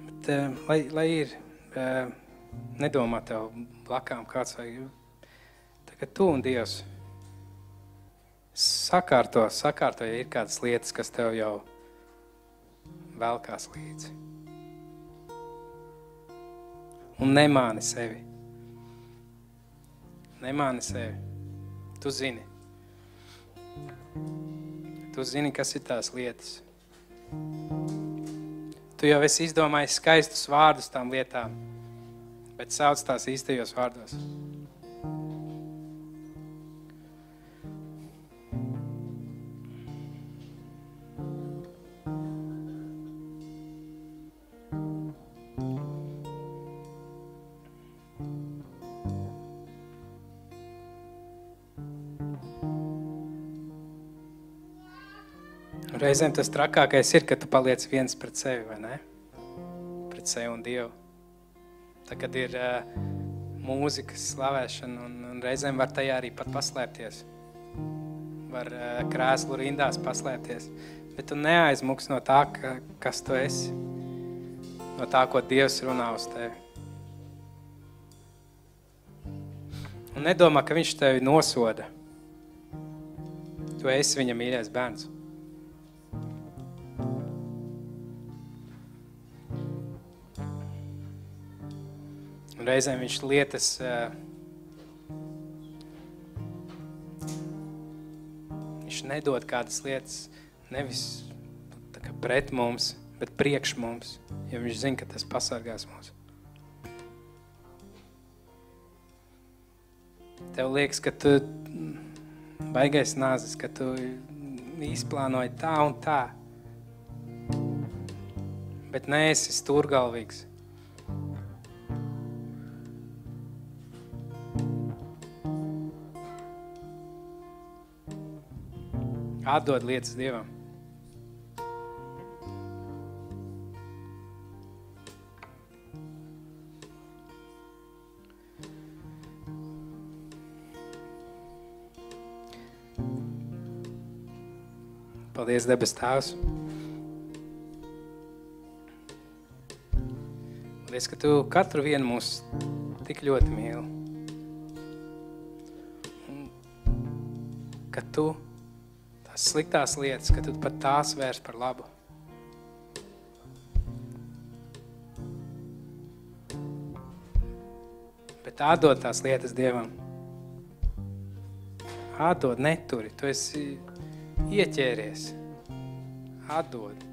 Bet, uh, lai, lai ir, uh, nedomā tev blakām kāds vai tagad tu un Dievs sakārto, sakārto, ja ir kādas lietas, kas tev jau velkās līdzi un nemāni sevi. Nemāni sevi. Tu zini. Tu zini, kas ir tās lietas. Tu jau esi izdomājis skaistus vārdus tām lietām, bet sauc tās īstajos vārdos. Reizēm tas trakākais ir, ka tu paliec viens pret sevi, vai ne? Pret sevi un Dievu. Tā, kad ir uh, mūzikas slavēšana, un, un reizēm var tajā arī pat paslēpties. Var uh, krēslu rindās paslēpties. Bet tu neaizmuks no tā, ka, kas tu esi. No tā, ko Dievs runā uz tevi. Un nedomā, ka viņš tevi nosoda. Tu esi viņa mīļais bērns. Reizēm viņš lietas viņš nedod kādas lietas nevis pret mums, bet priekš mums, jo viņš zina, ka tas pasargās mūs. Tev liekas, ka tu baigais nāzes, ka tu izplānoji tā un tā, bet neesi stūrgalvīgs. Atdod lietas Dievam. Paldies, debes Tēvs. Paldies, ka Tu katru vienu mūs tik ļoti mīli. Un, ka Tu sliktās lietas, ka tu pat tās vērs par labu. Bet atdod tās lietas Dievam. Atdod, neturi. Tu esi ieķēries. Atdod.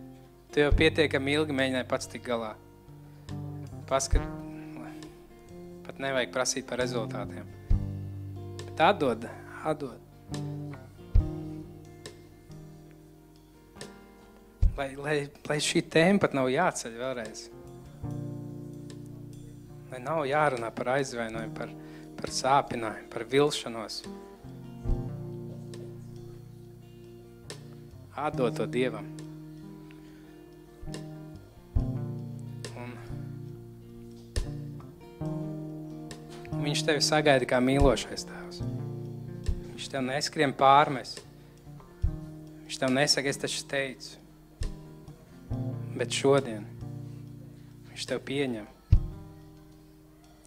Tu jau pietiekami ilgi mēģināji pats tik galā. Paskat, pat nevajag prasīt par rezultātiem. Bet atdod, atdod. Lai, lai, lai šī tēma pat nav jāceļ vēlreiz. Lai nav jārunā par aizvainojumu, par, par sāpinājumu, par vilšanos. Atdot to Dievam. Un viņš tevi sagaida kā mīlošais tēvs. Viņš tev neskrien pārmes. Viņš tev nesaka, es taču teicu. Bet šodien viņš tev pieņem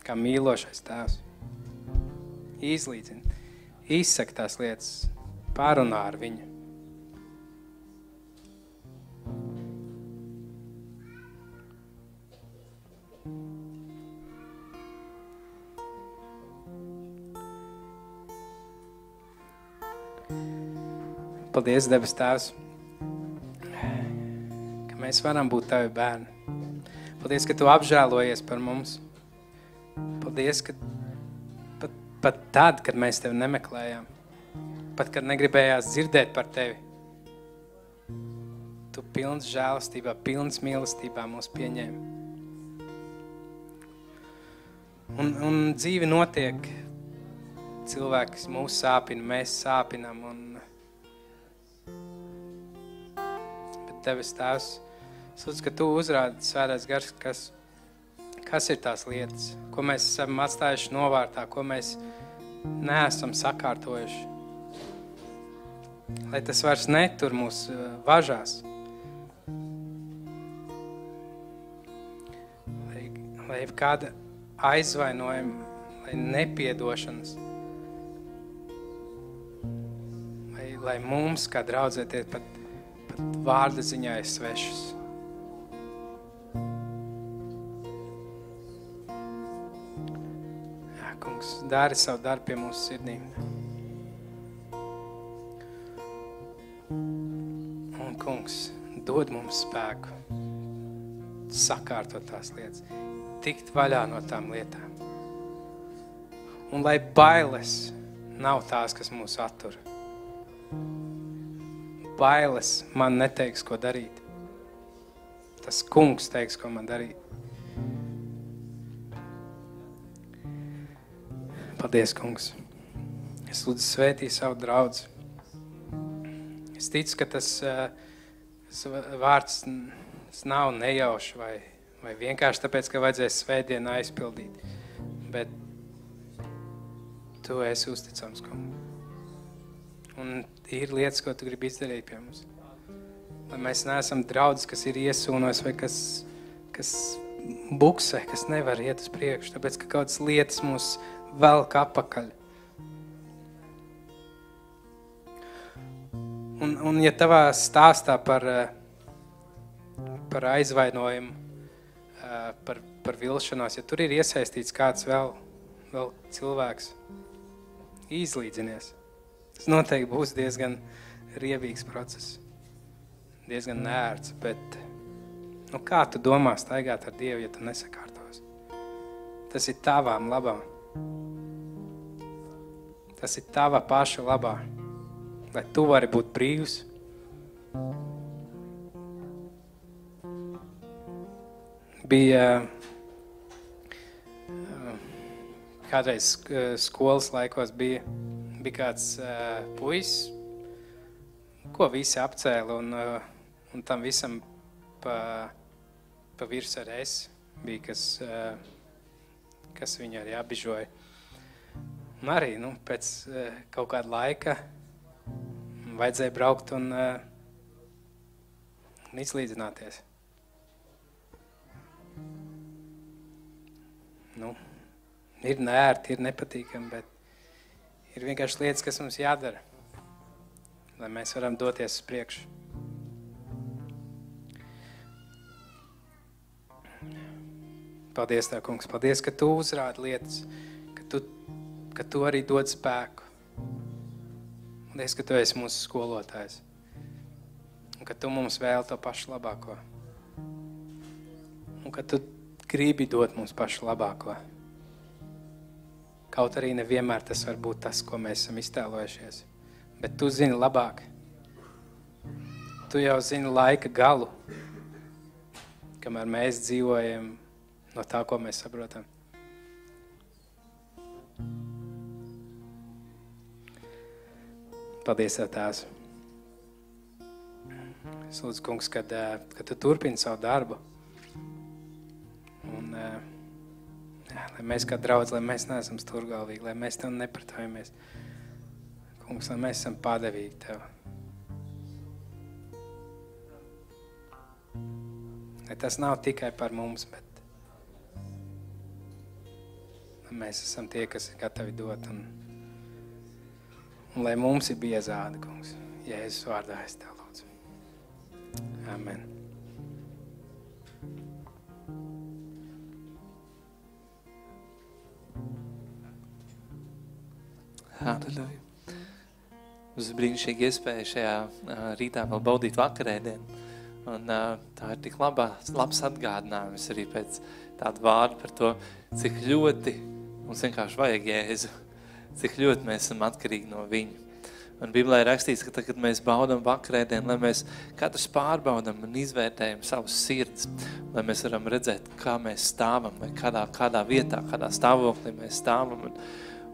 kā mīlošais tēvs. Izlīdzina, izsaka tās lietas, pārunā ar viņu. Paldies, debes Tēvs, mēs varam būt Tavi bērni. Paldies, ka Tu apžēlojies par mums. Paldies, ka pat, pat tad, kad mēs Tevi nemeklējām, pat kad negribējās dzirdēt par Tevi, Tu pilns žēlastībā, pilns mīlestībā mūs pieņēmi. Un, un dzīve notiek. Cilvēks mūs sāpina, mēs sāpinam. Un, Tevis, Tēvs, sūdz, ka Tu uzrādi svētais gars, kas, kas ir tās lietas, ko mēs esam atstājuši novārtā, ko mēs neesam sakārtojuši. Lai tas vairs netur mūs uh, važās. Lai, lai kāda aizvainojuma, lai nepiedošanas, lai, lai mums, kā draudzēties, pat vārda ziņā ir svešas. Kungs, dari savu darbu pie mūsu sirdīm. Un, kungs, dod mums spēku sakārtot tās lietas, tikt vaļā no tām lietām. Un lai bailes nav tās, kas mūs attur bailes man neteiks, ko darīt. Tas kungs teiks, ko man darīt. Paldies, kungs. Es lūdzu svētī savu draudzi. Es ticu, ka tas, tas vārds tas nav nejauši vai, vai vienkārši tāpēc, ka vajadzēs svētdienu aizpildīt. Bet tu esi uzticams, kungs. Un ir lietas, ko tu gribi izdarīt pie mums. Lai mēs neesam draudz, kas ir iesūnojis vai kas, kas buksē, kas nevar iet uz priekšu, tāpēc, ka kādas lietas mūs velk apakaļ. Un, un ja tavā stāstā par, par aizvainojumu, par, par vilšanos, ja tur ir iesaistīts kāds vēl, vēl cilvēks, izlīdzinies. Tas noteikti būs diezgan riebīgs process, diezgan nērts, bet nu, kā tu domā staigāt ar Dievu, ja tu nesakārtos? Tas ir tavām labām. Tas ir tava paša labā, lai tu vari būt brīvs. Bija kādreiz skolas laikos bija bija kāds uh, puisis, ko visi apcēla, un, un tam visam pa, pa virs ar es bija, kas, kas viņu arī apbižoja. Un arī nu, pēc uh, kaut kāda laika vajadzēja braukt un, un izlīdzināties. Nu, ir nērti, ir nepatīkami, bet ir vienkārši lietas, kas mums jādara, lai mēs varam doties uz priekšu. Paldies, Tev, kungs. Paldies, ka Tu uzrādi lietas, ka Tu, ka tu arī dod spēku. Paldies, ka Tu esi mūsu skolotājs. Un ka Tu mums vēl to pašu labāko. Un ka Tu gribi dot mums pašu labāko. Kaut arī nevienmēr tas var būt tas, ko mēs esam iztēlojušies. Bet tu zini labāk. Tu jau zini laika galu, kamēr mēs dzīvojam no tā, ko mēs saprotam. Paldies, Tēvs. Es lūdzu, kungs, kad, eh, kad tu turpini savu darbu. Un, uh, lai mēs kā draudz, lai mēs neesam stūrgalvīgi, lai mēs tev nepratojamies. kungs, lai mēs esam padevīgi Tev. Lai tas nav tikai par mums, bet mēs esam tie, kas ir gatavi dot. Un, un lai mums ir biezādi, kungs. Jēzus vārdā es Tev lūdzu. Amen. Halleluja. Mums ir brīnišķīgi iespēja šajā rītā vēl baudīt vakarēdienu. Un tā ir tik labā, labs atgādinājums arī pēc tāda vārda par to, cik ļoti mums vienkārši vajag Jēzu, cik ļoti mēs esam atkarīgi no viņa. Un Bībelē ir rakstīts, ka tad, kad mēs baudam vakarēdienu, lai mēs katrs pārbaudam un izvērtējam savus sirds, lai mēs varam redzēt, kā mēs stāvam, vai kādā, kādā vietā, kādā stāvoklī mēs stāvam. Un,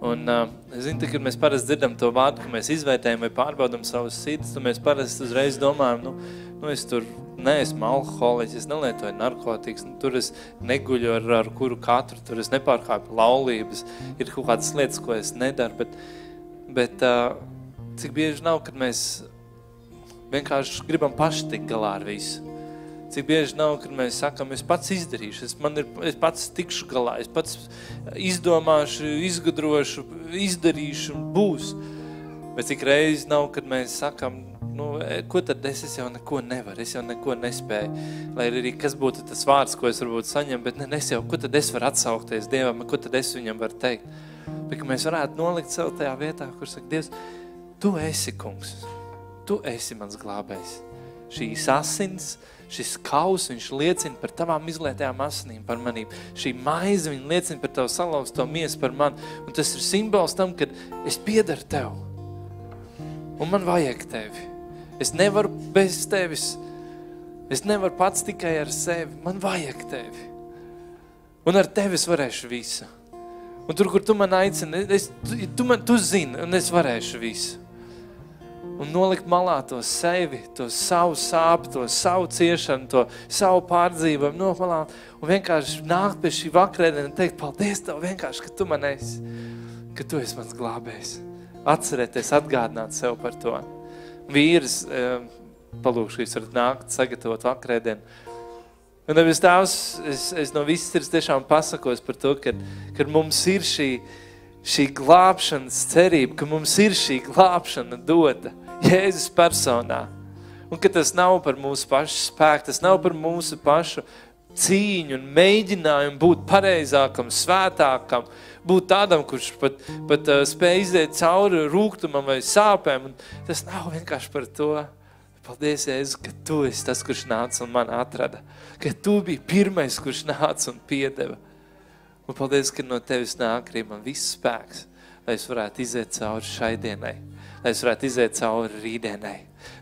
Un, uh, es zinu, kad mēs parasti dzirdam to vārdu, ka mēs izvērtējam vai pārbaudam savus sirdis, tad mēs parasti uzreiz domājam, nu, nu es tur neesmu alkoholiķis, es nelietoju narkotikas, nu, tur es neguļu ar, ar kuru katru, tur es nepārkāpu laulības, ir kaut kādas lietas, ko es nedaru, bet, bet uh, cik bieži nav, kad mēs vienkārši gribam paši tikt galā ar visu. Cik bieži nav, kad mēs sakam, es pats izdarīšu, es, man ir, es pats tikšu galā, es pats izdomāšu, izgudrošu, izdarīšu un būs. Bet cik reizi nav, kad mēs sakam, nu, ko tad es, es jau neko nevaru, es jau neko nespēju. Lai arī kas būtu tas vārds, ko es varbūt saņemu, bet ne, es jau, ko tad es varu atsaukties Dievam, ko tad es viņam varu teikt. Bet ka mēs varētu nolikt sev tajā vietā, kur saka, Dievs, tu esi kungs, tu esi mans glābējs. Šīs asins, šis kaus, viņš liecina par tavām izlietajām asinīm, par manīm. Šī maize, viņa liecina par tavu salauzto miesu par mani. Un tas ir simbols tam, kad es piedaru tev. Un man vajag tevi. Es nevaru bez tevis. Es nevaru pats tikai ar sevi. Man vajag tevi. Un ar tevi es varēšu visu. Un tur, kur tu man aicini, es, tu, tu, man, tu zini, un es varēšu visu un nolikt malā to sevi, to savu sāpi, to savu ciešanu, to savu pārdzīvojumu no malā un vienkārši nākt pie šī vakarēdiena un teikt, paldies Tev vienkārši, ka Tu man esi, ka Tu esi mans glābējs. Atcerēties, atgādināt sev par to. Vīrs, palūkšu, jūs varat nākt, sagatavot vakarēdienu. Un nevis tās, es, es no visas sirds tiešām pasakos par to, ka, ka mums ir šī, šī glābšanas cerība, ka mums ir šī glābšana dota Jēzus personā. Un ka tas nav par mūsu pašu spēku, tas nav par mūsu pašu cīņu un mēģinājumu būt pareizākam, svētākam, būt tādam, kurš pat, pat uh, spēj iziet cauri rūgtumam vai sāpēm. Un tas nav vienkārši par to. Paldies, Jēzus, ka Tu esi tas, kurš nāca un man atrada. Ka Tu biji pirmais, kurš nāca un piedeva. Un paldies, ka no Tevis nāk arī man viss spēks, lai es varētu iziet cauri šai dienai lai es varētu iziet cauri rītdienai,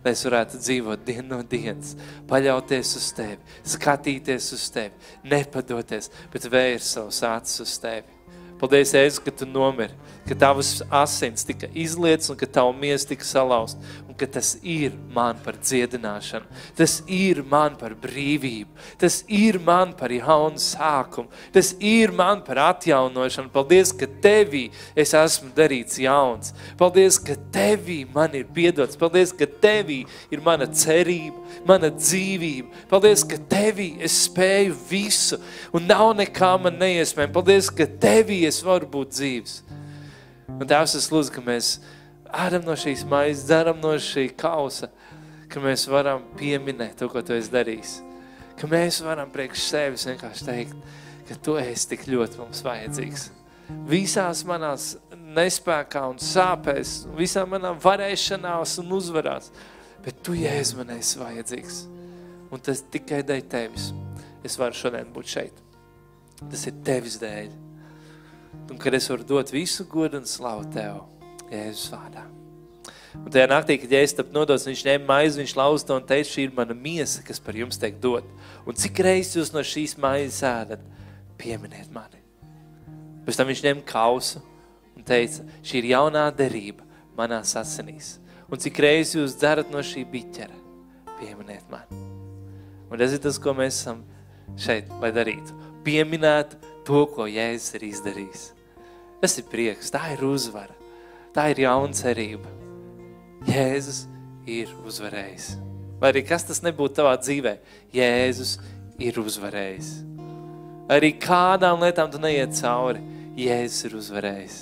lai es varētu dzīvot dienu no dienas, paļauties uz tevi, skatīties uz tevi, nepadoties, bet vērst savus acis uz tevi. Paldies, Jēzus, ka tu nomiri, ka tavas asins tika izlietas un ka tavu mies tika salauzt un ka tas ir man par dziedināšanu, tas ir man par brīvību, tas ir man par jaunu sākumu, tas ir man par atjaunošanu. Paldies, ka tevī es esmu darīts jauns. Paldies, ka tevī man ir piedots. Paldies, ka tevī ir mana cerība, mana dzīvība. Paldies, ka tevī es spēju visu un nav nekā man neiespējami. Paldies, ka tevī es varu būt dzīvs. Un Tēvs, es lūdzu, ka mēs ēdam no šīs maizes, dzeram no šī kausa, ka mēs varam pieminēt to, ko tu esi darījis. Ka mēs varam priekš sevis vienkārši teikt, ka tu esi tik ļoti mums vajadzīgs. Visās manās nespēkā un sāpēs, visā manā varēšanās un uzvarās, bet tu, Jēzus, man esi vajadzīgs. Un tas tikai dēļ tevis. Es varu šodien būt šeit. Tas ir tevis dēļ. Un kad es varu dot visu godu un slavu tev. Jēzus vārdā. Un tajā naktī, kad Jēzus tap nodots, viņš ņēma maizi, viņš lauza to un teica, šī ir mana miesa, kas par jums tiek dot. Un cik reizes jūs no šīs maizes ēdat, pieminiet mani. Pēc tam viņš ņēma kausu un teica, šī ir jaunā derība manās asinīs. Un cik reizes jūs dzerat no šī biķera, pieminiet mani. Un tas ir tas, ko mēs esam šeit, lai darītu. Pieminēt to, ko Jēzus ir izdarījis. Tas ir prieks, tā ir uzvara. Tā ir jauna cerība. Jēzus ir uzvarējis. Lai arī kas tas nebūtu tavā dzīvē, Jēzus ir uzvarējis. Arī kādām lietām tu neiet cauri, Jēzus ir uzvarējis.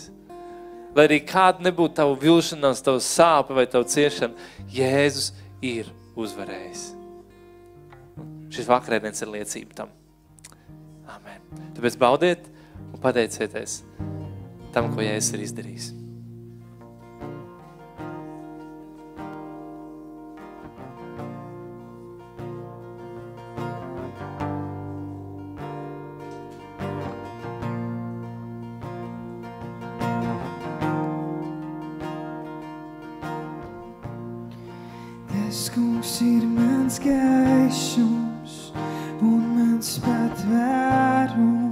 Lai arī kāda nebūtu tavu vilšanās, tavu sāpe vai tavu ciešana, Jēzus ir uzvarējis. Šis vakarēdienas ir liecība tam. Amen. Tāpēc baudiet un pateicieties tam, ko Jēzus ir izdarījis. Tas kungs ir mans gaišums un mans patvērums.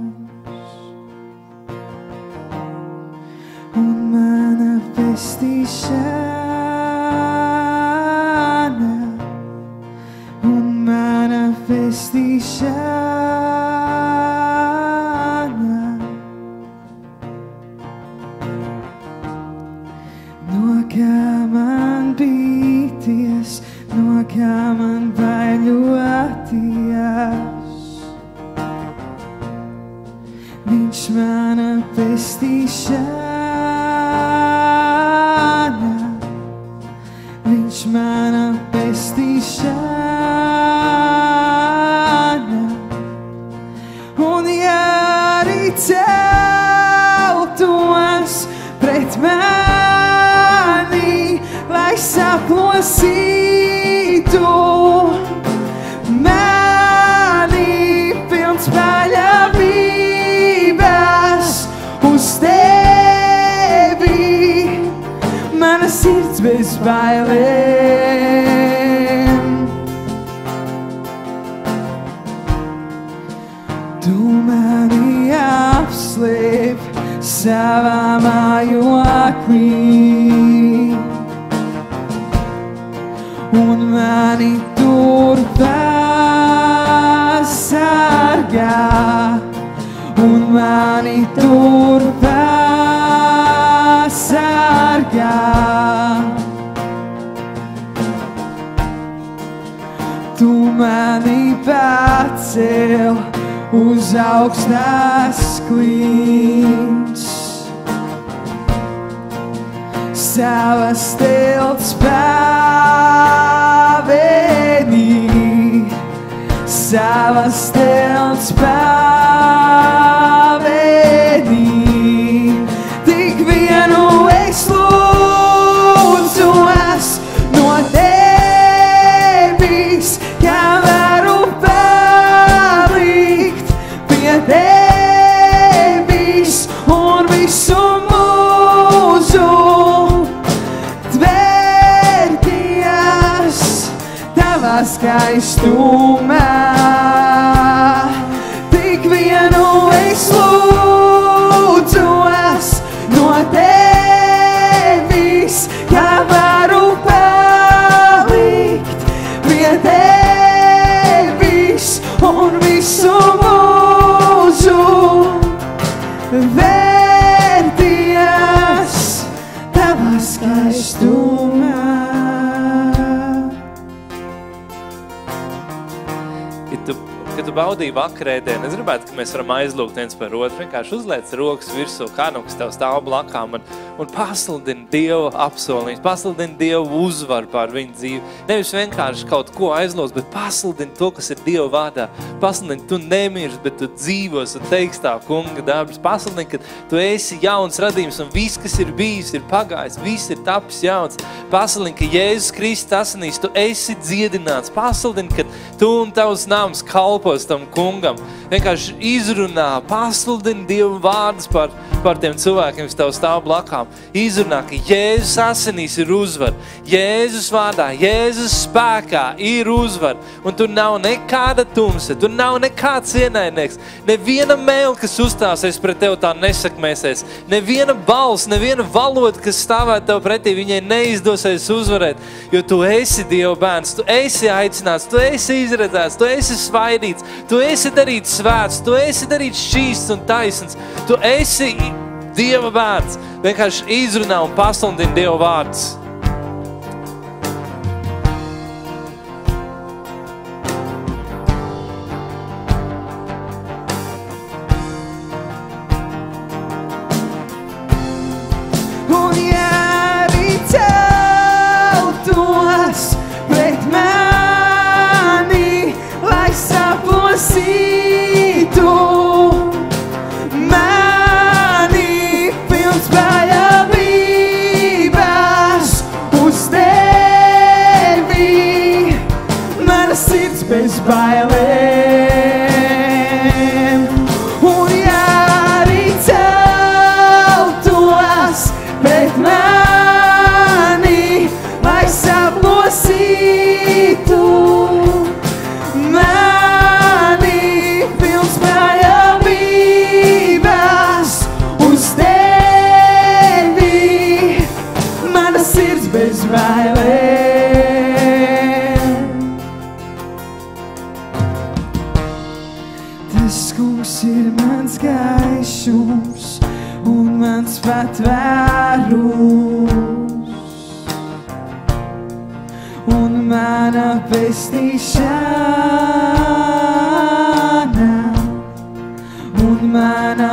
Mana pestīšana, vakarēdienu, es gribētu, ka mēs varam aizlūgt viens par otru, vienkārši uzliec rokas virsū, kā nu, kas tev stāv blakām un, un pasludini Dievu apsolījums, pasludini Dievu uzvaru pār viņu dzīvi. Nevis vienkārši kaut ko aizlūgt, bet pasludini to, kas ir Dieva vārdā. Pasludini, tu nemirsti, bet tu dzīvos un teiks tā kunga darbs. Pasludini, ka tu esi jauns radījums un viss, kas ir bijis, ir pagājis, viss ir tapis jauns. Pasludini, ka Jēzus Kristus asinīs, tu esi dziedināts. Pasludini, ka tu un tavs nams kalpos tam kungam. Vienkārši izrunā, pasludini Dievu vārdus par, par tiem cilvēkiem, kas tev stāv blakām. Izrunā, ka Jēzus asinīs ir uzvar. Jēzus vārdā, Jēzus spēkā ir uzvar. Un tur nav nekāda tumsa, tur nav nekāds ienaidnieks. Neviena mēl, kas uzstāsies pret tevi, tā nesakmēsies. Neviena balss, neviena valoda, kas stāvēt tev pretī, viņai neizdosies uzvarēt. Jo tu esi Dieva bērns, tu esi aicināts, tu esi izredzēts, tu esi svaidīts, tu esi darīts svēts, tu esi darīts šķīsts un taisns. Tu esi Dieva bērns. Vienkārši izrunā un pasludini Dieva vārdus. Sirds patvērums un mana pestīšana un mana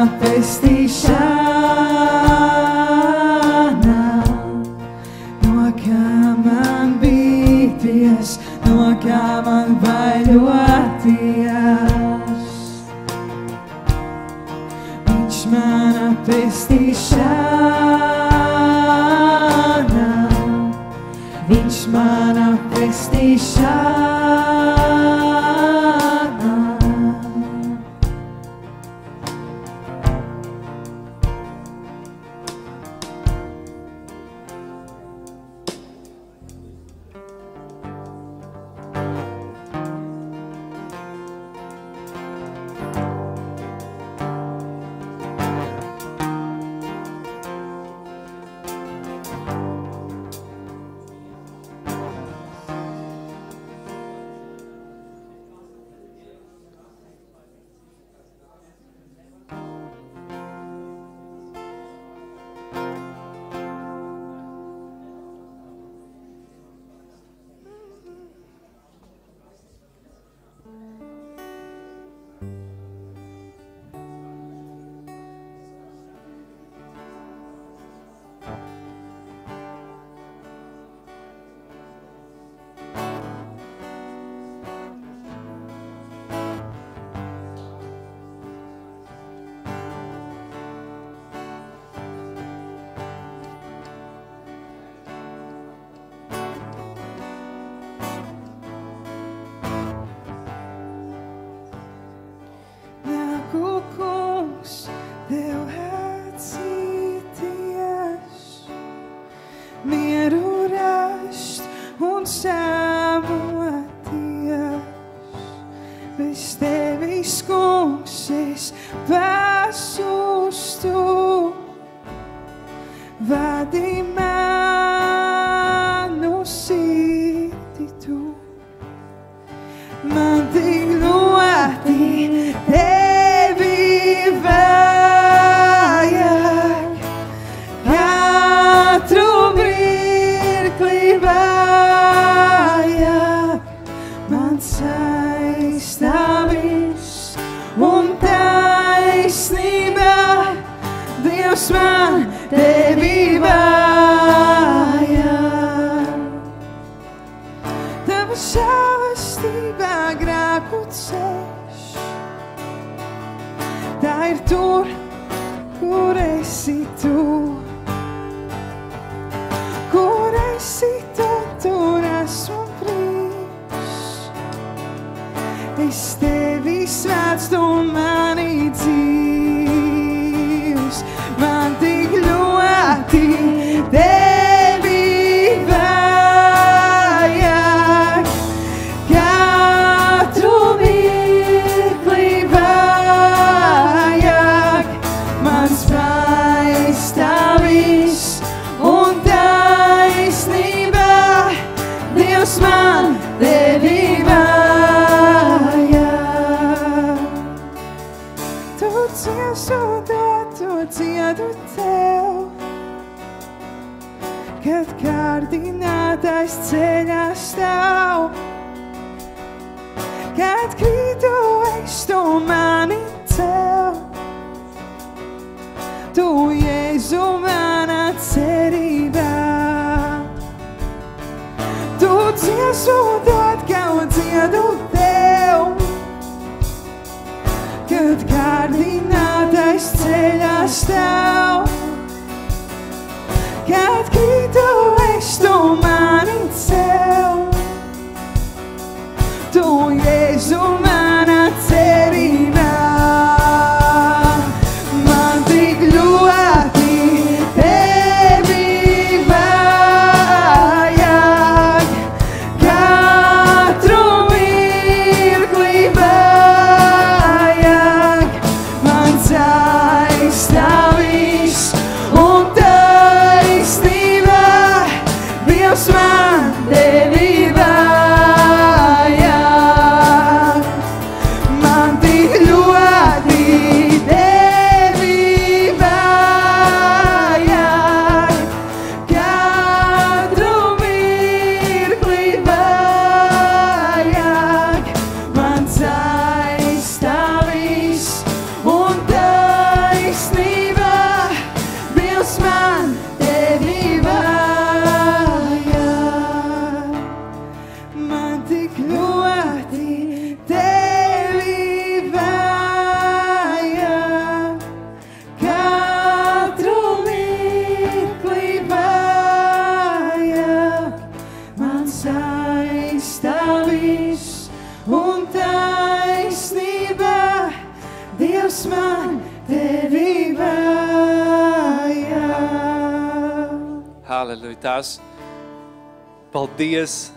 paldies,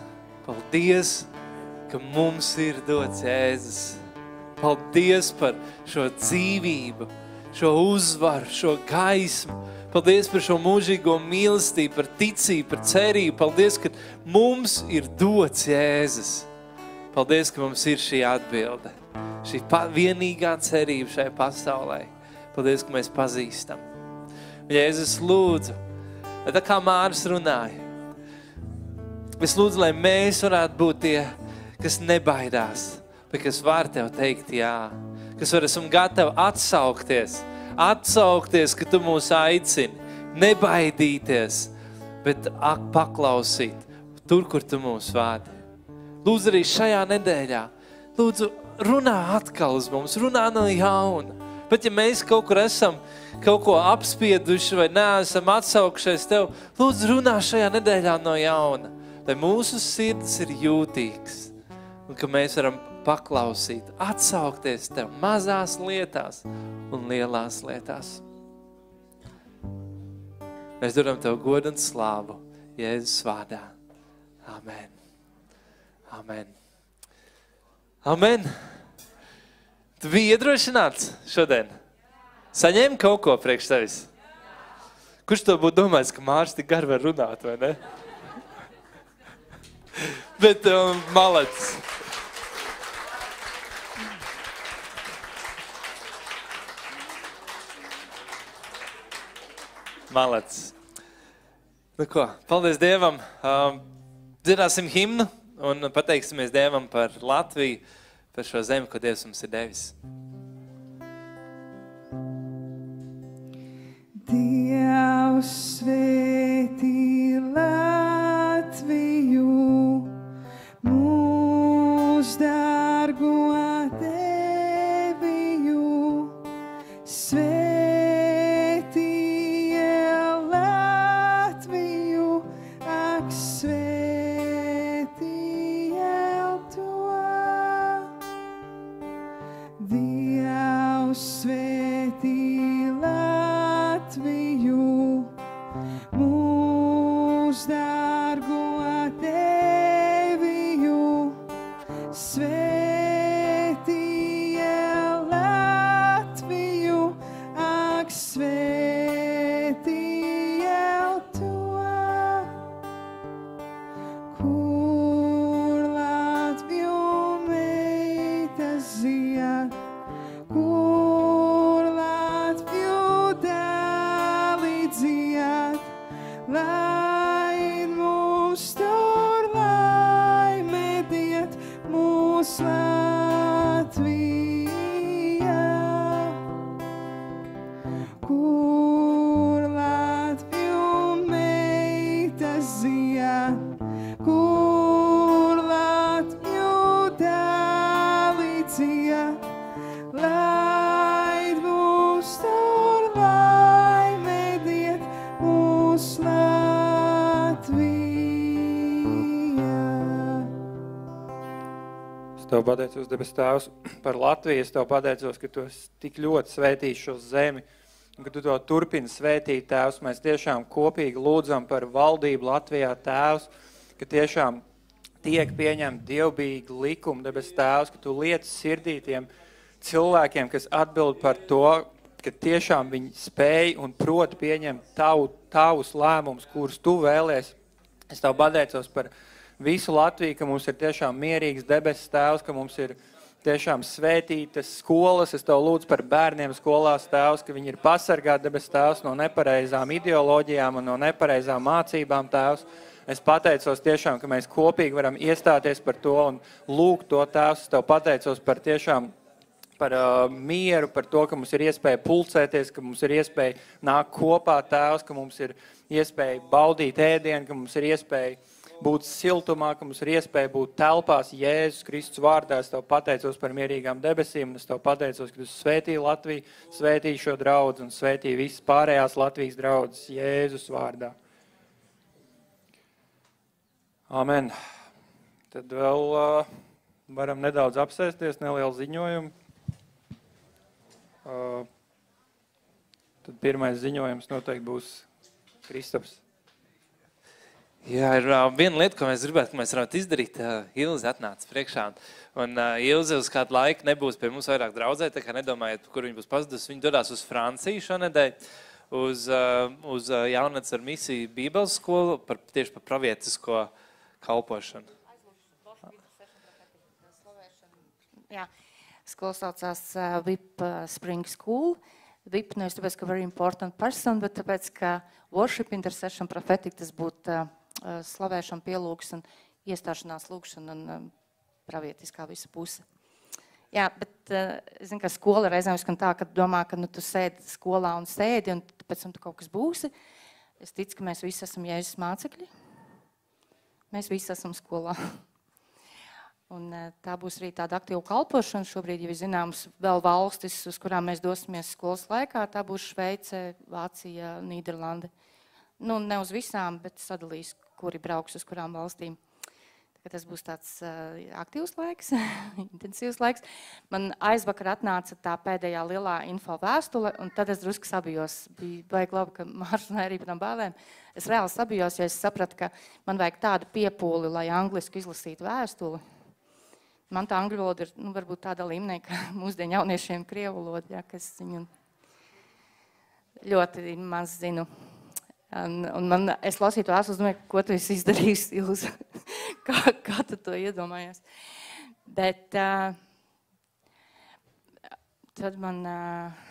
paldies, ka mums ir dots Jēzus. Paldies par šo dzīvību, šo uzvaru, šo gaismu. Paldies par šo mūžīgo mīlestību, par ticību, par cerību. Paldies, ka mums ir dots Jēzus. Paldies, ka mums ir šī atbilde, šī vienīgā cerība šajā pasaulē. Paldies, ka mēs pazīstam. Jēzus lūdzu, tā kā Māris runāja, es lūdzu, lai mēs varētu būt tie, kas nebaidās, bet kas var tev teikt jā, kas var esam gatavi atsaukties, atsaukties, ka tu mūs aicini, nebaidīties, bet ak, paklausīt tur, kur tu mūs vādi. Lūdzu, arī šajā nedēļā, lūdzu, runā atkal uz mums, runā no jauna. Bet ja mēs kaut kur esam kaut ko apspieduši vai neesam atsaukšies tev, lūdzu, runā šajā nedēļā no jauna, lai mūsu sirds ir jūtīgs un ka mēs varam paklausīt, atsaukties tev mazās lietās un lielās lietās. Mēs doram tev godu un slāvu Jēzus vārdā. Amen. Amen. Amen. Tu biji iedrošināts šodien? Saņēmi kaut ko priekš tevis? Kurš to būtu domājis, ka Mārcis tik gar var runāt, vai ne? Bet um, malacis. Malacis. Nu ko, paldies Dievam. Um, dzirdāsim himnu un pateiksimies Dievam par Latviju, par šo zemi, ko Dievs mums ir devis. Dievs svētī Latviju, mūs dārgo Deviju, svētī Tev pateicos, debes Tēvs, par Latviju. Es Tev pateicos, ka Tu tik ļoti svētījis šo zemi un ka Tu to turpini svētīt, Tēvs. Mēs tiešām kopīgi lūdzam par valdību Latvijā, Tēvs, ka tiešām tiek pieņemti dievbīgi likumi, debes Tēvs, ka Tu lietas sirdī tiem cilvēkiem, kas atbild par to, ka tiešām viņi spēj un prot pieņemt tavu, tavus lēmumus, kurus Tu vēlies. Es Tev pateicos par visu Latviju, ka mums ir tiešām mierīgs debesis tēvs, ka mums ir tiešām svētītas skolas. Es tev lūdzu par bērniem skolās tēvs, ka viņi ir pasargāti debesis tēvs no nepareizām ideoloģijām un no nepareizām mācībām tēvs. Es pateicos tiešām, ka mēs kopīgi varam iestāties par to un lūgt to tēvs. Es tev pateicos par tiešām par uh, mieru, par to, ka mums ir iespēja pulcēties, ka mums ir iespēja nākt kopā tēvs, ka mums ir iespēja baudīt ēdienu, ka mums ir iespēja būt siltumā, ka mums ir iespēja būt telpās Jēzus Kristus vārdā. Es tev pateicos par mierīgām debesīm, un es tev pateicos, ka tu svētīji Latviju, svētīji šo draudz un svētīji visas pārējās Latvijas draudzes Jēzus vārdā. Amen. Tad vēl uh, varam nedaudz apsēsties, nelielu ziņojumu. Uh, tad pirmais ziņojums noteikti būs Kristaps. Jā, ir uh, viena lieta, ko mēs gribētu, ka mēs varētu izdarīt. Uh, Ilze atnāca priekšā. Un uh, Ilze uz kādu laiku nebūs pie mums vairāk draudzē, tā kā nedomājiet, kur viņa būs pazudusi. Viņa dodās uz Franciju šonedēļ, uz, uh, uz uh, jaunatnes ar misiju Bībeles skolu, par, tieši par pravietisko kalpošanu. Jā, skola saucās uh, VIP uh, Spring School. VIP nevis tāpēc, ka very important person, bet tāpēc, ka worship, intercession, prophetic, tas būtu uh, slavēšana, pielūgšana, iestāšanās lūgšana un pravietiskā visa puse. Jā, bet es zinu, ka skola reizēm skan tā, ka domā, ka nu, tu sēdi skolā un sēdi, un pēc tam tu kaut kas būsi. Es ticu, ka mēs visi esam Jēzus mācekļi. Mēs visi esam skolā. Un tā būs arī tāda aktīva kalpošana. Šobrīd jau ir zināms vēl valstis, uz kurām mēs dosimies skolas laikā. Tā būs Šveice, Vācija, Nīderlande. Nu, ne uz visām, bet sadalīs, kuri brauks uz kurām valstīm. Tas būs tāds uh, aktīvs laiks, intensīvs laiks. Man aizvakar atnāca tā pēdējā lielā info vēstule, un tad es drusku sabijos. Bija baigi labi, ka Mārša arī par tām bālēm. Es reāli sabijos, jo es sapratu, ka man vajag tādu piepūli, lai angliski izlasītu vēstuli Man tā angļu valoda ir nu, varbūt tāda līmenī, ka mūsdienu jauniešiem krievu valoda, ja, kas viņu ļoti maz zinu. Un, un man, es lasīju to vēstuli, domāju, ko tu esi izdarījis, Ilza? kā, kā tu to iedomājies? Bet uh, tad man uh,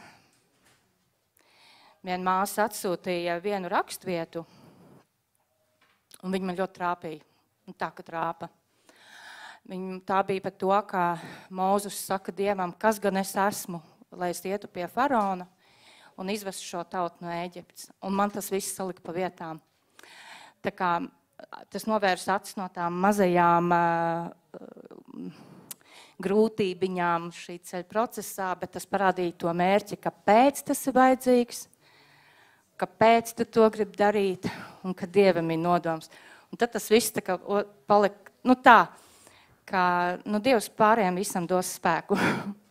viena māsa atsūtīja vienu rakstvietu, un viņa man ļoti trāpīja. Un tā, ka trāpa. Viņa, tā bija par to, ka Mūzus saka Dievam, kas gan es esmu, lai es ietu pie faraona un izvestu šo tautu no Ēģiptes. Un man tas viss salika pa vietām. Tā kā, tas novērs acis no tām mazajām uh, grūtībiņām šī ceļa procesā, bet tas parādīja to mērķi, kāpēc tas ir vajadzīgs, kāpēc tu to gribi darīt un ka Dievam ir nodoms. Un tad tas viss tā kā palika, nu tā, ka nu, Dievs pārējiem visam dos spēku.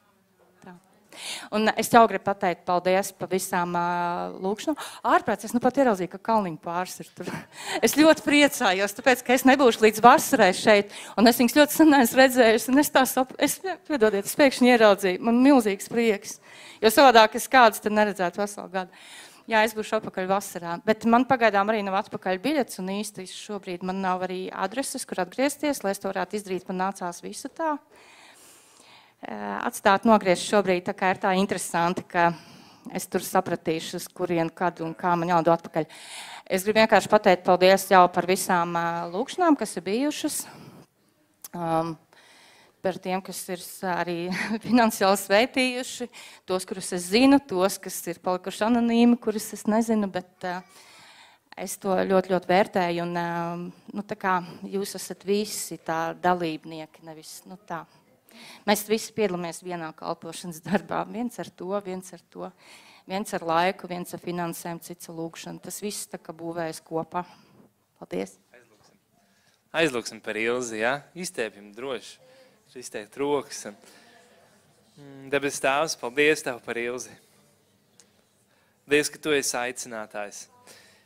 Un es jau gribu pateikt paldies par visām uh, lūkšanām. Ārprāts es nu pat ieraudzīju, ka kalniņu pāris ir tur. Es ļoti priecājos, tāpēc, ka es nebūšu līdz vasarai šeit, un es viņus ļoti sen neesmu redzējusi, un es tā saprotu, es, piedodiet, es pēkšņi ieraudzīju, man milzīgs prieks, jo savādāk es kādus tad neredzētu veselu gadu. Jā, es būšu atpakaļ vasarā. Bet man pagaidām arī nav atpakaļ biļets, un īsti šobrīd man nav arī adreses, kur atgriezties, lai es to varētu izdarīt. Man nācās visu tā atstāt, nogriezt šobrīd. Tā kā ir tā interesanti, ka es tur sapratīšu, uz kurien, kad un kā man jādo atpakaļ. Es gribu vienkārši pateikt paldies jau par visām lūkšanām, kas ir bijušas. Um, par tiem, kas ir arī finansiāli sveitījuši, tos, kurus es zinu, tos, kas ir palikuši anonīmi, kurus es nezinu, bet uh, es to ļoti, ļoti vērtēju. Un, uh, nu, kā, jūs esat visi tā dalībnieki, nevis nu, tā. Mēs visi piedalāmies vienā kalpošanas darbā. Viens ar to, viens ar to, viens ar laiku, viens ar finansēm, cits ar lūgšanu. Tas viss tā kā būvējas kopā. Paldies! Aizlūksim, Aizlūksim par Ilzi, ja? iztēpjam droši. izteikt rokas. Mm, debes tēvs, paldies Tev par ilzi. Paldies, ka Tu esi aicinātājs.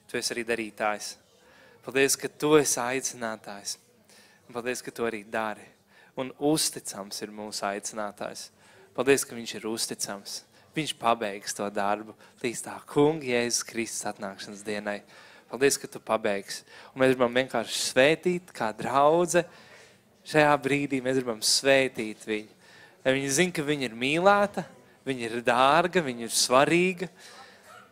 Tu esi arī darītājs. Paldies, ka Tu esi aicinātājs. Paldies, ka Tu arī dari. Un uzticams ir mūsu aicinātājs. Paldies, ka Viņš ir uzticams. Viņš pabeigs to darbu līdz tā kunga Jēzus Kristus atnākšanas dienai. Paldies, ka tu pabeigsi. Un mēs gribam vienkārši svētīt, kā draudzene. Šajā brīdī mēs gribam svētīt viņu. Lai viņi zina, ka viņa ir mīlēta, viņa ir dārga, viņa ir svarīga,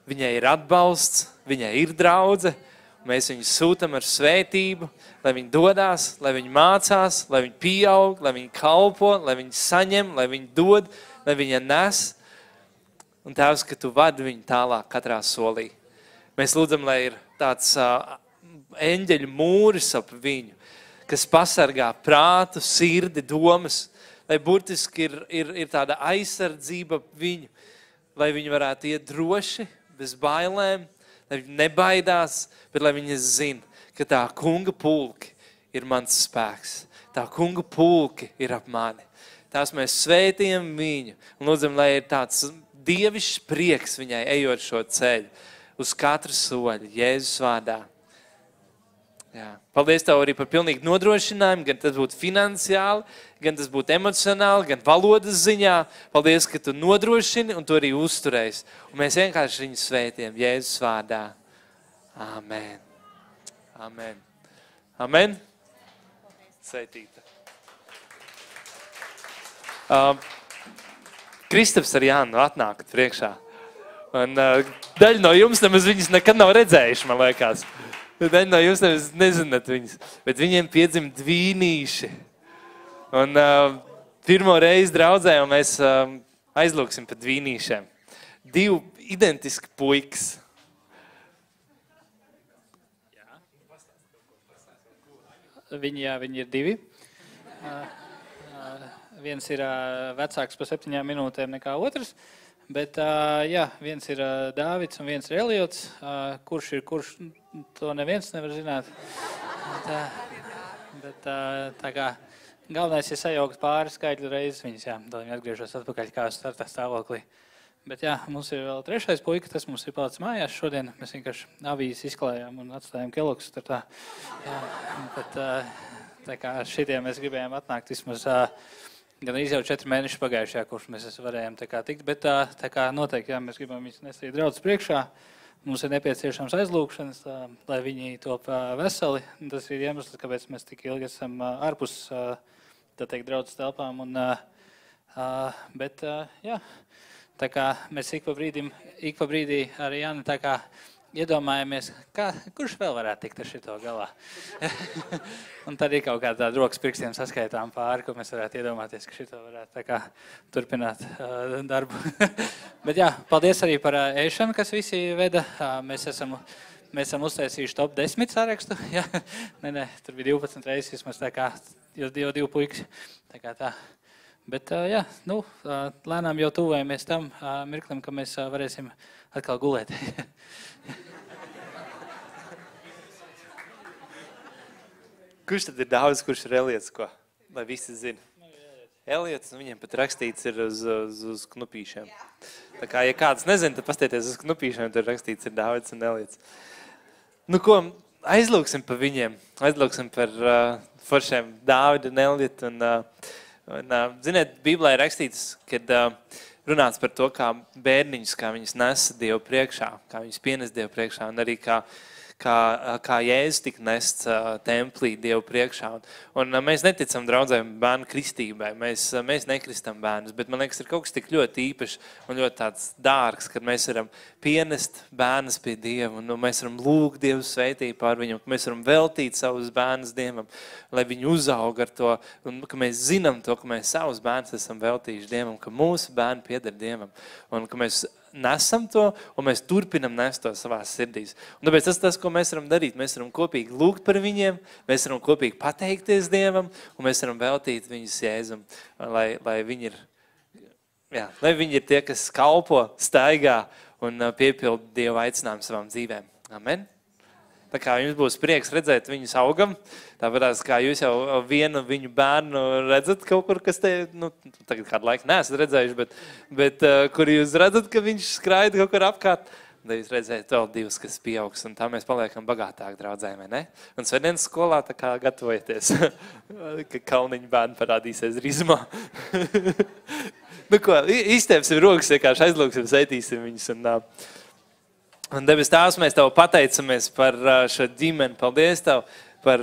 viņai ir atbalsts, viņai ir draudzene. Mēs viņu sūtām ar svētību, lai viņi dodas, lai viņi mācās, lai viņi pieaug, lai viņi kalpo, lai viņi saņem, lai viņi dod, lai viņi nes. Un Tēvs, ka Tu vadi viņu tālāk katrā solī. Mēs lūdzam, lai ir tāds uh, eņģeļu mūris ap viņu, kas pasargā prātu, sirdi, domas, lai burtiski ir, ir, ir tāda aizsardzība viņu, lai viņi varētu iet droši, bez bailēm, lai viņi nebaidās, bet lai viņi zina, ka tā kunga pulki ir mans spēks. Tā kunga pulki ir ap mani. Tās mēs svētījam viņu un lūdzam, lai ir tāds dievišķs prieks viņai ejot šo ceļu uz katru soļu, Jēzus vārdā. Jā. Paldies Tev arī par pilnīgu nodrošinājumu, gan tas būtu finansiāli, gan tas būtu emocionāli, gan valodas ziņā. Paldies, ka Tu nodrošini un Tu arī uzturēsi. Un mēs vienkārši viņu svētiem Jēzus vārdā. Amen. Amen. Amen. Sveitīta. Uh, Kristaps ar Jānu atnākat priekšā. Un, uh, daļa no jums nemaz viņas nekad nav redzējuši, man liekas. Daļa no jums nemaz nezināt viņas. Bet viņiem piedzima dvīnīši. Un uh, pirmo reizi draudzē mēs uh, aizlūksim pa dvīnīšiem. Divi identiski puikas. Viņi, jā, viņi ir divi. Uh, uh, viens ir uh, vecāks par septiņām minūtēm nekā otrs. Bet jā, viens ir Dāvids un viens ir Eliots. Kurš ir kurš, to neviens nevar zināt. Tā, bet, uh, tā kā galvenais ir sajaukt pāris skaitļu reizes viņas, jā, tad viņi atgriežas atpakaļ kā startā stāvoklī. Bet jā, mums ir vēl trešais puika, tas mums ir palicis mājās šodien. Mēs vienkārši avīzes izklājām un atstājām keloksu startā. Jā, bet tā kā šitiem mēs gribējām atnākt vismaz gan jau četri mēneši pagājušajā, kurš mēs varējām tā kā tikt. Bet tā, tā kā noteikti, jā, mēs gribam viņus nest draudz priekšā. Mums ir nepieciešams aizlūgšanas, lai viņi top veseli. Tas ir iemesls, kāpēc mēs tik ilgi esam ārpus draudzes telpām. Un, bet, jā, Tā kā mēs ik pa, brīdim, ik pa brīdī arī Jāni, tā kā iedomājamies, kā, kurš vēl varētu tikt ar šito galā. un tad ir kaut kāda tāda rokas pirkstiem saskaitām pāri, ko mēs varētu iedomāties, ka šito varētu kā, turpināt uh, darbu. Bet jā, paldies arī par uh, ēšanu, kas visi veda. Uh, mēs esam Mēs esam uztaisījuši top 10 sarakstu. Jā, nē, nē, tur bija 12 reizes, vismaz tā kā jau divi, divi puikas. Tā kā tā. Bet, jā, nu, lēnām jau tuvojamies tam mirklim, ka mēs varēsim atkal gulēt. kurš tad ir daudz, kurš ir Eliots, ko? Lai visi zina. Eliots, viņiem pat rakstīts ir uz, uz, uz knupīšiem. Tā kā, ja kāds nezina, tad pastieties uz knupīšiem, tur rakstīts ir Dāvids un Eliots. Nu, ko, aizlūksim par viņiem. Aizlūksim par uh, foršiem Dāvidu un Eliotu. Un, uh, Un, ziniet, Bībelē ir rakstīts, kad runāts par to, kā bērniņus, kā viņus nesa Dievu priekšā, kā viņus pienes Dievu priekšā, un arī kā kā, kā Jēzus tika nests templī Dievu priekšā. Un, un mēs neticam draudzēm bērnu kristībai, mēs, mēs nekristam bērnus, bet man liekas, ir kaut kas tik ļoti īpašs un ļoti tāds dārgs, kad mēs varam pienest bērnus pie Dieva, un nu, mēs varam lūgt Dievu sveitību pār viņam, ka mēs varam veltīt savus bērnus Dievam, lai viņi uzaug ar to, un ka mēs zinām to, ka mēs savus bērnus esam veltījuši Dievam, ka mūsu bērni pieder Dievam, un ka mēs nesam to, un mēs turpinam nest to savā sirdīs. Un tāpēc tas, tas, ko mēs varam darīt, mēs varam kopīgi lūgt par viņiem, mēs varam kopīgi pateikties Dievam, un mēs varam veltīt viņus Jēzum, lai, lai viņi ir, jā, lai viņi ir tie, kas kalpo, staigā un uh, piepild Dieva aicinājumu savām dzīvēm. Amen! Tā kā jums būs prieks redzēt viņus augam, tāpēc kā jūs jau vienu viņu bērnu redzat kaut kur, kas te, nu, tagad kādu laiku neesat redzējuši, bet, bet uh, kur jūs redzat, ka viņš skraida kaut kur apkārt, tad jūs redzēt vēl divus, kas pieaugs, un tā mēs paliekam bagātāk draudzēm, vai ne? Un svētdienas skolā tā kā gatavojieties, ka kalniņu bērni parādīsies drīzumā. nu ko, iztiepsim rokas, vienkārši aizlūksim, sētīsim viņus, un uh, Un debes Tēvs, mēs Tev pateicamies par šo ģimeni. Paldies Tev par,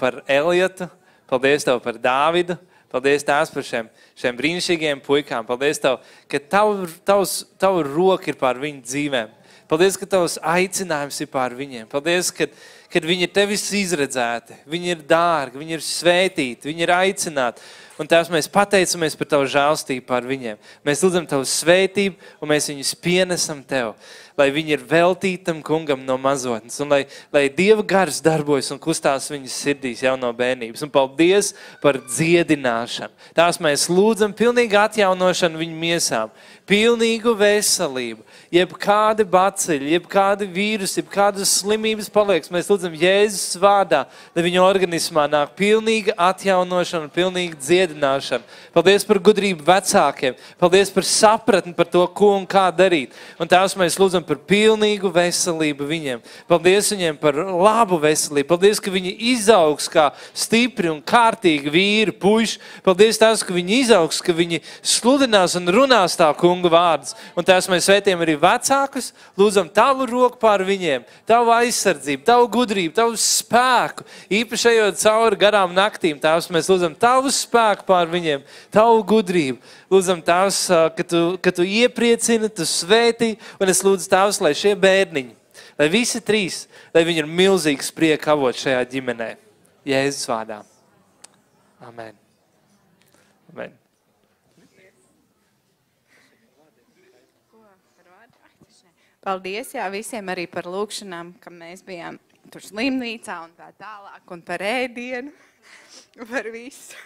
par Eliotu, paldies Tev par Dāvidu. Paldies Tēvs par šiem, šiem brīnišķīgiem puikām. Paldies Tev, ka tav, tavs, Tavu roka ir pār viņu dzīvēm. Paldies, ka Tavs aicinājums ir pār viņiem. Paldies, ka kad viņi ir Tevis izredzēti, viņi ir dārgi, viņi ir svētīti, viņi ir aicināti. Un Tēvs, mēs pateicamies par Tavu žēlstību pār viņiem. Mēs lūdzam Tavu svētību un mēs viņus pienesam Tev lai viņi ir veltītam kungam no mazotnes, un lai, lai Dieva gars darbojas un kustās viņas sirdīs jau no bērnības. Un paldies par dziedināšanu. Tās mēs lūdzam pilnīgi atjaunošanu viņu miesām, pilnīgu veselību, jebkādi baceļi, jebkādi vīrusi, jebkādas slimības paliek. Mēs lūdzam Jēzus vārdā, lai viņa organismā nāk pilnīga atjaunošana, pilnīga dziedināšana. Paldies par gudrību vecākiem, paldies par sapratni par to, ko un kā darīt. Un tās mēs lūdzam par pilnīgu veselību viņiem. Paldies viņiem par labu veselību. Paldies, ka viņi izaugs kā stipri un kārtīgi vīri, puiši. Paldies, tās, ka viņi izaugs, ka viņi sludinās un runās tā kunga vārdus. Un tās mēs svētījam arī vecākus, lūdzam tavu roku pār viņiem, tavu aizsardzību, tavu gudrību, tavu spēku. Īpaši ejot cauri garām naktīm, tās mēs lūdzam tavu spēku pār viņiem, tavu gudrību. Lūdzam tās, ka tu, ka tu iepriecini, tu svētī, un es lūdzu tās, lai šie bērniņi, lai visi trīs, lai viņi ir milzīgs prieka avot šajā ģimenē. Jēzus vārdā. Amen. Amen. Paldies jā, visiem arī par lūkšanām, ka mēs bijām tur slimnīcā un tā tālāk, un par ēdienu, par visu.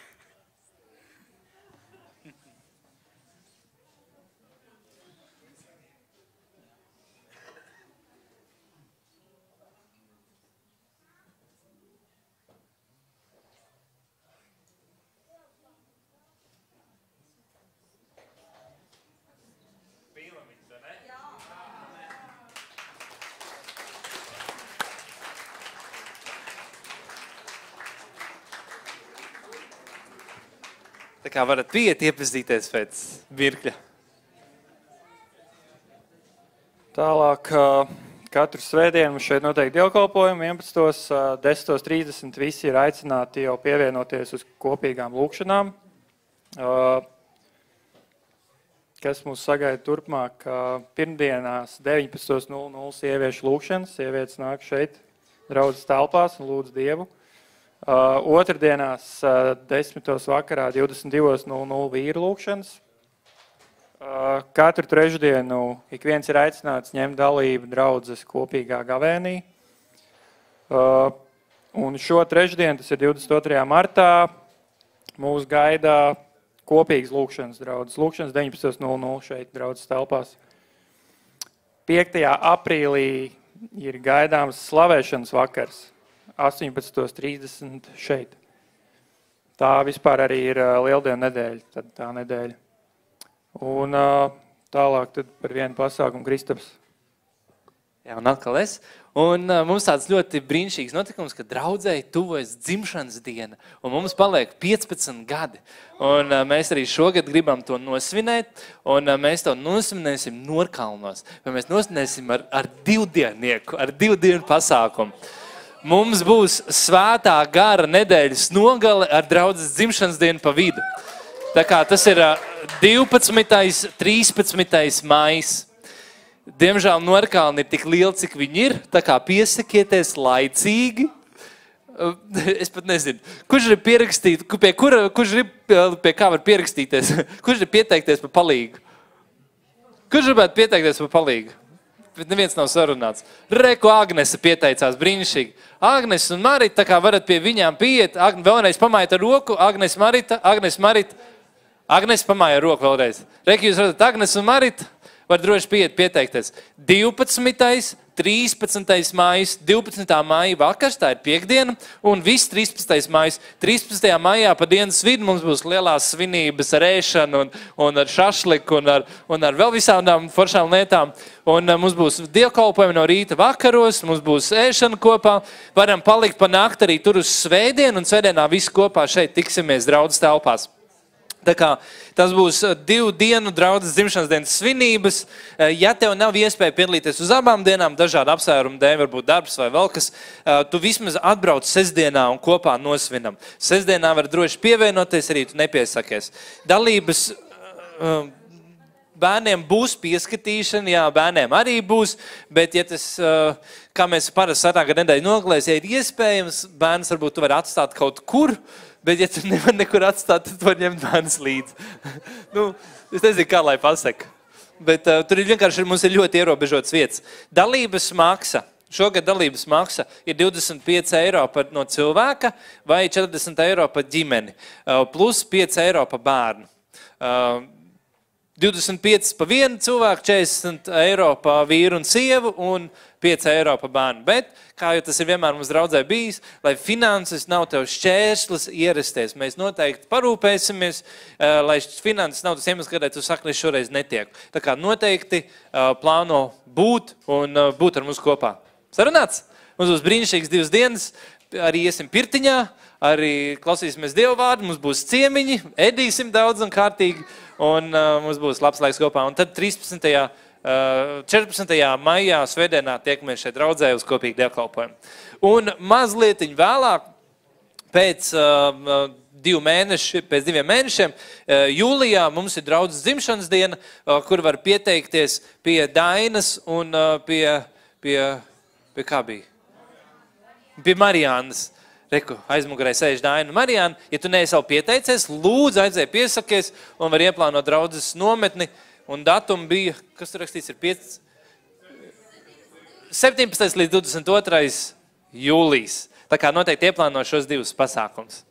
Tā kā varat pieiet, iepazīties pēc mirkļa. Tālāk, katru svētdienu mums šeit notiek dievkalpojumi. 11. 10.30 visi ir aicināti jau pievienoties uz kopīgām lūkšanām. Kas mūs sagaida turpmāk? Pirmdienās 19.00 sieviešu lūkšanas. Sievietes nāk šeit, draudzes telpās un lūdz Dievu. Uh, otrdienās, uh, 10. vakarā, 22.00 vīru lūkšanas. Uh, katru trešdienu ik viens ir aicināts ņemt dalību draudzes kopīgā gavēnī. Uh, un šo trešdienu, tas ir 22. martā, mūs gaida kopīgas lūkšanas draudzes. Lūkšanas 19.00 šeit draudzes telpās. 5. aprīlī ir gaidāms slavēšanas vakars. 18.30 šeit. Tā vispār arī ir lieldienu nedēļa, tad tā nedēļa. Un tālāk par vienu pasākumu Kristaps. Jā, un atkal es. Un uh, mums tāds ļoti brīnišķīgs notikums, ka draudzēji tuvojas dzimšanas diena, un mums paliek 15 gadi. Un uh, mēs arī šogad gribam to nosvinēt, un uh, mēs to nosvinēsim Norkalnos. Vai mēs nosvinēsim ar, ar divdienieku, ar divdienu pasākumu. Mums būs svētā gara nedēļas nogale ar draudzes dzimšanas dienu pa vidu. Tā kā tas ir 12. 13. maijs. Diemžēl Norkalni ir tik liela, cik viņi ir. Tā kā piesakieties laicīgi. Es pat nezinu, kurš ir pierakstīts, pie, kura, kurš ir pie kā var pierakstīties, kurš ir pieteikties par palīgu. Kurš gribētu pieteikties par palīgu? Bet neviens nav sarunāts. Reku Agnese pieteicās brīnišķīgi. Agnes un Marita, kā varat pie viņām pieiet, Agnes vēlreiz pamājiet ar roku, Agnes Marita, Agnes Marita. Agnes pamāja roku vēlreiz. Reku jūs redzat, Agnes un Marita, Var droši pieiet pieteikties. 12. 13. maija, 12. maija vakars, tā ir piekdiena, un viss 13. maija. 13. maijā pa dienas vidu mums būs lielās svinības ar ēšanu, un, un ar šašliku, un ar, un ar vēl visādām foršām lietām. Un uh, mums būs dievkalpojumi no rīta vakaros, mums būs ēšana kopā. Varam palikt pa nakti arī tur uz svētdienu, un svētdienā visi kopā šeit tiksimies draudzes telpās. Tā kā tas būs uh, divu dienu draudzes dzimšanas dienas svinības. Uh, ja tev nav iespēja piedalīties uz abām dienām, dažādu apsvērumu dēļ, varbūt darbs vai vēl kas, uh, tu vismaz atbrauc sestdienā un kopā nosvinam. Sestdienā var droši pievienoties, arī tu nepiesakies. Dalības bērniem būs pieskatīšana, jā, bērniem arī būs, bet, ja tas, kā mēs parasti svētākā nedēļa noglēs, ja ir iespējams, bērns varbūt tu vari atstāt kaut kur, Bet, ja tu nevari nekur atstāt, tad var ņemt bērnus līdzi. nu, es nezinu, kā lai pasaka. Bet uh, tur ir vienkārši mums ir ļoti ierobežots vietas. Dalības maksa. Šogad dalības maksa ir 25 eiro par, no cilvēka vai 40 eiro par ģimeni, uh, plus 5 eiro par bērnu. Uh, 25 par vienu cilvēku, 40 eiro par vīru un sievu un 5 eiro par bērnu. Bet, kā jau tas ir vienmēr mums draudzē bijis, lai finanses nav tev šķērslis ierasties, mēs noteikti parūpēsimies, eh, lai finanses nav tas iemesls, kādēļ tu saki, es šoreiz netieku. Tā kā noteikti eh, plāno būt un eh, būt ar mums kopā. Sarunāts? Mums būs brīnišķīgs divas dienas, arī iesim pirtiņā, arī klausīsimies Dievu vārdu, mums būs ciemiņi, ēdīsim daudz un kārtīgi un uh, mums būs labs laiks kopā. Un tad 13. Uh, 14. maijā, svētdienā, tiekamies šeit draudzē uz kopīgu dievkalpojumu. Un mazliet vēlāk, pēc uh, divu mēnešu, pēc diviem mēnešiem, uh, jūlijā mums ir draudzes dzimšanas diena, uh, kur var pieteikties pie Dainas un uh, pie, pie, pie kā bija? Pie Marijānas. Reku, aizmugurē sēž Daina Marijāna. Ja tu neesi vēl pieteicies, lūdzu, aizēj piesakies un var ieplānot draudzes nometni. Un datumi bija, kas tur rakstīts, ir 5, 17. līdz 22. jūlijas. Tā kā noteikti ieplāno šos divus pasākumus.